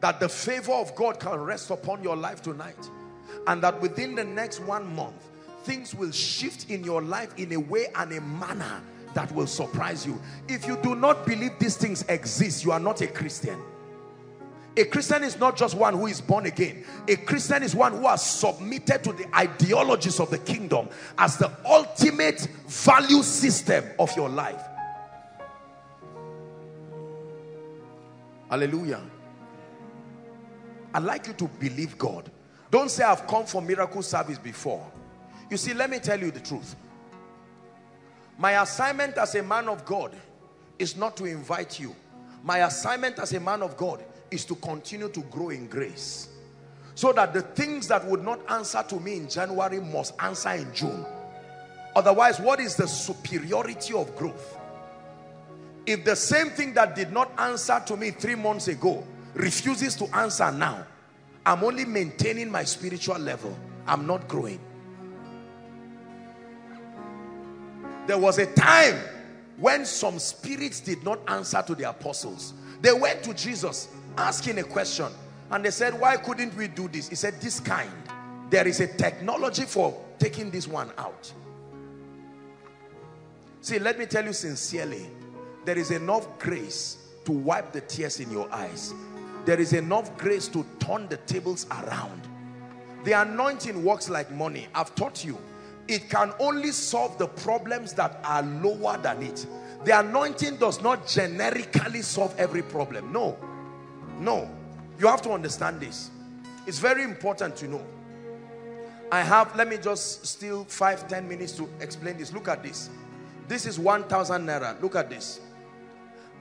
B: That the favor of God can rest upon your life tonight. And that within the next one month, things will shift in your life in a way and a manner that will surprise you. If you do not believe these things exist, you are not a Christian. A Christian is not just one who is born again. A Christian is one who has submitted to the ideologies of the kingdom as the ultimate value system of your life. Hallelujah. I'd like you to believe God. Don't say I've come for miracle service before. You see, let me tell you the truth. My assignment as a man of God is not to invite you. My assignment as a man of God is to continue to grow in grace. So that the things that would not answer to me in January must answer in June. Otherwise, what is the superiority of growth? If the same thing that did not answer to me three months ago refuses to answer now, I'm only maintaining my spiritual level. I'm not growing. There was a time when some spirits did not answer to the apostles. They went to Jesus asking a question and they said, why couldn't we do this? He said, this kind. There is a technology for taking this one out. See, let me tell you sincerely, there is enough grace to wipe the tears in your eyes. There is enough grace to turn the tables around. The anointing works like money. I've taught you. It can only solve the problems that are lower than it. The anointing does not generically solve every problem. No. No. You have to understand this. It's very important to know. I have, let me just steal five, ten minutes to explain this. Look at this. This is 1,000 naira. Look at this.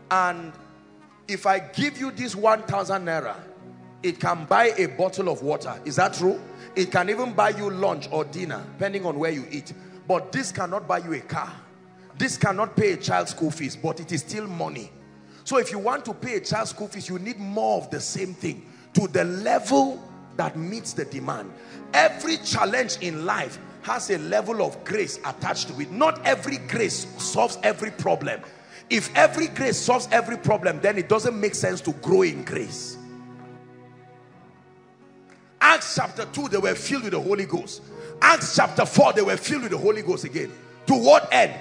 B: And if I give you this 1,000 naira, it can buy a bottle of water. Is that true? It can even buy you lunch or dinner, depending on where you eat. But this cannot buy you a car. This cannot pay a child's school fees, but it is still money. So if you want to pay a child's school fees, you need more of the same thing to the level that meets the demand. Every challenge in life has a level of grace attached to it. Not every grace solves every problem. If every grace solves every problem, then it doesn't make sense to grow in grace. Acts chapter 2, they were filled with the Holy Ghost. Acts chapter 4, they were filled with the Holy Ghost again. To what end?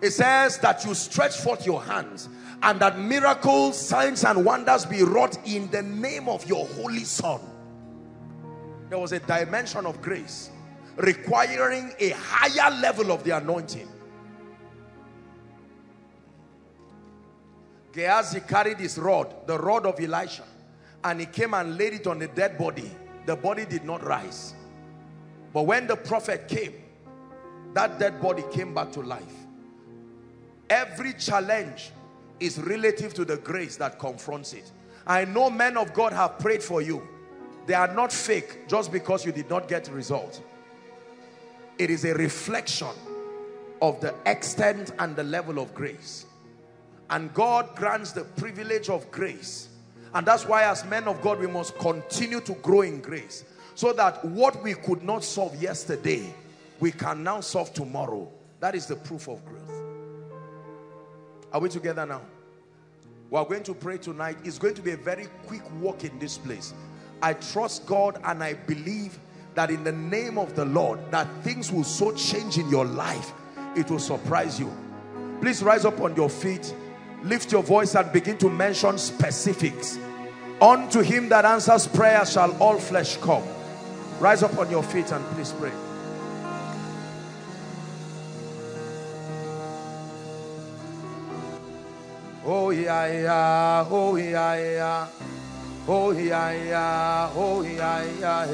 B: It says that you stretch forth your hands and that miracles, signs and wonders be wrought in the name of your holy son. There was a dimension of grace requiring a higher level of the anointing. Gehazi carried his rod, the rod of Elisha, and he came and laid it on the dead body. The body did not rise. But when the prophet came, that dead body came back to life. Every challenge is relative to the grace that confronts it. I know men of God have prayed for you. They are not fake just because you did not get result. It is a reflection of the extent and the level of grace. And God grants the privilege of grace. And that's why as men of God, we must continue to grow in grace. So that what we could not solve yesterday, we can now solve tomorrow. That is the proof of growth. Are we together now? We are going to pray tonight. It's going to be a very quick walk in this place. I trust God and I believe that in the name of the Lord, that things will so change in your life, it will surprise you. Please rise up on your feet, lift your voice and begin to mention specifics. Unto him that answers prayer shall all flesh come. Rise up on your feet and please pray. Oh yeah yeah, oh yeah yeah, oh yeah yeah, oh yeah yeah,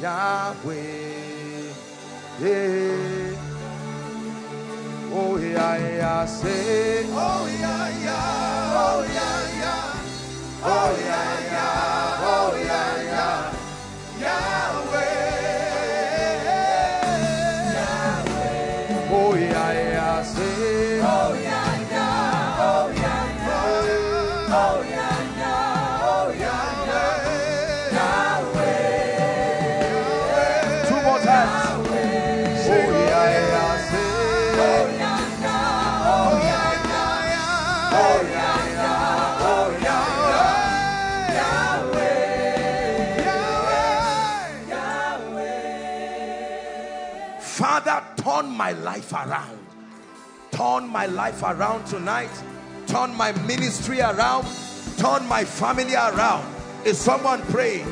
B: Yahweh, yeah. Oh yeah yeah, say, oh yeah yeah, oh yeah yeah, oh yeah yeah, oh yeah yeah, Yahweh, Yahweh. Oh yeah yeah, say, my life around. Turn my life around tonight. Turn my ministry around. Turn my family around. Is someone praying?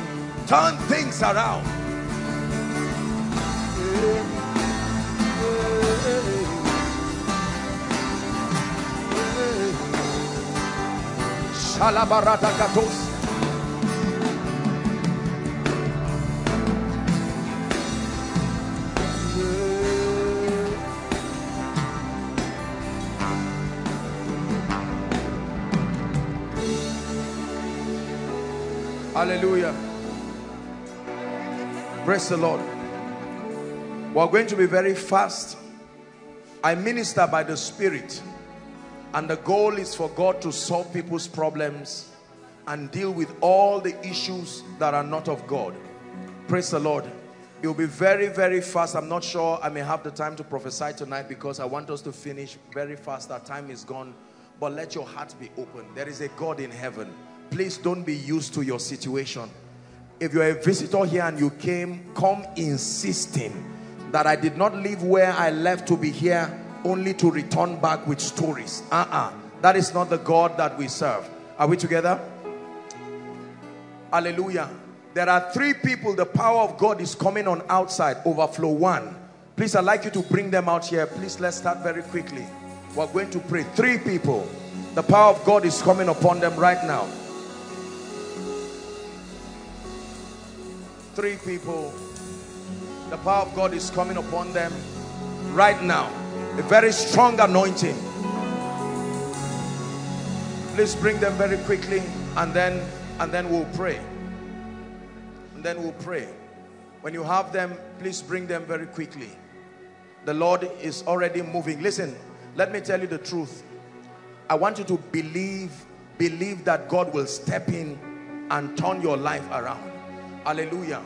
B: Turn things around. Shalabarata katos. Hallelujah. Praise the Lord. We're going to be very fast. I minister by the Spirit. And the goal is for God to solve people's problems and deal with all the issues that are not of God. Praise the Lord. It will be very, very fast. I'm not sure I may have the time to prophesy tonight because I want us to finish very fast. Our time is gone. But let your heart be open. There is a God in heaven. Please don't be used to your situation. If you're a visitor here and you came, come insisting that I did not leave where I left to be here only to return back with stories. Uh-uh. That is not the God that we serve. Are we together? Hallelujah. There are three people, the power of God is coming on outside, overflow one. Please, I'd like you to bring them out here. Please, let's start very quickly. We're going to pray. Three people. The power of God is coming upon them right now. Three people. The power of God is coming upon them right now. A very strong anointing. Please bring them very quickly and then and then we'll pray. And then we'll pray. When you have them, please bring them very quickly. The Lord is already moving. Listen, let me tell you the truth. I want you to believe, believe that God will step in and turn your life around. Hallelujah.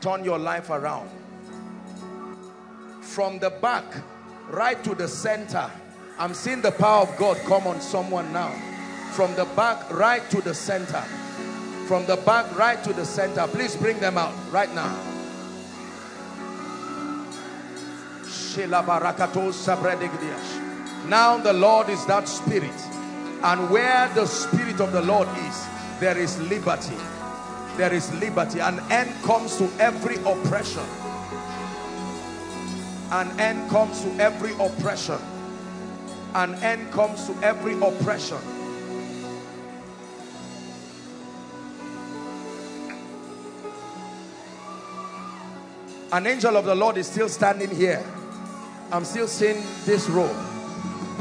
B: Turn your life around. From the back, right to the center. I'm seeing the power of God come on someone now. From the back, right to the center. From the back, right to the center. Please bring them out right now. Now the Lord is that spirit. And where the spirit of the Lord is, there is liberty. There is liberty. An end comes to every oppression. An end comes to every oppression. An end comes to every oppression. An angel of the Lord is still standing here. I'm still seeing this row.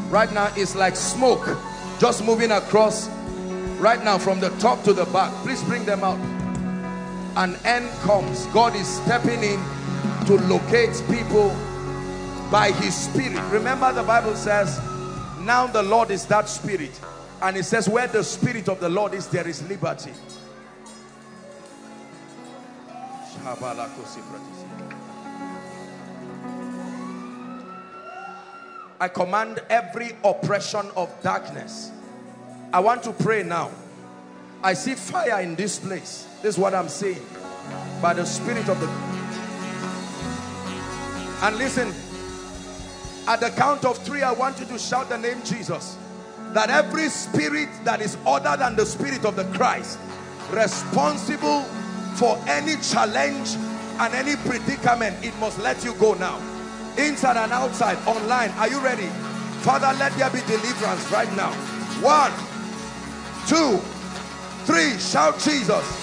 B: Right now, it's like smoke just moving across right now from the top to the back. Please bring them out. An end comes. God is stepping in to locate people by his spirit. Remember the Bible says, now the Lord is that spirit. And it says, where the spirit of the Lord is, there is liberty. I command every oppression of darkness. I want to pray now. I see fire in this place. This is what I'm saying. By the spirit of the... And listen, at the count of three, I want you to shout the name Jesus. That every spirit that is other than the spirit of the Christ, responsible for any challenge and any predicament, it must let you go now. Inside and outside, online. Are you ready? Father, let there be deliverance right now. One, two, three. Shout Jesus.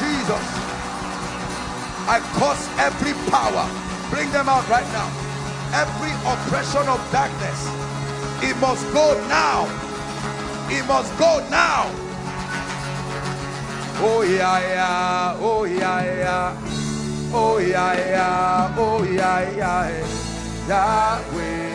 B: Jesus. I curse every power. Bring them out right now. Every oppression of darkness. It must go now. It must go now. Oh yeah, yeah. Oh yeah, yeah. Oh yeah, yeah. Oh yeah, yeah. Yahweh.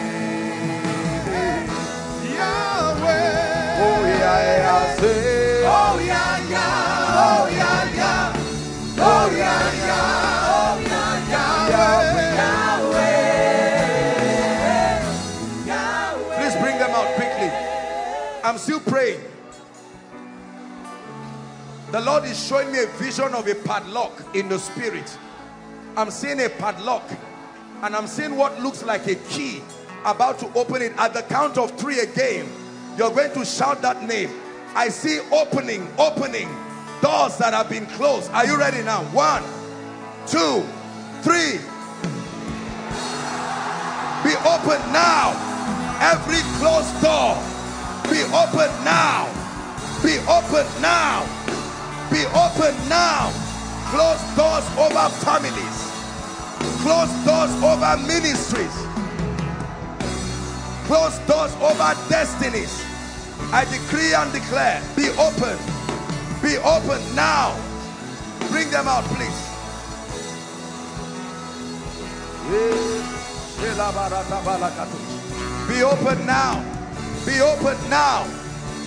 B: I'm still praying. The Lord is showing me a vision of a padlock in the spirit. I'm seeing a padlock and I'm seeing what looks like a key about to open it. At the count of three again, you're going to shout that name. I see opening, opening doors that have been closed. Are you ready now? One, two, three. Be open now. Every closed door. Be open now. Be open now. Be open now. Close doors over families. Close doors over ministries. Close doors over destinies. I decree and declare, be open. Be open now. Bring them out, please. Be open now. Be open now.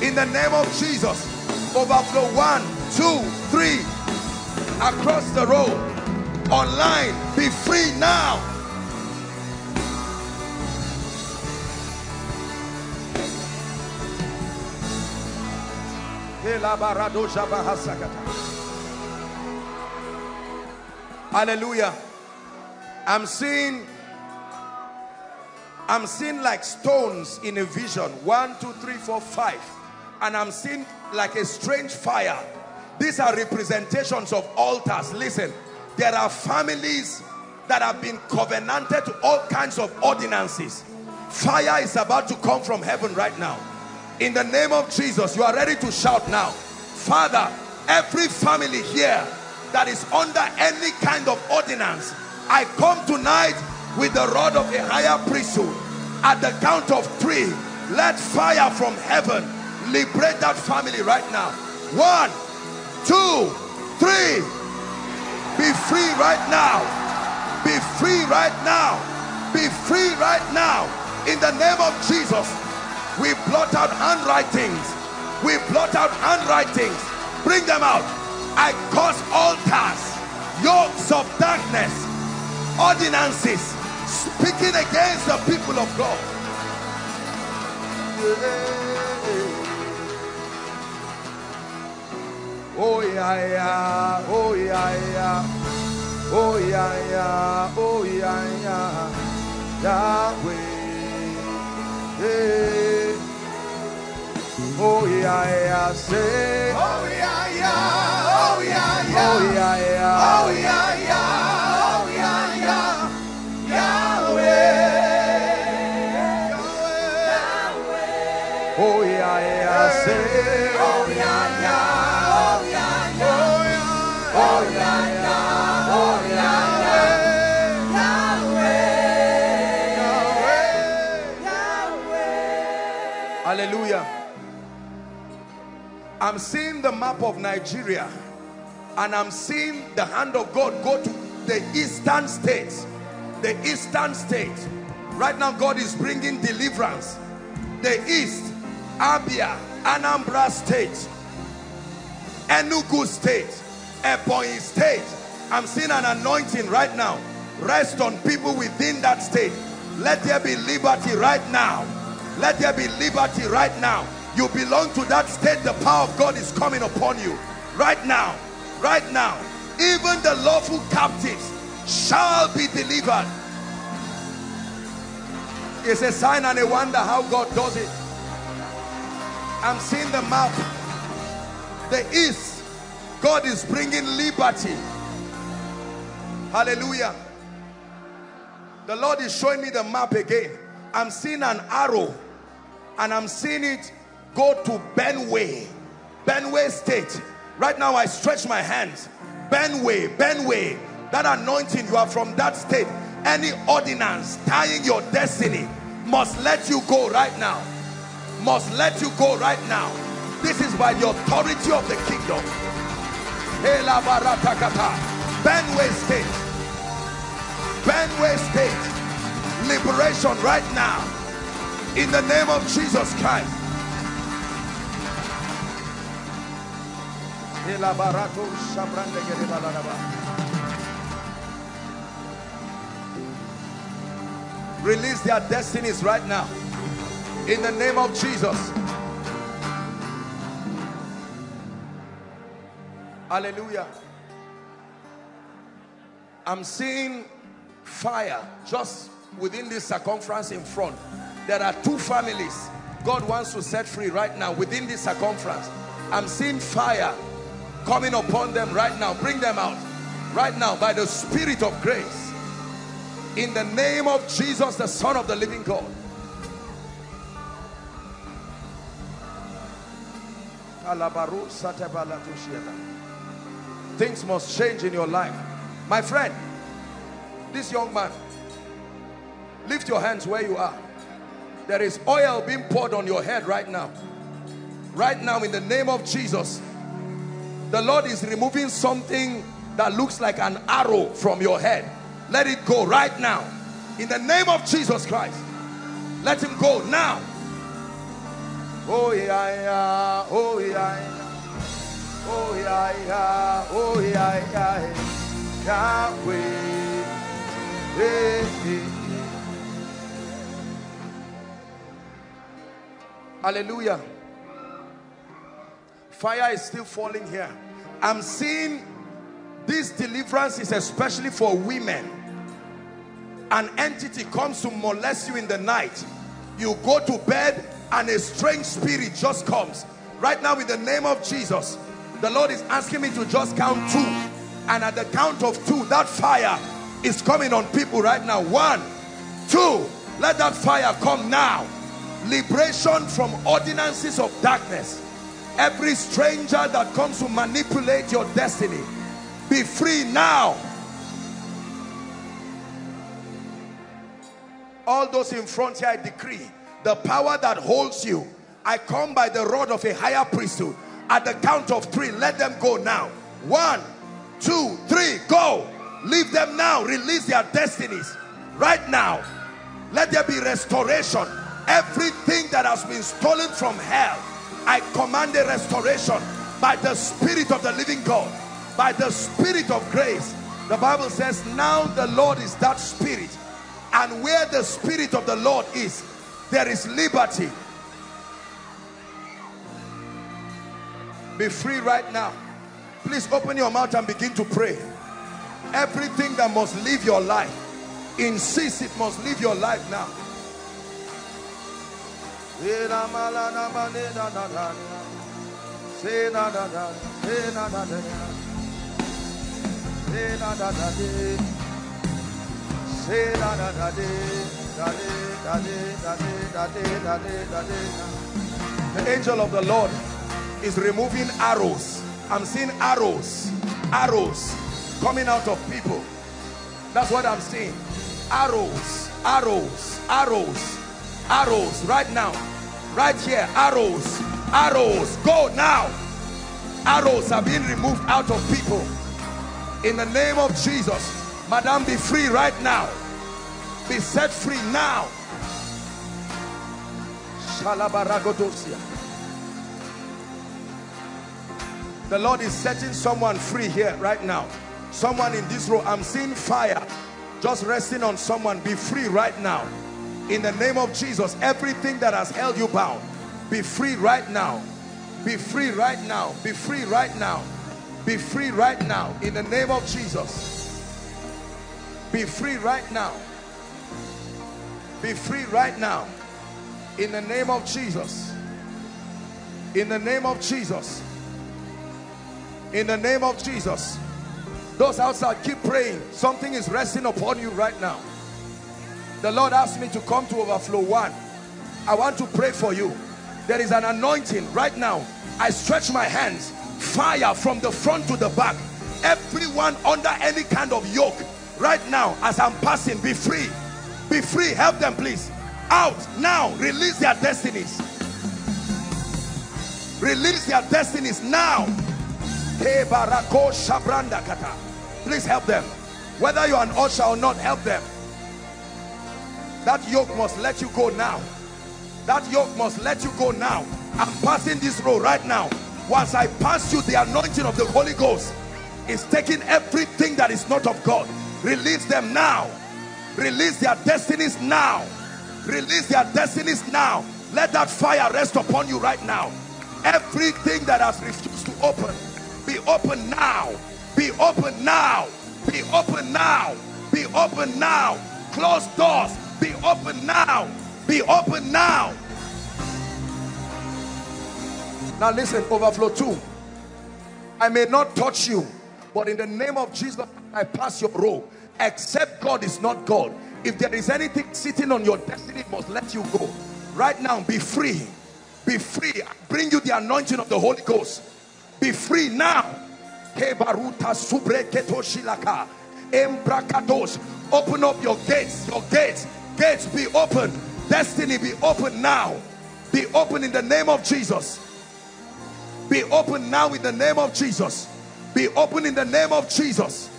B: In the name of Jesus. Overflow one, two, three. Across the road. Online. Be free now. Hallelujah. I'm seeing I'm seeing like stones in a vision. One, two, three, four, five. And I'm seeing like a strange fire. These are representations of altars. Listen, there are families that have been covenanted to all kinds of ordinances. Fire is about to come from heaven right now. In the name of Jesus, you are ready to shout now. Father, every family here that is under any kind of ordinance, I come tonight with the rod of a higher priesthood. At the count of three, let fire from heaven liberate that family right now. One, two, three. Be free right now. Be free right now. Be free right now. In the name of Jesus, we blot out handwritings. We blot out handwritings. Bring them out. I cause altars, yokes of darkness, ordinances speaking against the people of God. Oh yeah, yeah, oh yeah, yeah, oh yeah, yeah, oh yeah, yeah, Yahweh. Hey. Oh yeah, yeah, say. Oh yeah, yeah, oh yeah, yeah, oh yeah, yeah, oh yeah, yeah, oh yeah, yeah, Yahweh. Yahweh. Oh yeah, yeah, say. Oh yeah, yeah, oh yeah, yeah, oh yeah, oh, yeah, Hallelujah. I'm seeing the map of Nigeria and I'm seeing the hand of God go to the eastern states. The eastern states. Right now, God is bringing deliverance. The east, Abia, Anambra State, Enugu State, Ebonyi State. I'm seeing an anointing right now. Rest on people within that state. Let there be liberty right now. Let there be liberty right now. You belong to that state. The power of God is coming upon you right now. Right now. Even the lawful captives shall be delivered. It's a sign and a wonder how God does it. I'm seeing the map. The east. God is bringing liberty. Hallelujah. The Lord is showing me the map again. I'm seeing an arrow and I'm seeing it go to Benue, Benue State. Right now I stretch my hands. Benue, Benue, that anointing, you are from that state. Any ordinance tying your destiny must let you go right now. Must let you go right now. This is by the authority of the kingdom. Benue State. Benue State. Liberation right now. In the name of Jesus Christ. Release their destinies right now. In the name of Jesus. Hallelujah. I'm seeing fire just within this circumference in front. There are two families God wants to set free right now within this circumference. I'm seeing fire coming upon them right now. Bring them out right now by the spirit of grace. In the name of Jesus, the Son of the living God. Things must change in your life. My friend, this young man, lift your hands where you are. There is oil being poured on your head right now. right now in the name of Jesus. The Lord is removing something that looks like an arrow from your head. Let it go right now. In the name of Jesus Christ. Let him go now. Oh yeah, yeah. Oh yeah. Oh yeah, yeah. Oh yeah, yeah. Hey, hey. Hallelujah. Fire is still falling here. I'm seeing this deliverance is especially for women. An entity comes to molest you in the night. You go to bed and a strange spirit just comes. Right now in the name of Jesus, the Lord is asking me to just count two. And at the count of two, that fire is coming on people right now. One, two, let that fire come now. Liberation from ordinances of darkness. Every stranger that comes to manipulate your destiny, be free now. All those in front here, I decree the power that holds you. I come by the rod of a higher priesthood. At the count of three, let them go now. One, two, three, go. Leave them now. Release their destinies right now. Let there be restoration. Everything that has been stolen from hell, I command a restoration by the Spirit of the living God, by the Spirit of grace. The Bible says, now the Lord is that Spirit. And where the Spirit of the Lord is, there is liberty. Be free right now. Please open your mouth and begin to pray. Everything that must leave your life, insist it must leave your life now. The angel of the Lord is removing arrows. I'm seeing arrows, arrows coming out of people. That's what I'm seeing. Arrows, arrows, arrows, arrows right now. Right here, arrows, arrows. Go now. Arrows are being removed out of people. In the name of Jesus. Madam, be free right now. Be set free now. The Lord is setting someone free here right now. Someone in this row, I'm seeing fire just resting on someone. Be free right now. In the name of Jesus, everything that has held you bound, be free right now. Be free right now. Be free right now. Be free right now. In the name of Jesus. Be free right now. Be free right now. In the name of Jesus. In the name of Jesus. In the name of Jesus. Those outside, keep praying. Something is resting upon you right now. The Lord asked me to come to overflow one. I want to pray for you. There is an anointing right now. I stretch my hands. Fire from the front to the back. Everyone under any kind of yoke right now as I'm passing, be free. Be free. Help them, please. Out now. Release their destinies. Release their destinies now. Please help them. Whether you're an usher or not, help them. That yoke must let you go now. That yoke must let you go now. I'm passing this road right now. Once I pass you, the anointing of the Holy Ghost is taking everything that is not of God. Release them now. Release their destinies now. Release their destinies now. Let that fire rest upon you right now. Everything that has refused to open, be open now. Be open now. Be open now. Be open now. Close doors. Be open now. Be open now. Now listen, overflow two. I may not touch you, but in the name of Jesus, I pass your robe. Except God is not God. If there is anything sitting on your destiny, must let you go. Right now, be free. Be free. I bring you the anointing of the Holy Ghost. Be free now. Open up your gates. Your gates. Gates be open. Destiny be open now. Be open in the name of Jesus. Be open now in the name of Jesus. Be open in the name of Jesus.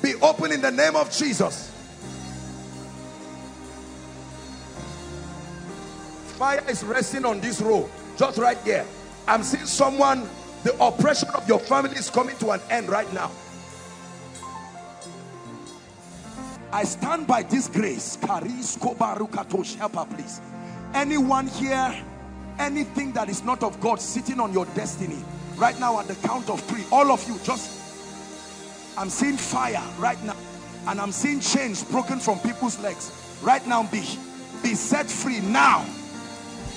B: Be open in the name of Jesus. Fire is resting on this row, just right there. I'm seeing someone, the oppression of your family is coming to an end right now. I stand by this grace. Please. Anyone here, anything that is not of God sitting on your destiny, right now at the count of three, all of you just, I'm seeing fire right now. And I'm seeing chains broken from people's legs. Right now, be, be set free now.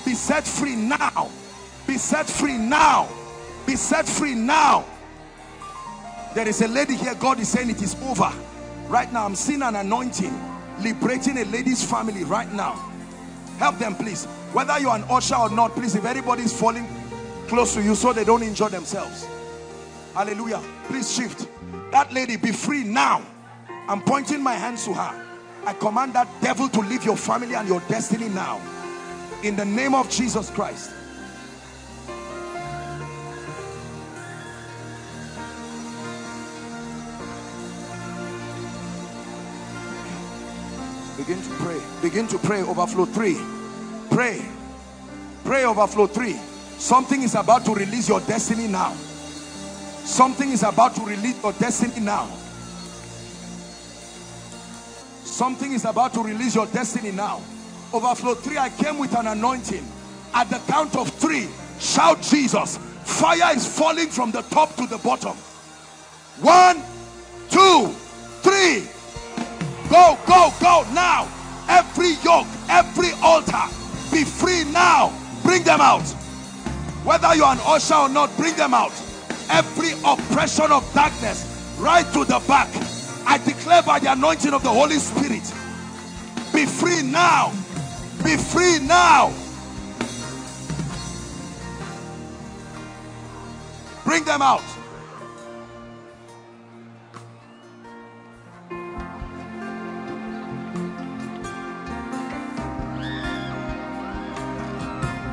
B: Be set free now. Be set free now. Be set free now. There is a lady here, God is saying it is over. Right now, I'm seeing an anointing liberating a lady's family right now. Help them, please. Whether you're an usher or not, please, if anybody's falling close to you so they don't injure themselves. Hallelujah. Please shift. That lady, be free now. I'm pointing my hands to her. I command that devil to leave your family and your destiny now. In the name of Jesus Christ. Begin to pray. Begin to pray. Overflow three. Pray. Pray overflow three. Something is about to release your destiny now. Something is about to release your destiny now. Something is about to release your destiny now. Overflow three. I came with an anointing. At the count of three, shout Jesus. Fire is falling from the top to the bottom. One, two, three. Go, go, go now. Every yoke, every altar, be free now. Bring them out. Whether you're an usher or not, bring them out. Every oppression of darkness, right to the back. I declare by the anointing of the Holy Spirit, be free now. Be free now. Bring them out.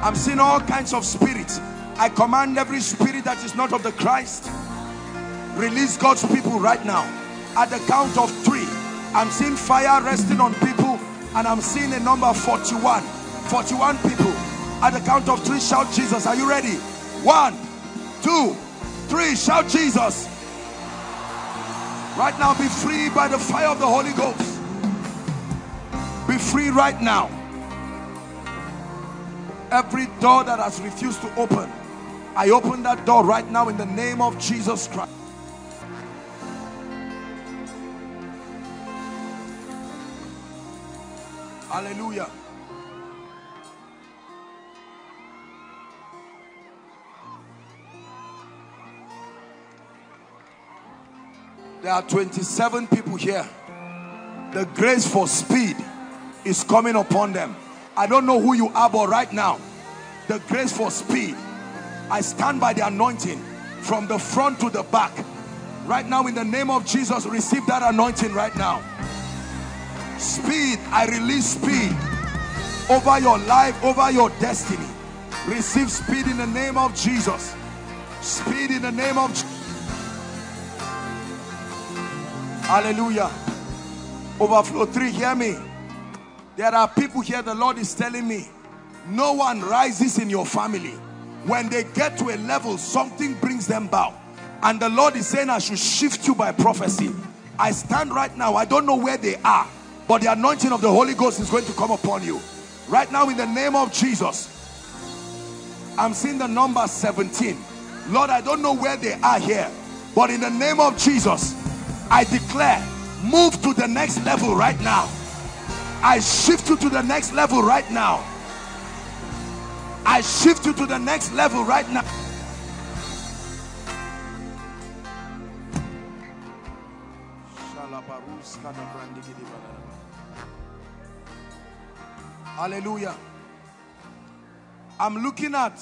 B: I'm seeing all kinds of spirits. I command every spirit that is not of the Christ. Release God's people right now. At the count of three, I'm seeing fire resting on people and I'm seeing a number 41. 41 people. At the count of three, shout Jesus. Are you ready? One, two, three. Shout Jesus. Right now, be free by the fire of the Holy Ghost. Be free right now. Every door that has refused to open, I open that door right now in the name of Jesus Christ. Hallelujah. There are 27 people here. The grace for speed is coming upon them. I don't know who you are, but right now, the grace for speed. I stand by the anointing from the front to the back. Right now, in the name of Jesus, receive that anointing right now. Speed, I release speed over your life, over your destiny. Receive speed in the name of Jesus. Speed in the name of Hallelujah. Overflow three, hear me. There are people here, the Lord is telling me, no one rises in your family. When they get to a level, something brings them down. And the Lord is saying, I should shift you by prophecy. I stand right now, I don't know where they are, but the anointing of the Holy Ghost is going to come upon you. Right now, in the name of Jesus, I'm seeing the number 17. Lord, I don't know where they are here, but in the name of Jesus, I declare, move to the next level right now. I shift you to the next level right now. I shift you to the next level right now. Hallelujah. I'm looking at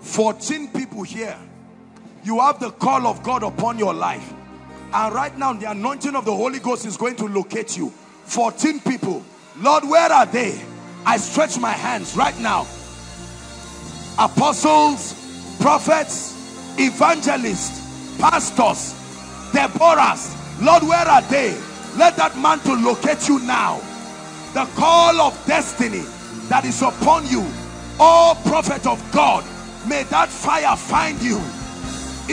B: 14 people here. You have the call of God upon your life. And right now, the anointing of the Holy Ghost is going to locate you. 14 people. Lord, where are they? I stretch my hands right now. apostles, prophets, evangelists, pastors, Deborahs. Lord, where are they? Let that mantle locate you now. The call of destiny that is upon you, oh prophet of God, may that fire find you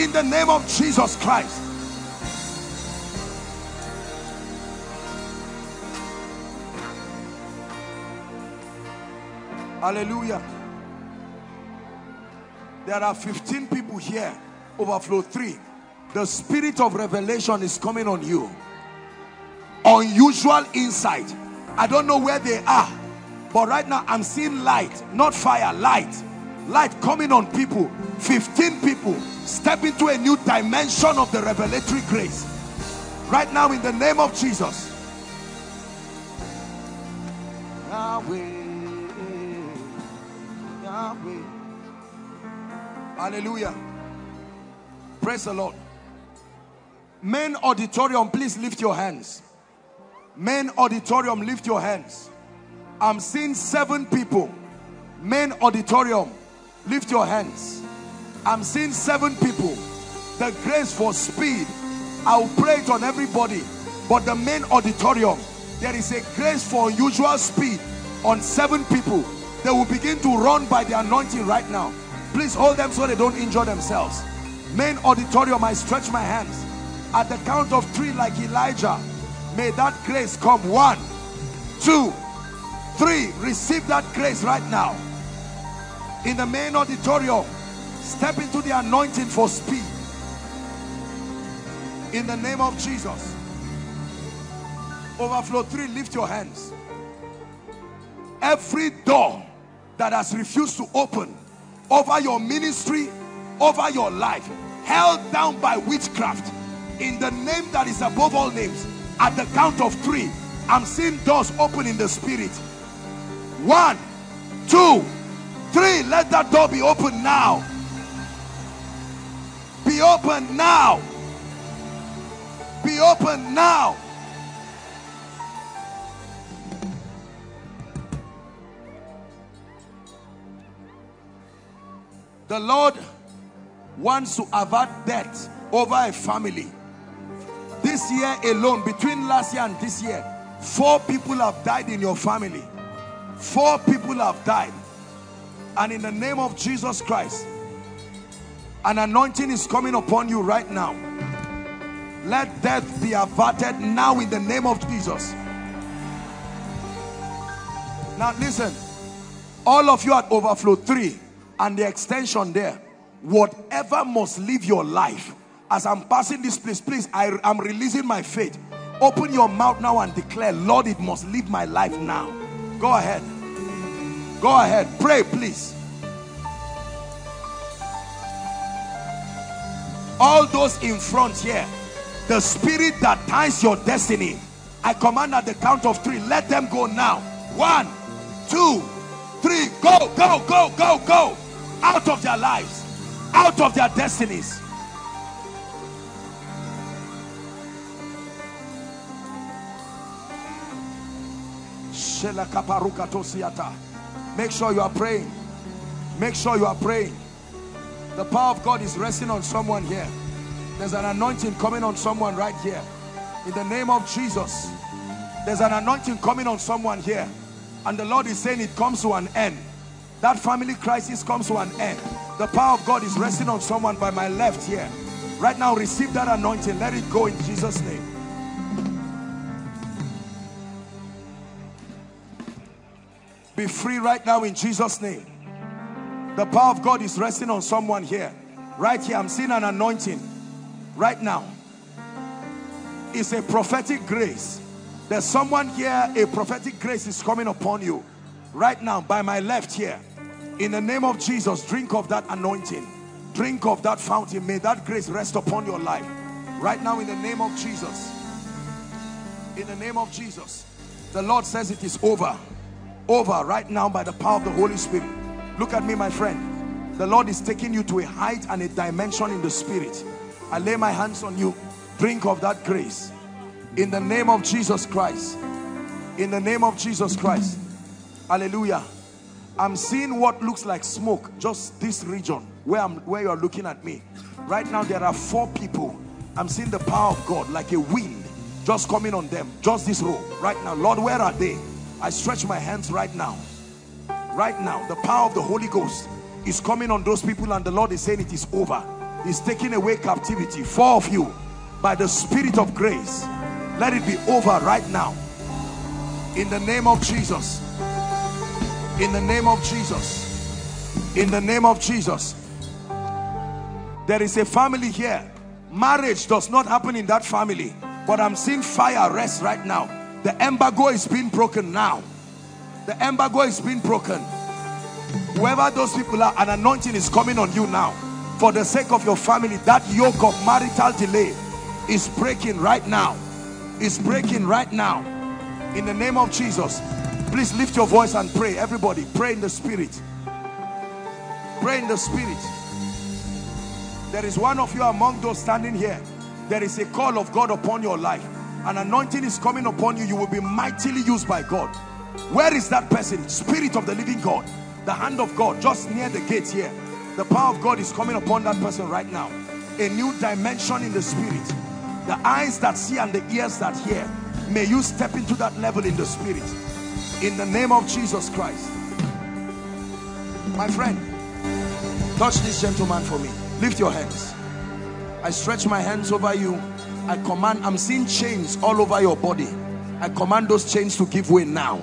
B: in the name of Jesus Christ. Hallelujah. There are 15 people here. Overflow 3. The spirit of revelation is coming on you. Unusual insight. I don't know where they are. But right now I'm seeing light. Not fire, light. Light coming on people. 15 people step into a new dimension of the revelatory grace. Right now in the name of Jesus. Yahweh. Yahweh. Hallelujah. Praise the Lord. Main auditorium, please lift your hands. Main auditorium, lift your hands. I'm seeing seven people. Main auditorium, lift your hands. I'm seeing seven people. The grace for speed. I'll pray it on everybody. But the main auditorium, there is a grace for unusual speed on seven people. They will begin to run by the anointing right now. Please hold them so they don't injure themselves. Main auditorium, I stretch my hands. At the count of three like Elijah, may that grace come. One, two, three. Receive that grace right now. In the main auditorium, step into the anointing for speed. In the name of Jesus. Overflow three, lift your hands. Every door that has refused to open over your ministry, over your life, held down by witchcraft, in the name that is above all names, at the count of three, I'm seeing doors open in the spirit. One, two, three. Let that door be open now. Be open now. Be open now. The Lord wants to avert death over a family. This year alone, between last year and this year, four people have died in your family. Four people have died. And in the name of Jesus Christ, an anointing is coming upon you right now. Let death be averted now in the name of Jesus. Now listen, all of you at overflow three and the extension there, whatever must live your life, as I'm passing this place, please, I am releasing my faith. Open your mouth now and declare, Lord, it must live my life now. Go ahead. Go ahead. Pray, please. All those in front here, the spirit that ties your destiny, I command at the count of three, let them go now. One, two, three. Go, go, go, go, go. Out of their lives, out of their destinies. Make sure you are praying. Make sure you are praying. The power of God is resting on someone here. There's an anointing coming on someone right here. In the name of Jesus. There's an anointing coming on someone here. And the Lord is saying it comes to an end. That family crisis comes to an end. The power of God is resting on someone by my left here. Right now, receive that anointing. Let it go in Jesus' name. Be free right now in Jesus' name. The power of God is resting on someone here. Right here, I'm seeing an anointing. Right now. It's a prophetic grace. There's someone here, a prophetic grace is coming upon you. Right now, by my left here. In the name of Jesus, drink of that anointing. Drink of that fountain. May that grace rest upon your life. Right now, in the name of Jesus. In the name of Jesus. The Lord says it is over. Over right now by the power of the Holy Spirit. Look at me, my friend. The Lord is taking you to a height and a dimension in the spirit. I lay my hands on you. Drink of that grace. In the name of Jesus Christ. In the name of Jesus Christ. Hallelujah. I'm seeing what looks like smoke, just this region where I'm where you're looking at me. Right now, there are four people. I'm seeing the power of God like a wind just coming on them. Just this row. Right now. Lord, where are they? I stretch my hands right now. Right now, the power of the Holy Ghost is coming on those people, and the Lord is saying it is over. He's taking away captivity. Four of you, by the Spirit of grace, let it be over right now. In the name of Jesus. In the name of Jesus. In the name of Jesus. There is a family here. Marriage does not happen in that family. But I'm seeing fire rest right now. The embargo is being broken now. The embargo is being broken. Whoever those people are, an anointing is coming on you now. For the sake of your family, that yoke of marital delay is breaking right now. Is breaking right now. In the name of Jesus. Please lift your voice and pray. Everybody, pray in the spirit. Pray in the spirit. There is one of you among those standing here. There is a call of God upon your life. An anointing is coming upon you. You will be mightily used by God. Where is that person? Spirit of the living God. The hand of God just near the gate here. The power of God is coming upon that person right now. A new dimension in the spirit. The eyes that see and the ears that hear. May you step into that level in the spirit. In the name of Jesus Christ. My friend, touch this gentleman for me. Lift your hands. I stretch my hands over you. I command, I'm seeing chains all over your body. I command those chains to give way now.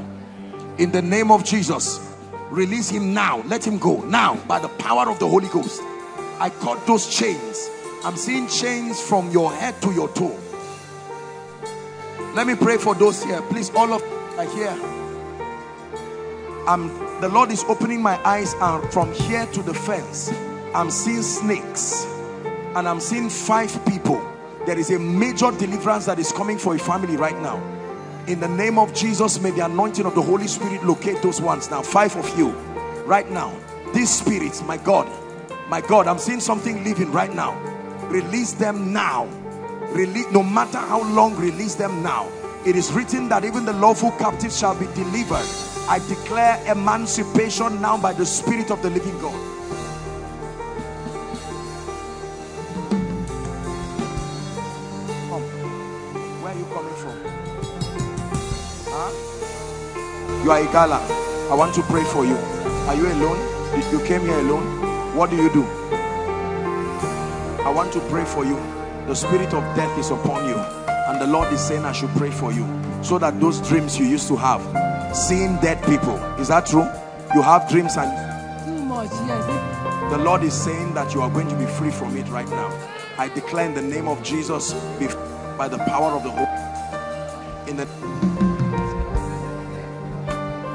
B: In the name of Jesus, release him now. Let him go now by the power of the Holy Ghost. I cut those chains. I'm seeing chains from your head to your toe. Let me pray for those here. Please, all of are here. I'm, the Lord is opening my eyes and from here to the fence. I'm seeing snakes and I'm seeing five people. There is a major deliverance that is coming for a family right now. In the name of Jesus, may the anointing of the Holy Spirit locate those ones now. Five of you right now. These spirits, my God, my God, I'm seeing something living right now. Release them now. Release, no matter how long, release them now. It is written that even the lawful captives shall be delivered. I declare emancipation now by the Spirit of the living God. Come. Where are you coming from? Huh? You are a gala. I want to pray for you. Are you alone? You came here alone? What do you do? I want to pray for you. The spirit of death is upon you. And the Lord is saying I should pray for you. So that those dreams you used to have, seeing dead people. Is that true? You have dreams and
E: Too much, yes.
B: the Lord is saying that you are going to be free from it right now. I declare in the name of Jesus, by the power of the Holy. In the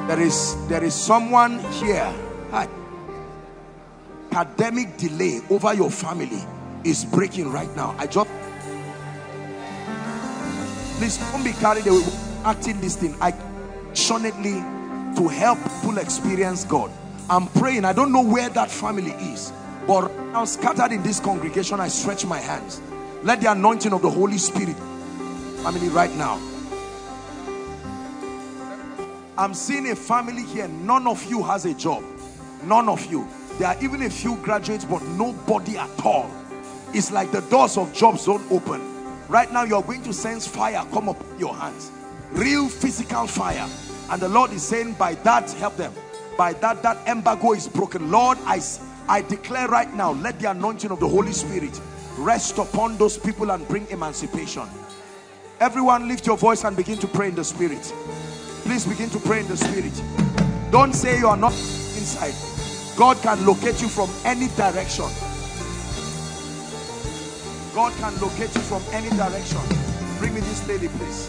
B: there is there is someone here. Hi. Pandemic delay over your family is breaking right now. I just please don't be carried away acting this thing. I passionately to help people experience God. I'm praying. I don't know where that family is, but now scattered in this congregation, I stretch my hands. Let the anointing of the Holy Spirit family right now. I'm seeing a family here. None of you has a job. None of you. There are even a few graduates, but nobody at all. It's like the doors of jobs don't open. Right now, you're going to sense fire come up your hands. Real physical fire. And the Lord is saying, by that, help them. By that, that embargo is broken. Lord, I, I declare right now, let the anointing of the Holy Spirit rest upon those people and bring emancipation. Everyone lift your voice and begin to pray in the spirit. Please begin to pray in the spirit. Don't say you are not inside. God can locate you from any direction. God can locate you from any direction. Bring me this lady, please.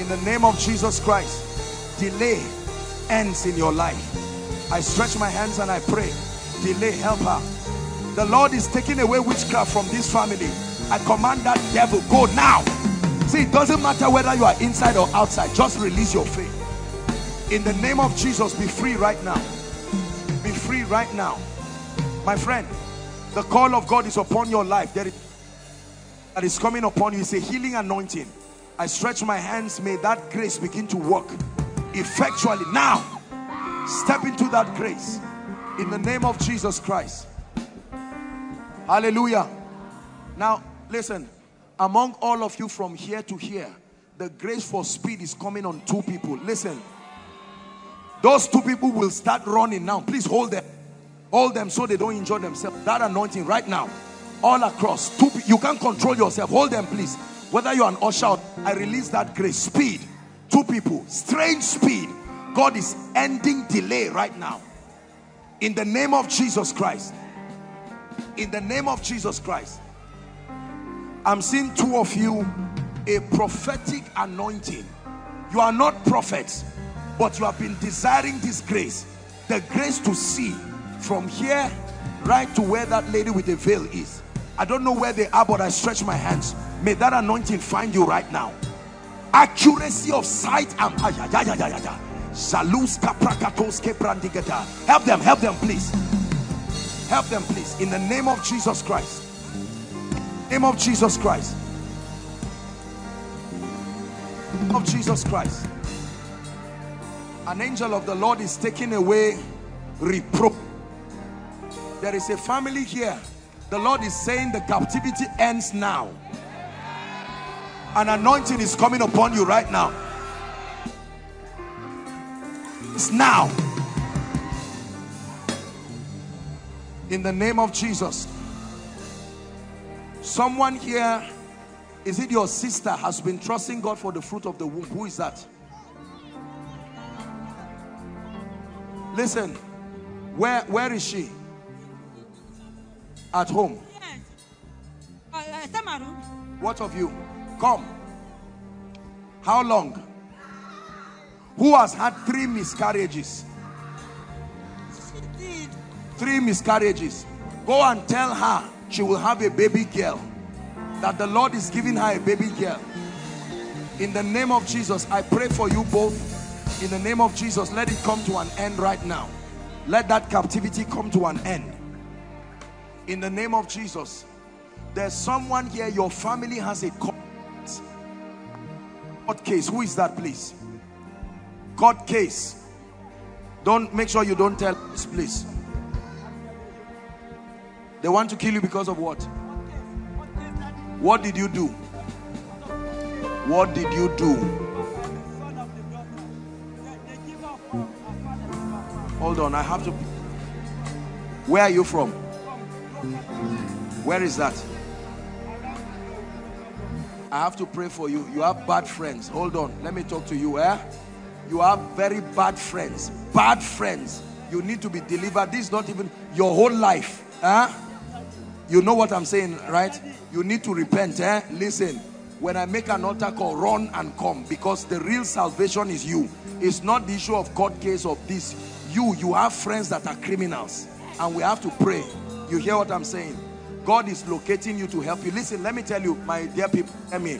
B: In the name of Jesus Christ, delay ends in your life. I stretch my hands and I pray. Delay, help her. The Lord is taking away witchcraft from this family. I command that devil, go now. See, it doesn't matter whether you are inside or outside. Just release your faith. In the name of Jesus, be free right now. Be free right now. My friend, the call of God is upon your life. There is, that is coming upon you. It's a healing anointing. I stretch my hands. May that grace begin to work effectually now step into that grace in the name of jesus christ hallelujah now listen among all of you from here to here the grace for speed is coming on two people listen those two people will start running now please hold them hold them so they don't injure themselves. That anointing right now. All across. Two you can't control yourself. Hold them please. Whether you're an usher i release that grace. Speed. Two people. Strange speed. God is ending delay right now. In the name of jesus christ. In the name of jesus christ. I'm seeing two of you. A prophetic anointing. You are not prophets but you have been desiring this grace. The grace to see from here right to where that lady with the veil is. I don't know where they are but i stretch my hands. May that anointing find you right now. Accuracy of sight and help them help them please. Help them please. In the name of jesus christ. Name of jesus christ. Of jesus christ. An angel of the lord is taking away reproach there is a family here. The lord is saying the captivity ends now. An anointing is coming upon you right now. It's now. In the name of jesus. Someone here is it your sister has been trusting god for the fruit of the womb? Who is that? Listen where where is she at home.
E: Yes. Uh,
B: what of you? Come. How long? Who has had three miscarriages?
E: She did.
B: three miscarriages. Go and tell her she will have a baby girl that the lord is giving her a baby girl. In the name of jesus i pray for you both. In the name of jesus let it come to an end right now. Let that captivity come to an end in the name of jesus there's someone here your family has a court court case. Who is that please? Court case. Don't make sure you don't tell us please. They want to kill you because of what? What did you do? What did you do? Hold on i have to where are you from where is that I have to pray for you. You have bad friends. Hold on. Let me talk to you. Eh? You have very bad friends. Bad friends. You need to be delivered. This is not even your whole life. Eh? You know what I'm saying, right? You need to repent. Eh? Listen. When I make an altar call, run and come because the real salvation is you. It's not the issue of court case of this. You, you have friends that are criminals, and we have to pray. You hear what I'm saying? God is locating you to help you. Listen, let me tell you, my dear people, I mean,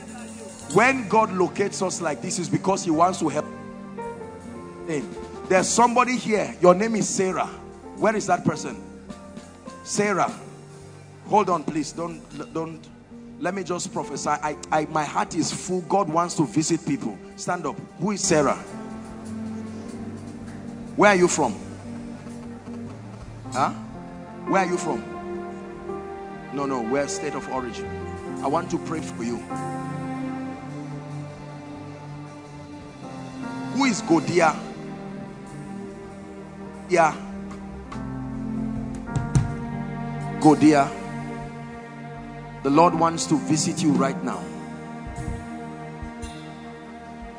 B: when God locates us like this, is because He wants to help. There's somebody here. Your name is Sarah. Where is that person? Sarah. Hold on, please. Don't don't. Let me just prophesy. I, I my heart is full. God wants to visit people. Stand up. Who is Sarah? Where are you from? Huh? Where are you from? No, no, where state of origin? I want to pray for you. Who is Godia? Yeah. Godia. The Lord wants to visit you right now.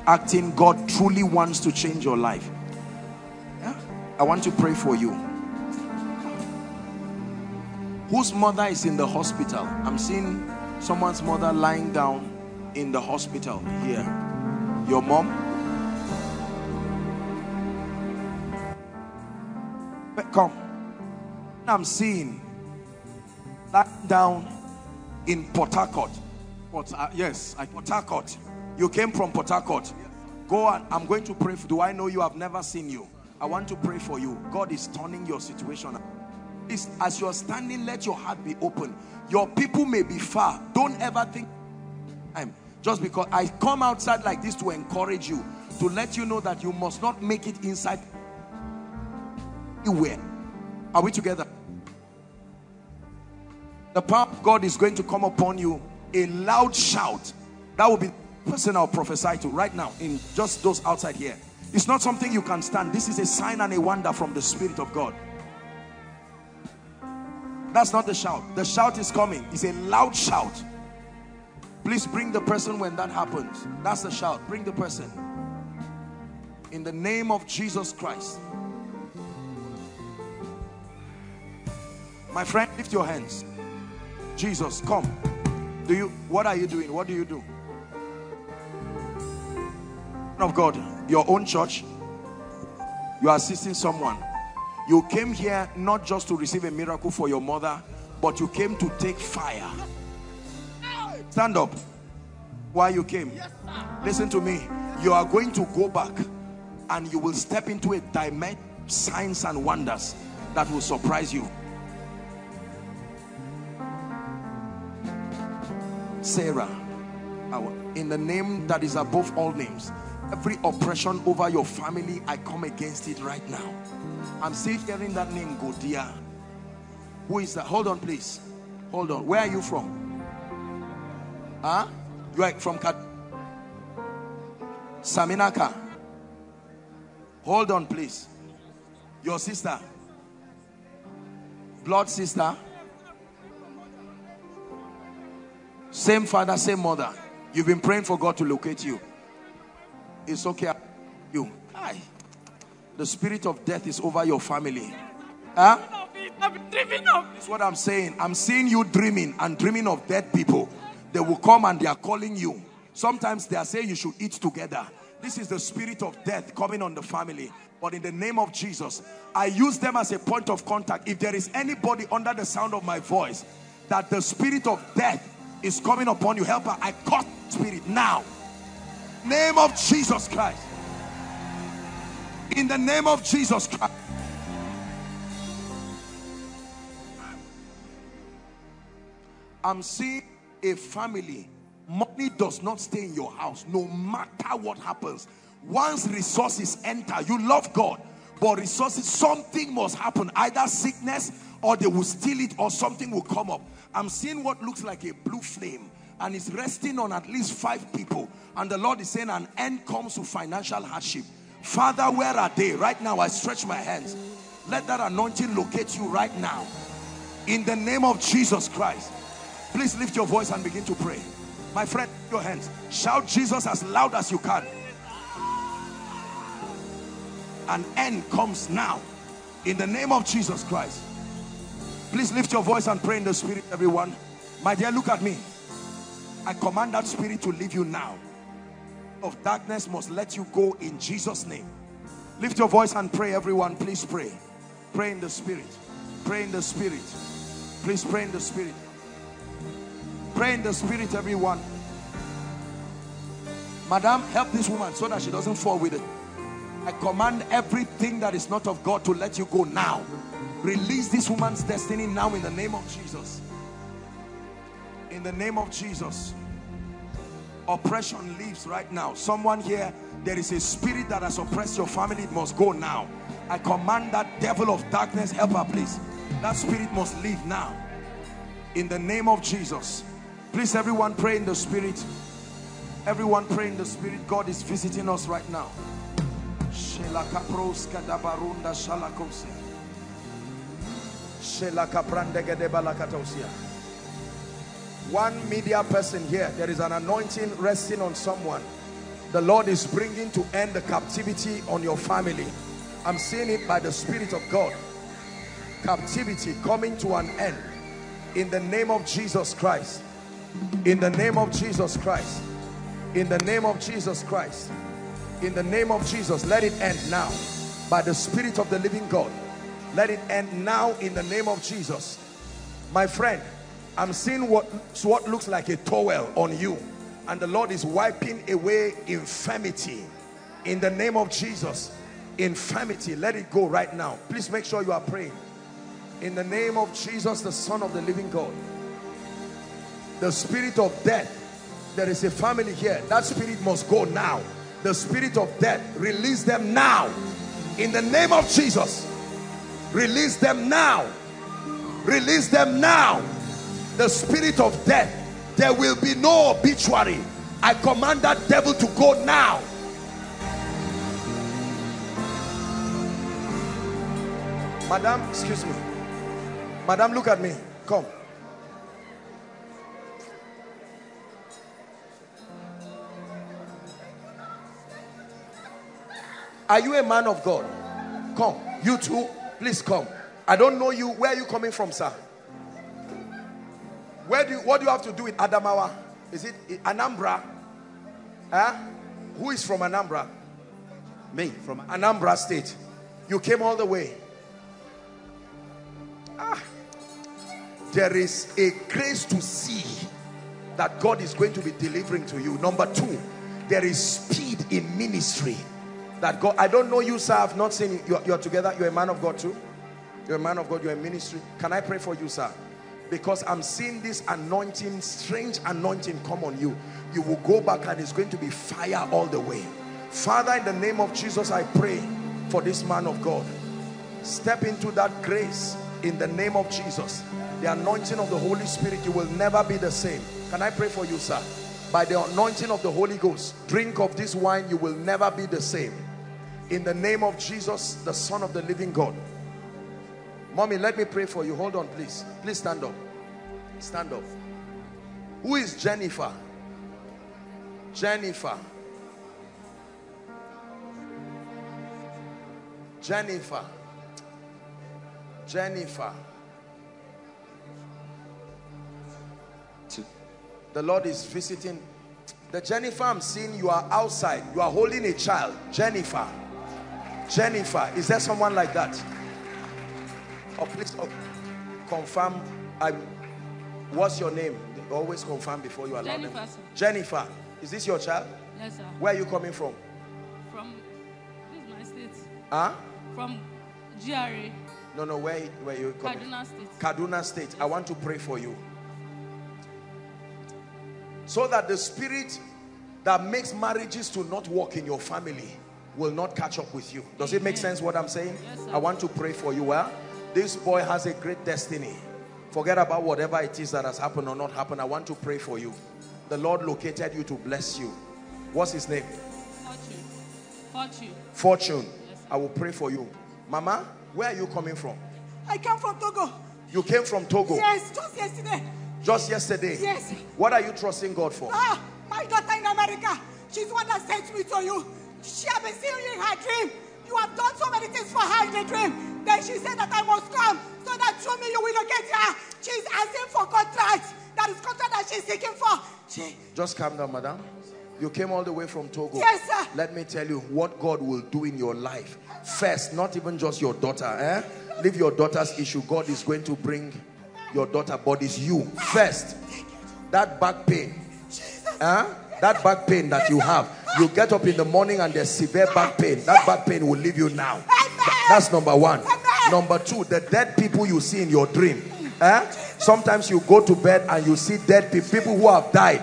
B: Acting God truly wants to change your life. Yeah? I want to pray for you whose mother is in the hospital? I'm seeing someone's mother lying down in the hospital here. Your mom? Come. I'm seeing lying down in port harcourt.
F: But uh, yes, I
B: port harcourt. You came from port harcourt. Go and i'm going to pray for do i know you? I've never seen you. I want to pray for you. God is turning your situation is as you're standing let your heart be open your people may be far don't ever think I'm just because i come outside like this to encourage you to let you know that you must not make it inside anywhere. Are we together? The power of God is going to come upon you. A loud shout. That will be the person I'll prophesy to right now in just those outside here. It's not something you can stand. This is a sign and a wonder from the Spirit of God. That's not the shout. The shout is coming. It's a loud shout. Please bring the person when that happens. That's the shout. Bring the person. In the name of Jesus Christ. My friend, lift your hands. Jesus, come. Do you, what are you doing? What do you do? Of God, your own church, you are assisting someone. You came here not just to receive a miracle for your mother, but you came to take fire. Stand up. Why you came? Listen to me. You are going to go back and you will step into a dimension signs and wonders that will surprise you. Sarah, in the name that is above all names, every oppression over your family, I come against it right now. I'm still hearing that name, Godia. Who is that? Hold on, please. Hold on. Where are you from? Huh? You are from Kat Saminaka. Hold on, please. Your sister. Blood sister. Same father, same mother. You've been praying for God to locate you. It's okay. You. Aye. The spirit of death is over your family. Huh? That's what I'm saying. I'm seeing you dreaming and dreaming of dead people. They will come and they are calling you. Sometimes they are saying you should eat together. This is the spirit of death coming on the family. But in the name of Jesus, I use them as a point of contact. If there is anybody under the sound of my voice that the spirit of death is coming upon you, help her. I cut spirit now. Name of Jesus Christ. In the name of Jesus Christ. I'm seeing a family. Money does not stay in your house no matter what happens. Once resources enter, you love God, but resources, something must happen. Either sickness or they will steal it or something will come up. I'm seeing what looks like a blue flame and it's resting on at least five people. And the Lord is saying an end comes to financial hardship. Father, where are they? Right now, I stretch my hands. Let that anointing locate you right now. In the name of Jesus Christ. Please lift your voice and begin to pray. My friend, your hands. Shout Jesus as loud as you can. An end comes now. In the name of Jesus Christ. Please lift your voice and pray in the spirit, everyone. My dear, look at me. I command that spirit to leave you now. Of darkness must let you go in Jesus' name. Lift your voice and pray, everyone. Please pray. Pray in the spirit. Pray in the spirit. Please pray in the spirit. Pray in the spirit, everyone. Madam, help this woman so that she doesn't fall with it. I command everything that is not of God to let you go now. Release this woman's destiny now in the name of Jesus. In the name of Jesus. Oppression leaves right now. Someone here, there is a spirit that has oppressed your family. It must go now. I command that devil of darkness, help her please. That spirit must leave now. In the name of Jesus. Please everyone pray in the spirit. Everyone pray in the spirit. God is visiting us right now. Shelakaprandegedebalakosia. One media person here, there is an anointing resting on someone. The Lord is bringing to end the captivity on your family. I'm seeing it by the Spirit of God. Captivity coming to an end. In the name of Jesus Christ. In the name of Jesus Christ. In the name of Jesus Christ. In the name of Jesus, let it end now. By the Spirit of the living God. Let it end now in the name of Jesus. My friend, I'm seeing what, what looks like a towel on you. And the Lord is wiping away infirmity. In the name of Jesus. Infirmity, let it go right now. Please make sure you are praying. In the name of Jesus, the Son of the living God. The spirit of death. There is a family here. That spirit must go now. the spirit of death release them now in the name of jesus release them now release them now the spirit of death there will be no obituary i command that devil to go now madam excuse me madam look at me come Are you a man of God? Come. You too. Please come. I don't know you. Where are you coming from, sir? Where do you, what do you have to do with Adamawa? Is it Anambra? Huh? Who is from Anambra?
F: Me from
B: Anambra State. You came all the way. Ah. There is a grace to see that God is going to be delivering to you. Number two, there is speed in ministry that God, I don't know you, sir. I've not seen you. You're, you're together. You're a man of God too. You're a man of God. You're in ministry. Can I pray for you, sir? Because I'm seeing this anointing, strange anointing come on you. You will go back and it's going to be fire all the way. Father, in the name of Jesus, I pray for this man of God. Step into that grace in the name of Jesus. The anointing of the Holy Spirit, you will never be the same. Can I pray for you, sir? By the anointing of the Holy Ghost, drink of this wine, you will never be the same. In the name of Jesus, the Son of the living God. Mommy, let me pray for you. Hold on, please. Please stand up. Stand up. Who is Jennifer? Jennifer. Jennifer. Jennifer. The Lord is visiting. The Jennifer I'm seeing, you are outside. You are holding a child. Jennifer. Jennifer. Is there someone like that? Oh, please oh, confirm. I, what's your name? Always confirm before you allow
E: Jennifer,
B: them.
E: sir.
B: Jennifer. Is this your child?
E: Yes, sir.
B: Where are you coming from?
E: From this is my state.
B: Huh?
E: From GRA,
B: No, no. Where, where you coming?
E: Kaduna State.
B: Kaduna State. I want to pray for you. So that the spirit that makes marriages to not work in your family will not catch up with you. Does it make sense what I'm saying?
E: Yes, sir.
B: I want to pray for you. Well, this boy has a great destiny. Forget about whatever it is that has happened or not happened. I want to pray for you. The Lord located you to bless you. What's his name?
E: Fortune. Fortune.
B: Fortune.
E: Yes.
B: I will pray for you. Mama, where are you coming from?
G: I came from Togo.
B: You came from Togo
G: Yes, just yesterday.
B: just yesterday.
G: Yes.
B: What are you trusting God for?
G: Ah, my daughter in America. She's the one that sent me to you. She has been seeing you in her dream. You have done so many things for her in the dream. Then she said that I must come so that through me you will locate her. She's asking for contract. That is contract that she's seeking for. She,
B: Just calm down, madam. You came all the way from Togo.
G: Yes, sir.
B: Let me tell you what God will do in your life. First, not even just your daughter. Eh? Leave your daughter's issue. God is going to bring your daughter, but it's you. First, that back pain. Eh? That back pain that you have. You get up in the morning and there's severe back pain. That back pain will leave you now. That's number one. Number two, the dead people you see in your dream. Eh? Sometimes you go to bed and you see dead people, people who have died,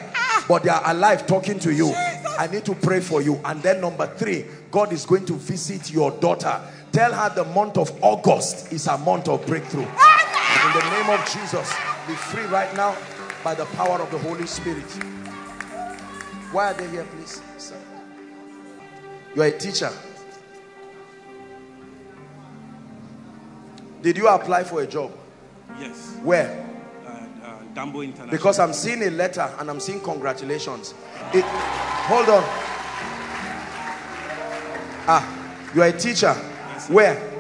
B: but they are alive talking to you. I need to pray for you. And then number three, God is going to visit your daughter. Tell her the month of August is a month of breakthrough. In the name of Jesus, be free right now by the power of the Holy Spirit. Why are they here, please? Sir? You are a teacher. Did you apply for a job?
F: Yes.
B: Where?
F: Uh, uh, Dambo International.
B: Because I'm seeing a letter and I'm seeing congratulations. It, hold on. Ah, you are a teacher.
F: Yes.
B: Where?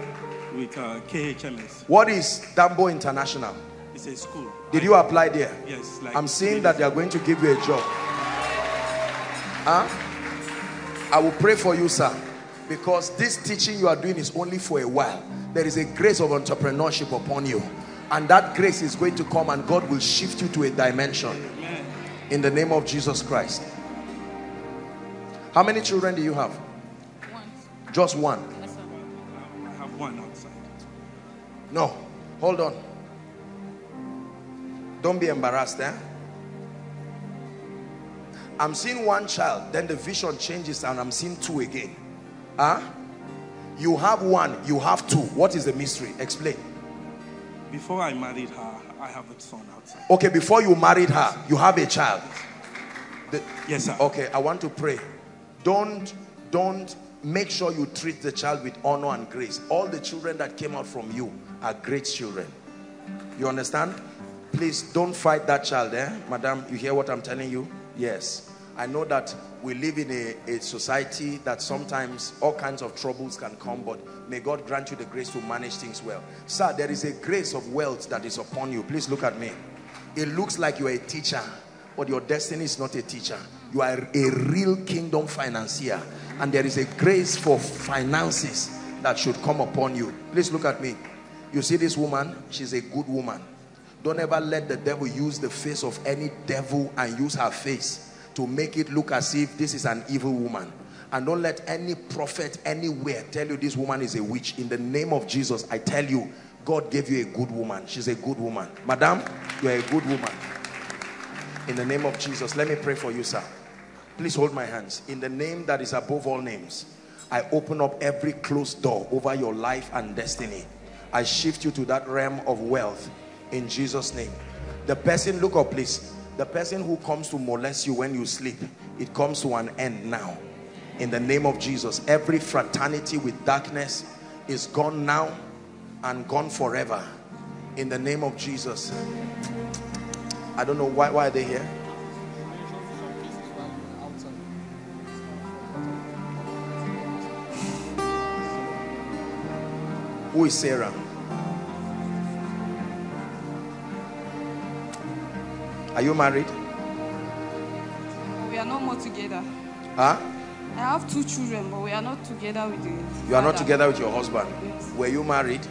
F: with uh, KHMS.
B: What is Dambo International?
F: It's a school.
B: Did you apply there?
F: Yes. Like
B: I'm seeing that they are going to give you a job. Huh? I will pray for you, sir. Because this teaching you are doing is only for a while. There is a grace of entrepreneurship upon you. And that grace is going to come and God will shift you to a dimension. In the name of Jesus Christ. How many children do you have?
E: One.
B: Just one.
F: I have one outside.
B: No. Hold on. Don't be embarrassed, eh? I'm seeing one child, then the vision changes and I'm seeing two again. Huh? You have one, you have two. What is the mystery? Explain.
F: Before I married her, I have a son outside.
B: Okay, before you married her, you have a child. The-
F: Yes, sir.
B: Okay, I want to pray. Don't, don't make sure you treat the child with honor and grace. All the children that came out from you are great children. You understand? Please don't fight that child, eh? Madam, you hear what I'm telling you? Yes. I know that we live in a, a society that sometimes all kinds of troubles can come, but may God grant you the grace to manage things well. Sir, there is a grace of wealth that is upon you. Please look at me. It looks like you are a teacher, but your destiny is not a teacher. You are a real kingdom financier, and there is a grace for finances that should come upon you. Please look at me. You see this woman? She's a good woman. Don't ever let the devil use the face of any devil and use her face to make it look as if this is an evil woman. And don't let any prophet anywhere tell you this woman is a witch. In the name of Jesus, I tell you, God gave you a good woman. She's a good woman. Madam, you are a good woman. In the name of Jesus, let me pray for you, sir. Please hold my hands. In the name that is above all names, I open up every closed door over your life and destiny. I shift you to that realm of wealth in Jesus' name. The person, look up please. The person who comes to molest you when you sleep, it comes to an end now. In the name of Jesus, every fraternity with darkness is gone now and gone forever. In the name of Jesus. I don't know why, why are they here? Who is Sarah? Are you married?
E: We are no more together.
B: Huh?
E: I have two children, but we are not together with the.
B: You are not together with your husband.
E: Yes.
B: Were you married?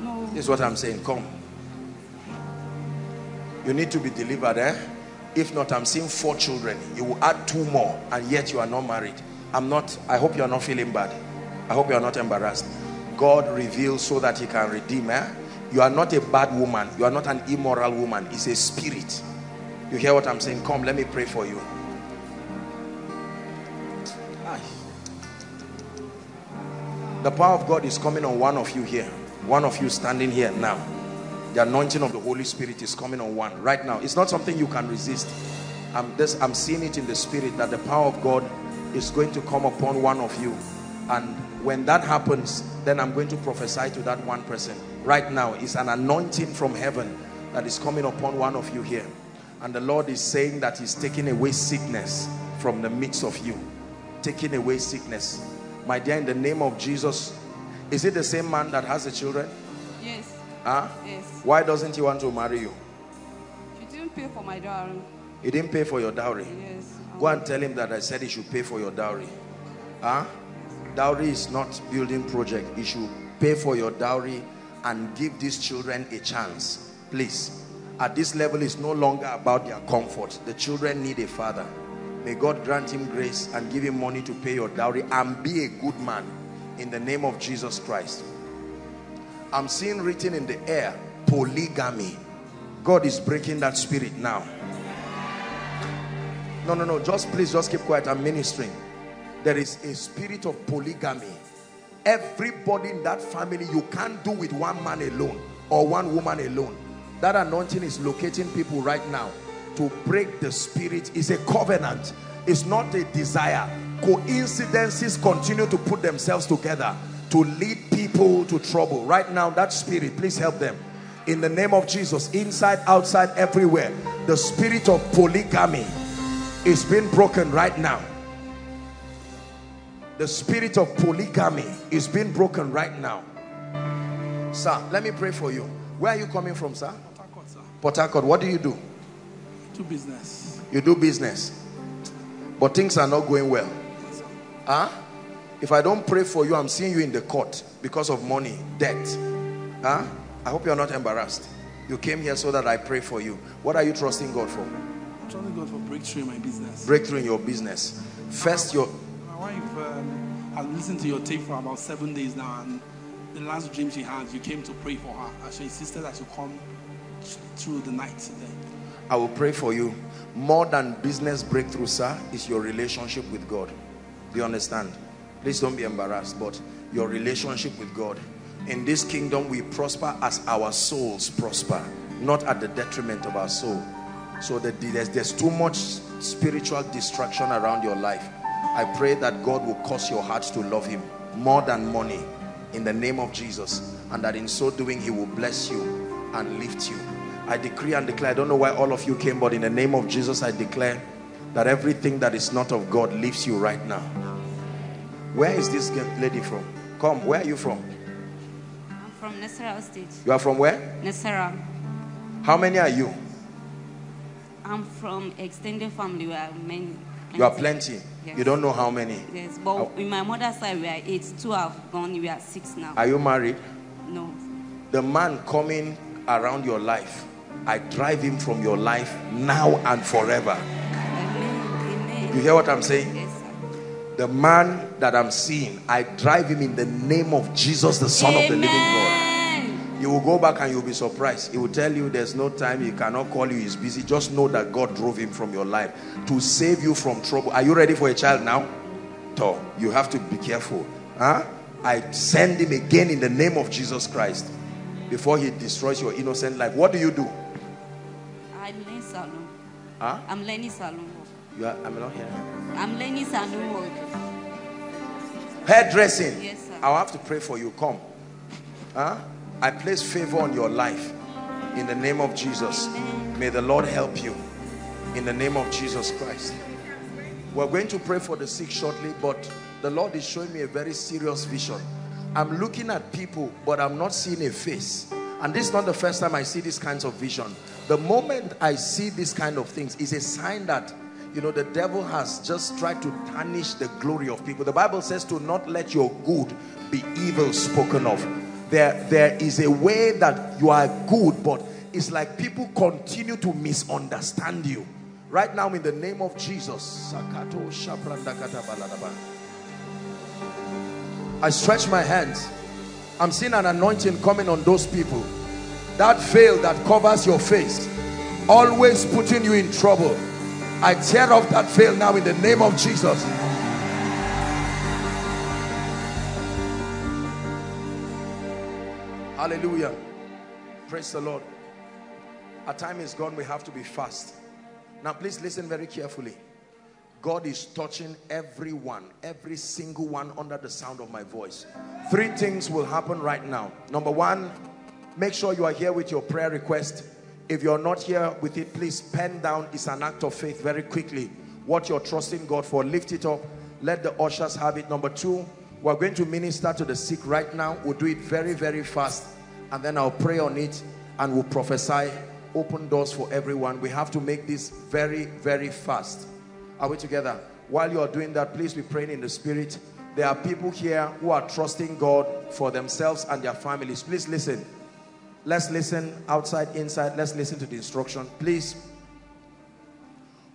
E: No.
B: This is what I'm saying. Come. You need to be delivered, eh? If not, I'm seeing four children. You will add two more, and yet you are not married. I'm not, I hope you are not feeling bad. I hope you are not embarrassed. God reveals so that he can redeem, eh? You are not a bad woman. You are not an immoral woman. It's a spirit. You hear what I'm saying? Come, let me pray for you. The power of God is coming on one of you here. One of you standing here now. The anointing of the Holy Spirit is coming on one right now. It's not something you can resist. I'm, this, I'm seeing it in the spirit that the power of God is going to come upon one of you. And when that happens, then I'm going to prophesy to that one person. Right now, it's an anointing from heaven that is coming upon one of you here. And the Lord is saying that he's taking away sickness from the midst of you. Taking away sickness. My dear, in the name of Jesus, is it the same man that has the children?
E: Yes.
B: Huh?
E: Yes.
B: Why doesn't he want to marry you?
E: He didn't pay for my dowry.
B: He didn't pay for your dowry.
E: Yes.
B: Go and tell him that I said he should pay for your dowry. Huh? Dowry is not building project. He should pay for your dowry and give these children a chance. Please. At this level, it's no longer about their comfort. The children need a father. May God grant him grace and give him money to pay your dowry and be a good man in the name of Jesus Christ. I'm seeing written in the air polygamy. God is breaking that spirit now. No, no, no. Just please, just keep quiet. I'm ministering. There is a spirit of polygamy. Everybody in that family, you can't do with one man alone or one woman alone. That anointing is locating people right now to break the spirit. It's a covenant. It's not a desire. Coincidences continue to put themselves together to lead people to trouble. Right now, that spirit, please help them. In the name of Jesus, inside, outside, everywhere, the spirit of polygamy is being broken right now. The spirit of polygamy is being broken right now. Sir, let me pray for you. Where are you coming from, sir?
F: Port Harcourt, sir.
B: Port Harcourt. What do you do?
F: To business.
B: You do business. But things are not going well. Huh? If I don't pray for you, I'm seeing you in the court because of money, debt. Huh? I hope you're not embarrassed. You came here so that I pray for you. What are you trusting God for?
F: I'm trying God for breakthrough in my business.
B: Breakthrough in your business. First, your
F: My wife um, has listened to your tape for about seven days now, and the last dream she had, you came to pray for her. And she insisted that you come through the night today.
B: I will pray for you. More than business breakthrough, sir, is your relationship with God. Do you understand? Please don't be embarrassed, but your relationship with God. In this kingdom, we prosper as our souls prosper, not at the detriment of our soul. So that there's, there's too much spiritual distraction around your life. I pray that God will cause your hearts to love him more than money in the name of Jesus. And that in so doing, he will bless you and lift you. I decree and declare, I don't know why all of you came, but in the name of Jesus, I declare that everything that is not of God leaves you right now. Where is this lady from? Come, where are you from?
E: I'm from Nasarawa State.
B: You are from where?
E: Nasarawa.
B: How many are you?
E: I'm from extended family. We are many.
B: You are plenty.
E: Yes.
B: You don't know how many.
E: Yes, but
B: Oh.
E: in my mother's side, we are eight. Two have gone. We are six now.
B: Are you married?
E: no.
B: The man coming around your life, I drive him from your life now and forever.
E: Amen. Amen.
B: You hear what I'm saying? The man that I'm seeing, I drive him in the name of Jesus, the Son of the living God. You will go back and you'll be surprised. He will tell you there's no time, he cannot call you, he's busy. Just know that God drove him from your life to save you from trouble. Are you ready for a child now? So you have to be careful. Huh? I send him again in the name of Jesus Christ before he destroys your innocent life. What do you do?
E: Salon.
B: Huh?
E: I'm learning salon work.
B: You are, I'm not here.
E: I'm learning salon work.
B: Hairdressing.
E: Yes, sir.
B: I'll have to pray for you. Come. Huh? I place favor on your life in the name of Jesus. May the Lord help you in the name of Jesus Christ. We're going to pray for the sick shortly, but the Lord is showing me a very serious vision. I'm looking at people, but I'm not seeing a face. And this is not the first time I see these kinds of vision. The moment I see these kind of things is a sign that you know the devil has just tried to tarnish the glory of people. The Bible says to not let your good be evil spoken of. There, there is a way that you are good, but it's like people continue to misunderstand you. Right now, in the name of Jesus. I stretch my hands. I'm seeing an anointing coming on those people. That veil that covers your face, always putting you in trouble. I tear off that veil now in the name of Jesus. Hallelujah. Praise the Lord. Our time is gone. We have to be fast. Now, please listen very carefully. God is touching everyone, every single one under the sound of my voice. Three things will happen right now. Number one, make sure you are here with your prayer request. If you're not here with it, please pen down. It's an act of faith very quickly. What you're trusting God for, lift it up. Let the ushers have it. Number two, we're going to minister to the sick right now. We'll do it very, very fast. And then I'll pray on it and we'll prophesy open doors for everyone. We have to make this very, very fast. Are we together? While you are doing that, please be praying in the spirit. There are people here who are trusting God for themselves and their families. Please listen. Let's listen outside, inside. Let's listen to the instruction. Please.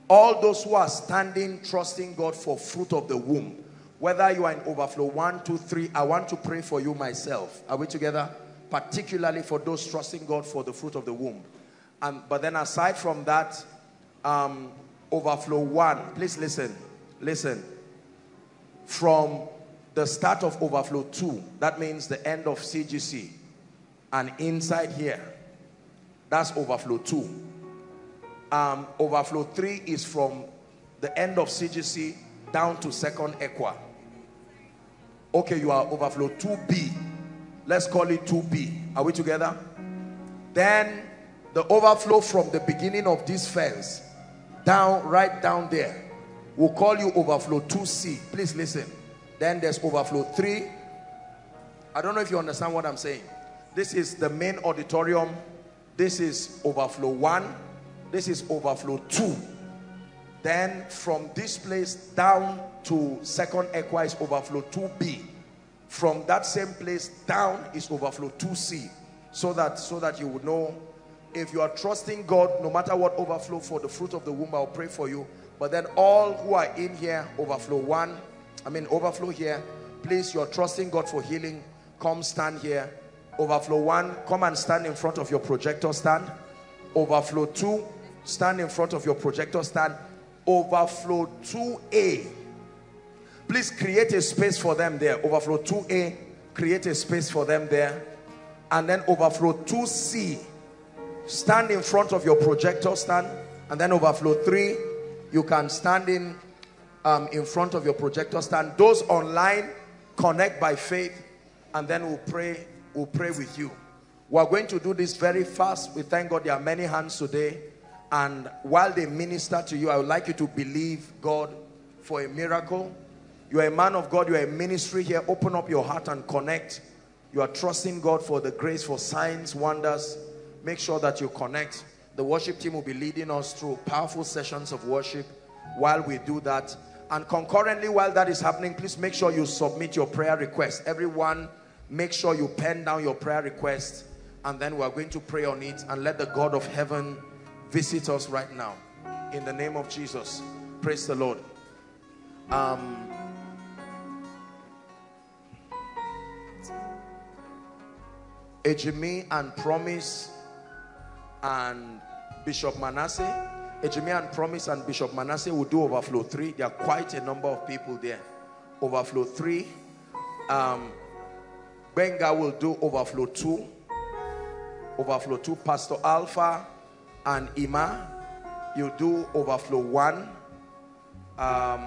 B: All those who are standing, trusting God for fruit of the womb, whether you are in overflow one, two, three, I want to pray for you myself. Are we together? Particularly for those trusting God for the fruit of the womb. And but then aside from that, um, overflow one, please listen, listen. From the start of overflow two, that means the end of CGC, and inside here, that's overflow two. Um, overflow three is from the end of CGC down to second equa. Okay, you are overflow 2B. Let's call it 2B. Are we together? Then the overflow from the beginning of this fence down, right down there. We'll call you overflow 2C. Please listen. Then there's overflow 3. I don't know if you understand what I'm saying. This is the main auditorium. This is overflow 1. This is overflow 2. Then from this place down to second equa is overflow 2B. From that same place down is overflow 2C. So that so that you would know if you are trusting God, no matter what overflow for the fruit of the womb, I'll pray for you. But then all who are in here, overflow one, I mean overflow here, please, you're trusting God for healing, come stand here. Overflow one, come and stand in front of your projector stand. Overflow two, stand in front of your projector stand overflow 2a please create a space for them there overflow 2a create a space for them there and then overflow 2c stand in front of your projector stand and then overflow. 3 you can stand in um, in front of your projector stand. Those online connect by faith and then we'll pray we'll pray with you. We're going to do this very fast. We thank god there are many hands today. And while they minister to you i would like you to believe god for a miracle. You are a man of god you are a ministry here. Open up your heart and connect. You are trusting god for the grace for signs wonders make sure that you connect. The worship team will be leading us through powerful sessions of worship while we do that. And concurrently while that is happening please make sure you submit your prayer request. Everyone make sure you pen down your prayer request and then we are going to pray on it. And let the god of heaven visit us right now. In the name of jesus. Praise the lord. Um Ejimi and Promise and Bishop Manasseh. Ejimi and Promise and Bishop Manasseh will do overflow three. There are quite a number of people there. Overflow three. Um, Benga will do overflow two. Overflow two. Pastor Alpha and Ima, you do overflow one. Um,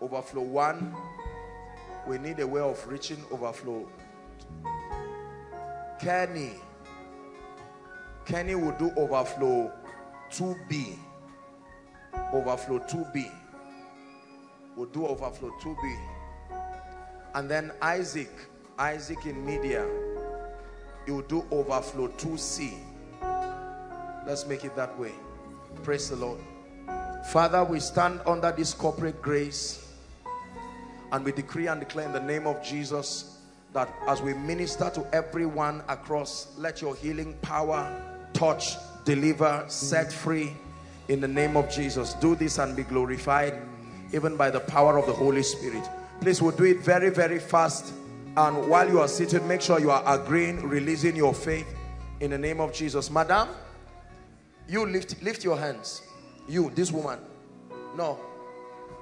B: overflow one. We need a way of reaching overflow Kenny. Kenny will do overflow 2B. Overflow 2B. We'll do overflow 2B. And then Isaac. Isaac in media. You will do overflow 2C. Let's make it that way. Praise the Lord. Father, we stand under this corporate grace and we decree and declare in the name of Jesus that as we minister to everyone across, let your healing power touch, deliver, set free in the name of Jesus. Do this and be glorified even by the power of the Holy Spirit. Please, we'll do it very, very fast. And while you are seated, make sure you are agreeing, releasing your faith in the name of Jesus. Madam, you lift, lift your hands. You, this woman. No.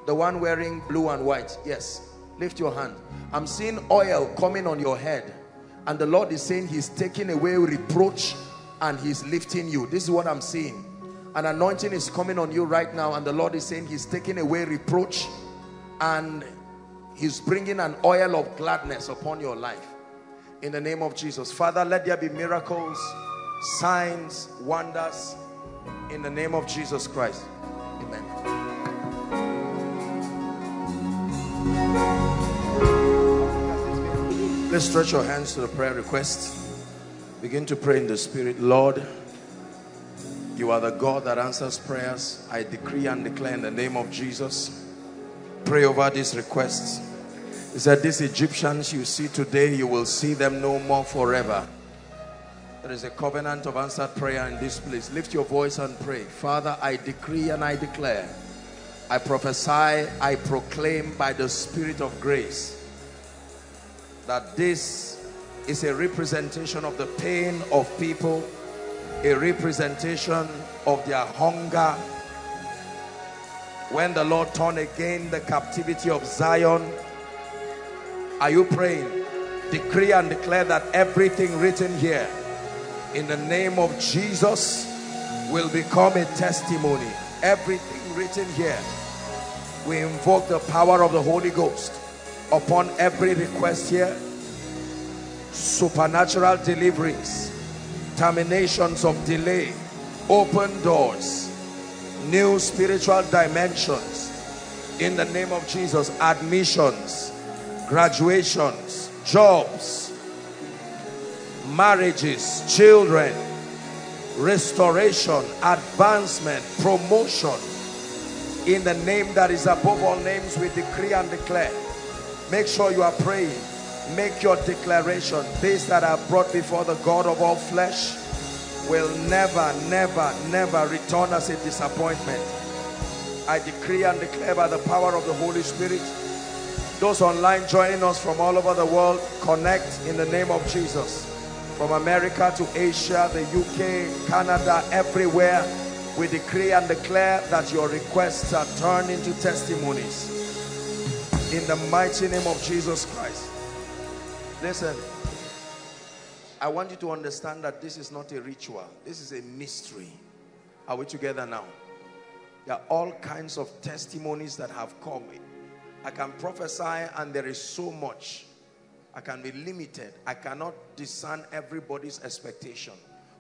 B: The one wearing blue and white. Yes. Lift your hand. I'm seeing oil coming on your head. And the Lord is saying he's taking away reproach and he's lifting you. This is what I'm seeing. An anointing is coming on you right now. And the Lord is saying he's taking away reproach and he's bringing an oil of gladness upon your life. In the name of Jesus. Father, let there be miracles, signs, wonders. In the name of Jesus Christ. Amen. Let's stretch your hands to the prayer request. Begin to pray in the spirit. Lord, you are the God that answers prayers. I decree and declare in the name of Jesus. Pray over these requests. He said, These Egyptians you see today, you will see them no more forever. There is a covenant of answered prayer in this place. Lift your voice and pray. Father, I decree and I declare. I prophesy, I proclaim by the Spirit of grace that this is a representation of the pain of people, a representation of their hunger. When the Lord turned again the captivity of Zion, are you praying? Decree and declare that everything written here in the name of Jesus will become a testimony. Everything written here, we invoke the power of the Holy Ghost upon every request here supernatural deliverings terminations of delay open doors new spiritual dimensions. In the name of Jesus admissions graduations jobs marriages children restoration advancement promotion. In the name that is above all names we decree and declare. Make sure you are praying make your declaration this that I brought before the God of all flesh will never never never return as a disappointment I decree and declare by the power of the Holy Spirit those online joining us from all over the world connect in the name of Jesus From America to Asia, the UK, Canada, everywhere, we decree and declare that your requests are turned into testimonies. In the mighty name of Jesus Christ. Listen, I want you to understand that this is not a ritual. This is a mystery. Are we together now? There are all kinds of testimonies that have come. I can prophesy and there is so much. I can be limited. I cannot discern everybody's expectation.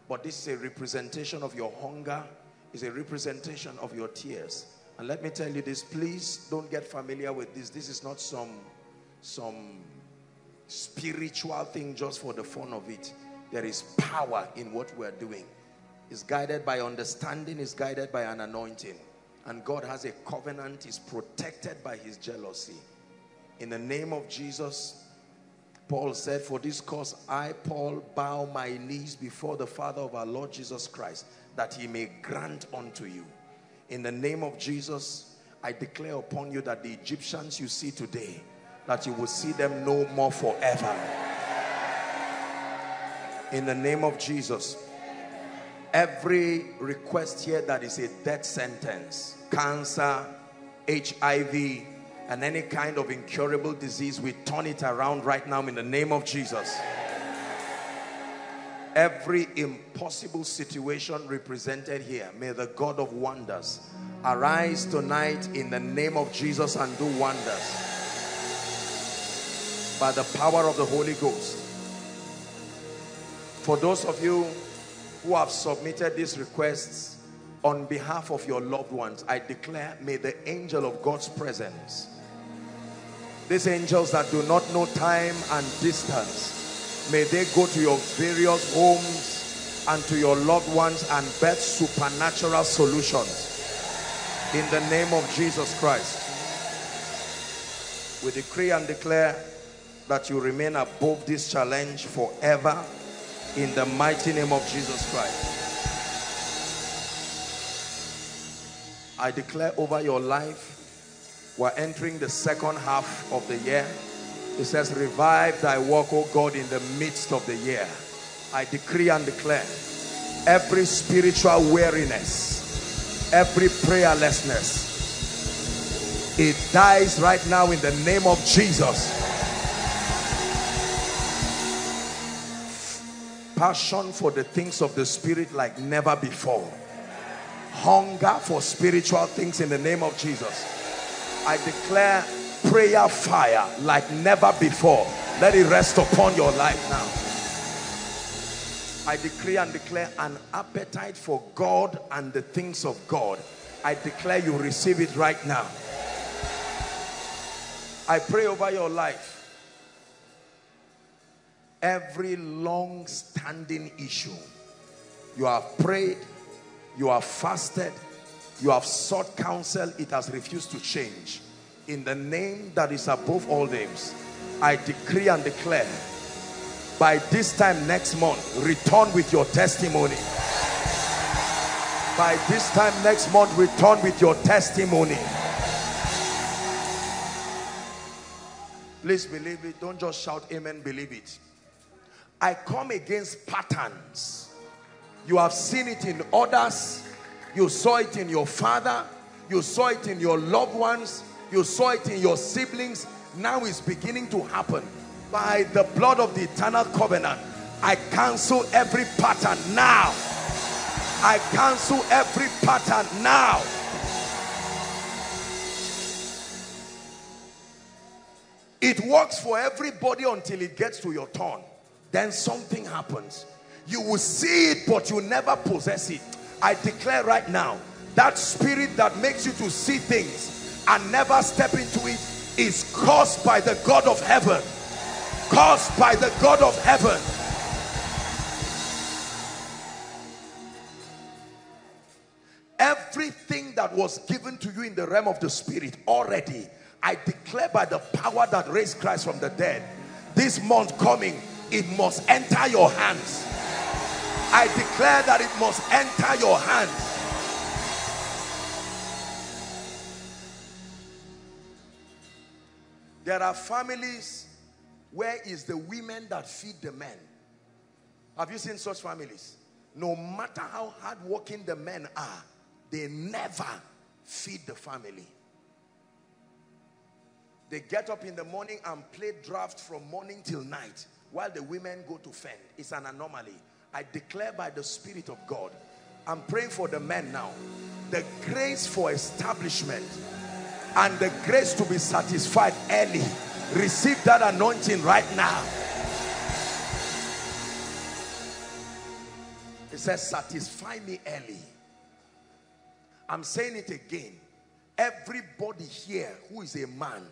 B: But this is a representation of your hunger. Is a representation of your tears. And let me tell you this, please don't get familiar with this. This is not some, some spiritual thing just for the fun of it. There is power in what we're doing. It's guided by understanding, it's guided by an anointing. And God has a covenant, is protected by his jealousy. In the name of Jesus, Paul said, For this cause I, Paul, bow my knees before the Father of our Lord Jesus Christ, that he may grant unto you. In the name of Jesus, I declare upon you that the Egyptians you see today, that you will see them no more forever. In the name of Jesus, every request here that is a death sentence, cancer, HIV, and any kind of incurable disease, we turn it around right now in the name of Jesus. Every impossible situation represented here, may the God of wonders arise tonight in the name of Jesus and do wonders by the power of the Holy Ghost. For those of you who have submitted these requests on behalf of your loved ones, I declare, may the angel of God's presence, these angels that do not know time and distance, may they go to your various homes and to your loved ones and birth supernatural solutions in the name of Jesus Christ. We decree and declare that you remain above this challenge forever in the mighty name of Jesus Christ. I declare over your life, we're entering the second half of the year. It says, revive thy work, O God, in the midst of the year. I decree and declare every spiritual weariness, every prayerlessness, it dies right now in the name of Jesus. Passion for the things of the spirit like never before. Hunger for spiritual things in the name of Jesus. I declare prayer fire like never before. Let it rest upon your life now. I decree and declare an appetite for God and the things of God. I declare you receive it right now. I pray over your life. Every long-standing issue, you have prayed, you have fasted, you have sought counsel, it has refused to change. In the name that is above all names, I decree and declare, by this time next month, return with your testimony. By this time next month, return with your testimony. Please believe it. Don't just shout amen, believe it. I come against patterns. You have seen it in others. You saw it in your father. You saw it in your loved ones. You saw it in your siblings. Now it's beginning to happen. By the blood of the eternal covenant, I cancel every pattern now. I cancel every pattern now. It works for everybody until it gets to your turn. Then something happens. You will see it, but you never possess it. I declare right now, that spirit that makes you to see things and never step into it is caused by the God of heaven. Caused by the God of heaven. Everything that was given to you in the realm of the spirit already, I declare by the power that raised Christ from the dead, this month coming, it must enter your hands. I declare that it must enter your hands. There are families where is the women that feed the men. Have you seen such families? No matter how hardworking the men are, they never feed the family. They get up in the morning and play draft from morning till night while the women go to fend. It's an anomaly. I declare by the Spirit of God, I'm praying for the men now. The grace for establishment and the grace to be satisfied early. Receive that anointing right now. It says, satisfy me early. I'm saying it again. Everybody here who is a man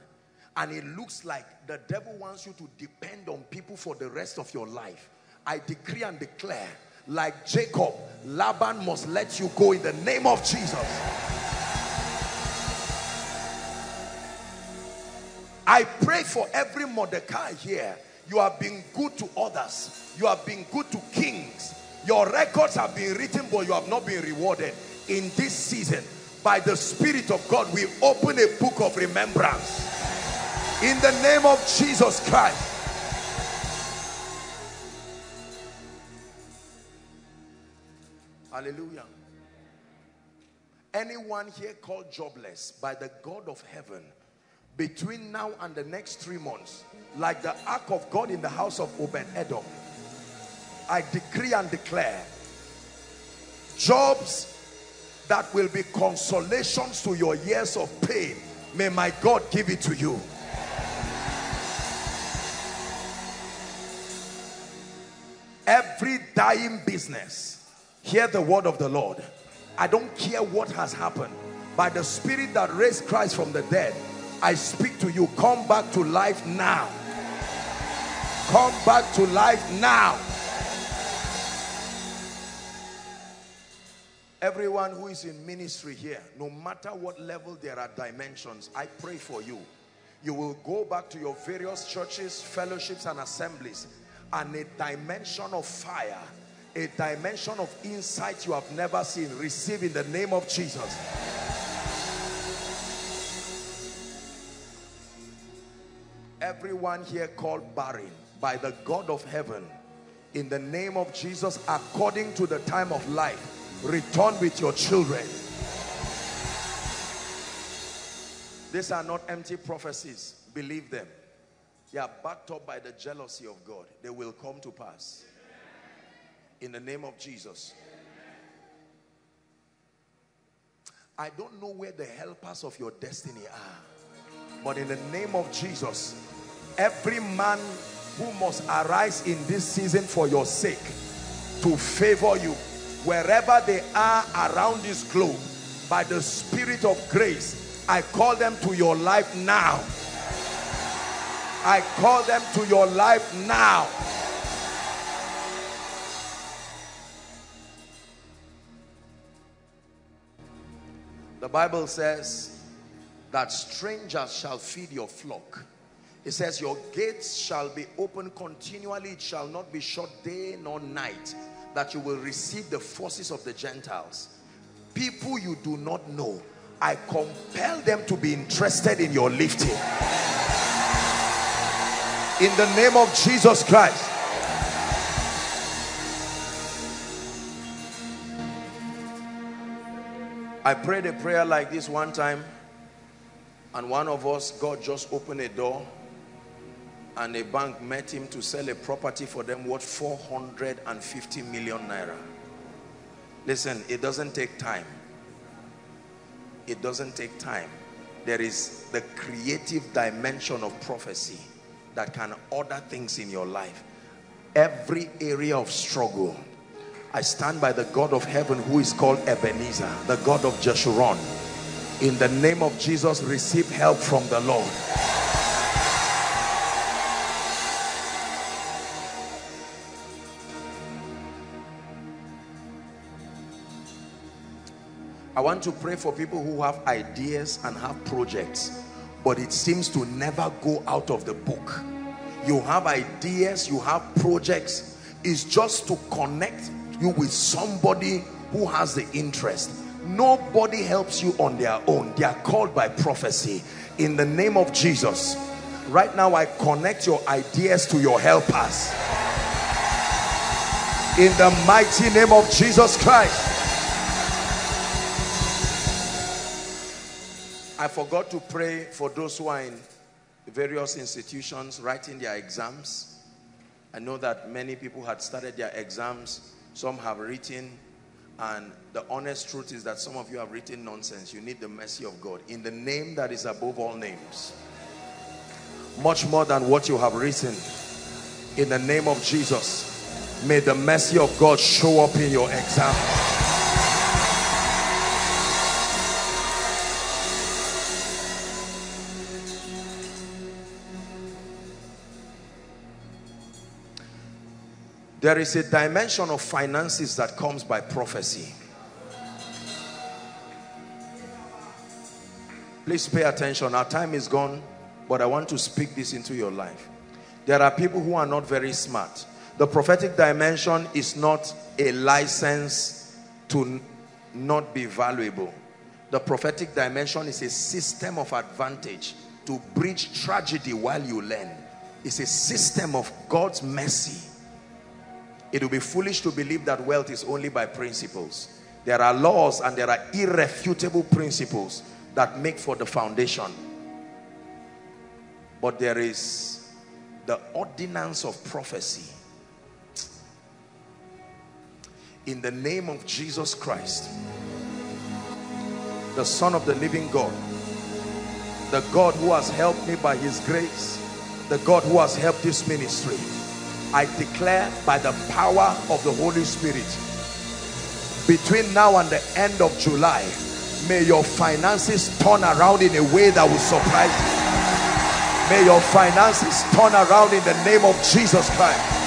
B: and it looks like the devil wants you to depend on people for the rest of your life. I decree and declare, like Jacob, Laban must let you go in the name of Jesus. I pray for every Mordecai here. You have been good to others. You have been good to kings. Your records have been written, but you have not been rewarded. In this season, by the Spirit of God, we open a book of remembrance. In the name of Jesus Christ. Hallelujah. Anyone here called jobless by the God of heaven between now and the next three months, like the ark of God in the house of Obed Edom, I decree and declare jobs that will be consolations to your years of pain. May my God give it to you. Every dying business, hear the word of the Lord. I don't care what has happened. By the spirit that raised Christ from the dead, I speak to you. Come back to life now. Come back to life now. Everyone who is in ministry here, no matter what level there are dimensions, I pray for you. You will go back to your various churches, fellowships and assemblies and a dimension of fire, a dimension of insight you have never seen, receive in the name of Jesus. Everyone here called barren by the God of heaven, in the name of Jesus, according to the time of life, return with your children. These are not empty prophecies. Believe them. They are backed up by the jealousy of God. They will come to pass. In the name of Jesus. I don't know where the helpers of your destiny are. But in the name of Jesus, every man who must arise in this season for your sake to favor you, wherever they are around this globe, by the spirit of grace, I call them to your life now. I call them to your life now. The Bible says that strangers shall feed your flock. It says your gates shall be open continually. It shall not be shut day nor night. That you will receive the forces of the Gentiles. People you do not know. I compel them to be interested in your lifting. In the name of Jesus Christ. I prayed a prayer like this one time and one of us, God just opened a door and a bank met him to sell a property for them worth 450 million naira. Listen, it doesn't take time. It doesn't take time. There is the creative dimension of prophecy that can order things in your life. Every area of struggle, I stand by the God of heaven who is called Ebenezer, the God of Jeshurun. In the name of Jesus, receive help from the Lord. I want to pray for people who have ideas and have projects, but it seems to never go out of the book. You have ideas, you have projects. It's just to connect you with somebody who has the interest. Nobody helps you on their own. They are called by prophecy. In the name of Jesus, right now I connect your ideas to your helpers. In the mighty name of Jesus Christ. I forgot to pray for those who are in various institutions writing their exams. I know that many people had started their exams. Some have written and the honest truth is that some of you have written nonsense. You need the mercy of God. In the name that is above all names. Much more than what you have written. In the name of Jesus. May the mercy of God show up in your exam. There is a dimension of finances that comes by prophecy. Please pay attention. Our time is gone, but I want to speak this into your life. There are people who are not very smart. The prophetic dimension is not a license to not be valuable. The prophetic dimension is a system of advantage to bridge tragedy while you learn. It's a system of God's mercy it would be foolish to believe that wealth is only by principles. There are laws and there are irrefutable principles that make for the foundation. But there is the ordinance of prophecy. In the name of Jesus Christ, the Son of the living God, the God who has helped me by his grace, the God who has helped this ministry, I declare by the power of the Holy Spirit between now and the end of July may your finances turn around in a way that will surprise you. May your finances turn around in the name of Jesus Christ.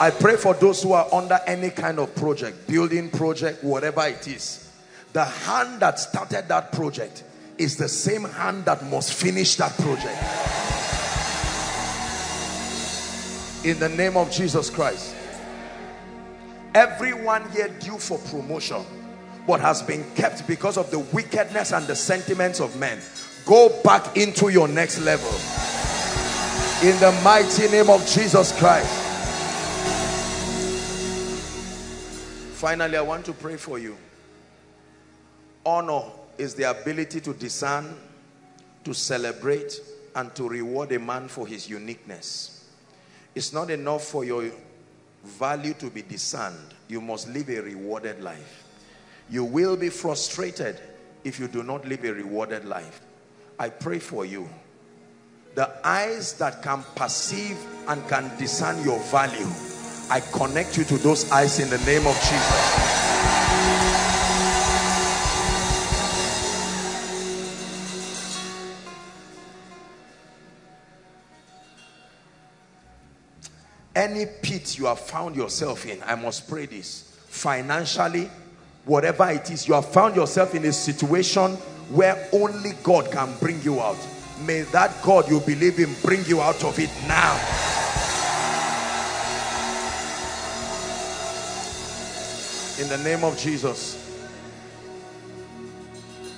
B: I pray for those who are under any kind of project building project whatever it is. The hand that started that project is the same hand that must finish that project. In the name of Jesus Christ. Everyone here due for promotion but has been kept because of the wickedness and the sentiments of men. Go back into your next level. In the mighty name of Jesus Christ. Finally, I want to pray for you. Honor is the ability to discern, to celebrate, and to reward a man for his uniqueness. It's not enough for your value to be discerned. You must live a rewarded life. You will be frustrated if you do not live a rewarded life. I pray for you. The eyes that can perceive and can discern your value, I connect you to those eyes in the name of Jesus. Any pit you have found yourself in i must pray this. Financially whatever it is you have found yourself in a situation where only god can bring you out. May that god you believe in bring you out of it now. In the name of jesus.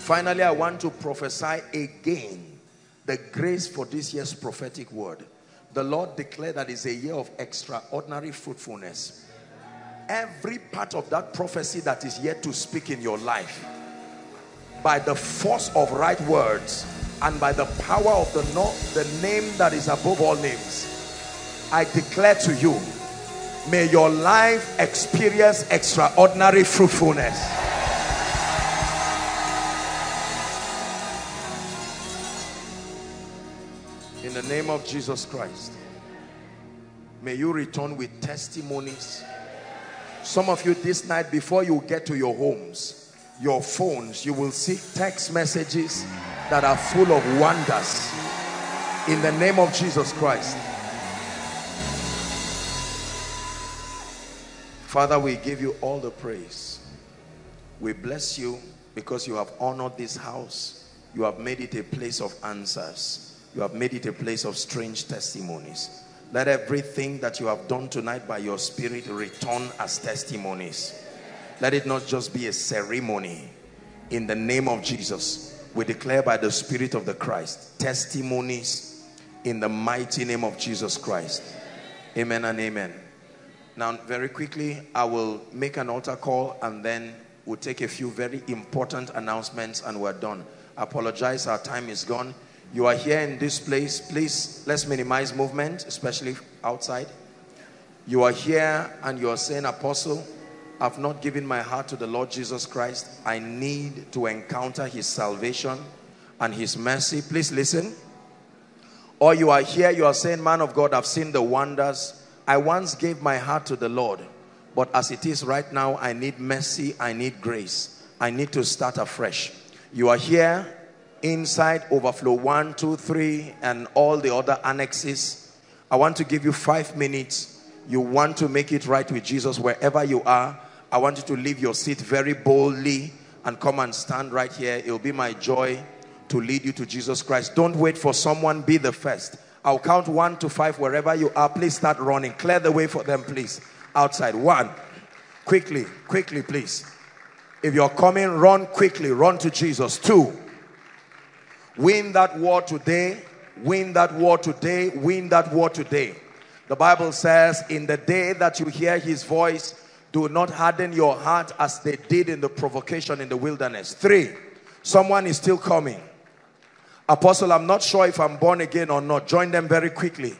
B: Finally i want to prophesy again the grace for this year's prophetic word the Lord declared that is a year of extraordinary fruitfulness. Every part of that prophecy that is yet to speak in your life, by the force of right words and by the power of the, the name that is above all names, I declare to you, may your life experience extraordinary fruitfulness. In the name of Jesus Christ. May you return with testimonies. Some of you this night, before you get to your homes, your phones, you will see text messages that are full of wonders. In the name of Jesus Christ. Father, we give you all the praise. We bless you because you have honored this house. You have made it a place of answers. You have made it a place of strange testimonies. Let everything that you have done tonight by your spirit return as testimonies. Let it not just be a ceremony. In the name of Jesus, we declare by the spirit of the Christ, testimonies in the mighty name of Jesus Christ. Amen and amen. Now, very quickly, I will make an altar call and then we'll take a few very important announcements and we're done. Apologize, our time is gone. You are here in this place. Please, let's minimize movement, especially outside. You are here and you are saying, Apostle, I've not given my heart to the Lord Jesus Christ. I need to encounter his salvation and his mercy. Please listen. Or you are here, you are saying, Man of God, I've seen the wonders. I once gave my heart to the Lord, but as it is right now, I need mercy, I need grace. I need to start afresh. You are here inside overflow one, two, three, and all the other annexes. I want to give you five minutes. You want to make it right with Jesus wherever you are. I want you to leave your seat very boldly and come and stand right here. It will be my joy to lead you to Jesus Christ. Don't wait for someone, be the first. I'll count one to five wherever you are. Please start running. Clear the way for them, please. Outside. One. Quickly, quickly, please. If you're coming, run quickly. Run to Jesus. Two. Win that war today. Win that war today. Win that war today. The Bible says, in the day that you hear his voice, do not harden your heart as they did in the provocation in the wilderness. Three. Someone is still coming. Apostle, I'm not sure if I'm born again or not. Join them very quickly.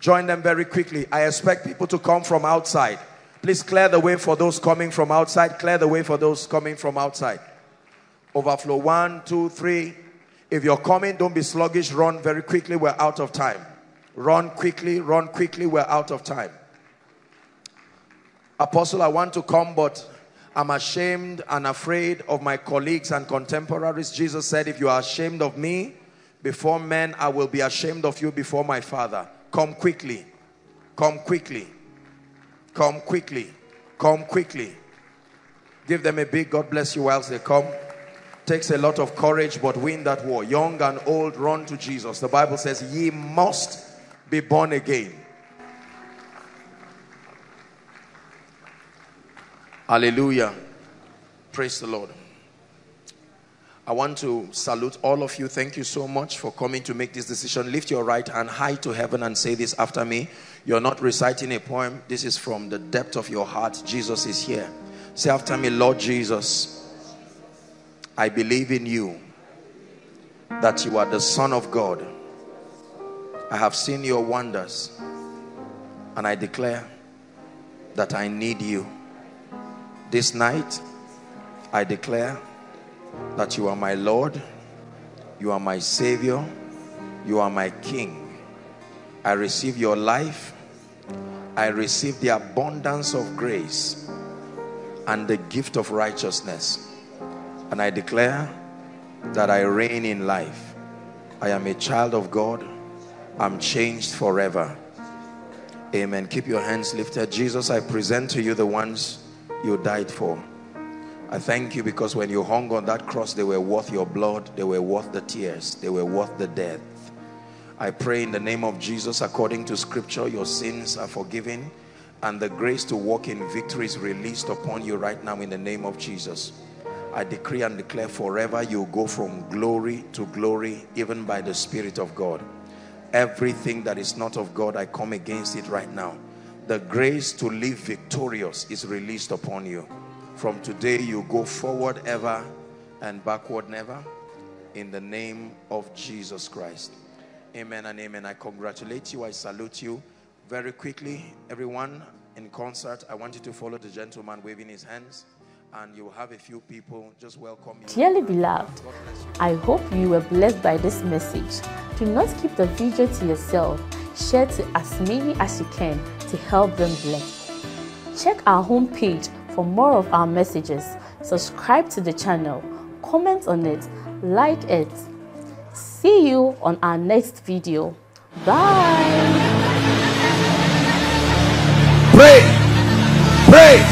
B: Join them very quickly. I expect people to come from outside. Please clear the way for those coming from outside. Clear the way for those coming from outside. Overflow one, two, three. If you're coming, don't be sluggish. Run very quickly. We're out of time. Run quickly. Run quickly. We're out of time. Apostle, I want to come, but I'm ashamed and afraid of my colleagues and contemporaries. Jesus said, if you are ashamed of me before men, I will be ashamed of you before my Father. Come quickly. Come quickly. Come quickly. Come quickly. Give them a big God bless you whilst they come. Takes a lot of courage, but win that war. Young and old, run to Jesus. The Bible says, ye must be born again. Hallelujah. Praise the Lord. I want to salute all of you. Thank you so much for coming to make this decision. Lift your right hand high to heaven and say this after me. You're not reciting a poem. This is from the depth of your heart. Jesus is here. Say after me, Lord Jesus, I believe in you that you are the Son of God. I have seen your wonders and I declare that I need you. This night, I declare that you are my Lord, you are my Savior, you are my King. I receive your life, I receive the abundance of grace and the gift of righteousness. And I declare that I reign in life. I am a child of God. I'm changed forever. Amen. Keep your hands lifted. Jesus, I present to you the ones you died for. I thank you because when you hung on that cross, they were worth your blood, they were worth the tears, they were worth the death. I pray in the name of Jesus, according to scripture, your sins are forgiven and the grace to walk in victory is released upon you right now in the name of Jesus. I decree and declare forever you go from glory to glory, even by the Spirit of God. Everything that is not of God, I come against it right now the grace to live victorious is released upon you. From today, you go forward ever and backward never. In the name of Jesus Christ. Amen and amen. I congratulate you. I salute you. Very quickly, everyone in concert, I want you to follow the gentleman waving his hands. And you'll have a few people just welcome you.
H: Dearly beloved,
B: God bless you.
H: I hope you were blessed by this message. Do not keep the video to yourself. Share to as many as you can to help them bless. Check our homepage for more of our messages. Subscribe to the channel, comment on it, like it. See you on our next video. Bye.
I: Pray. Pray.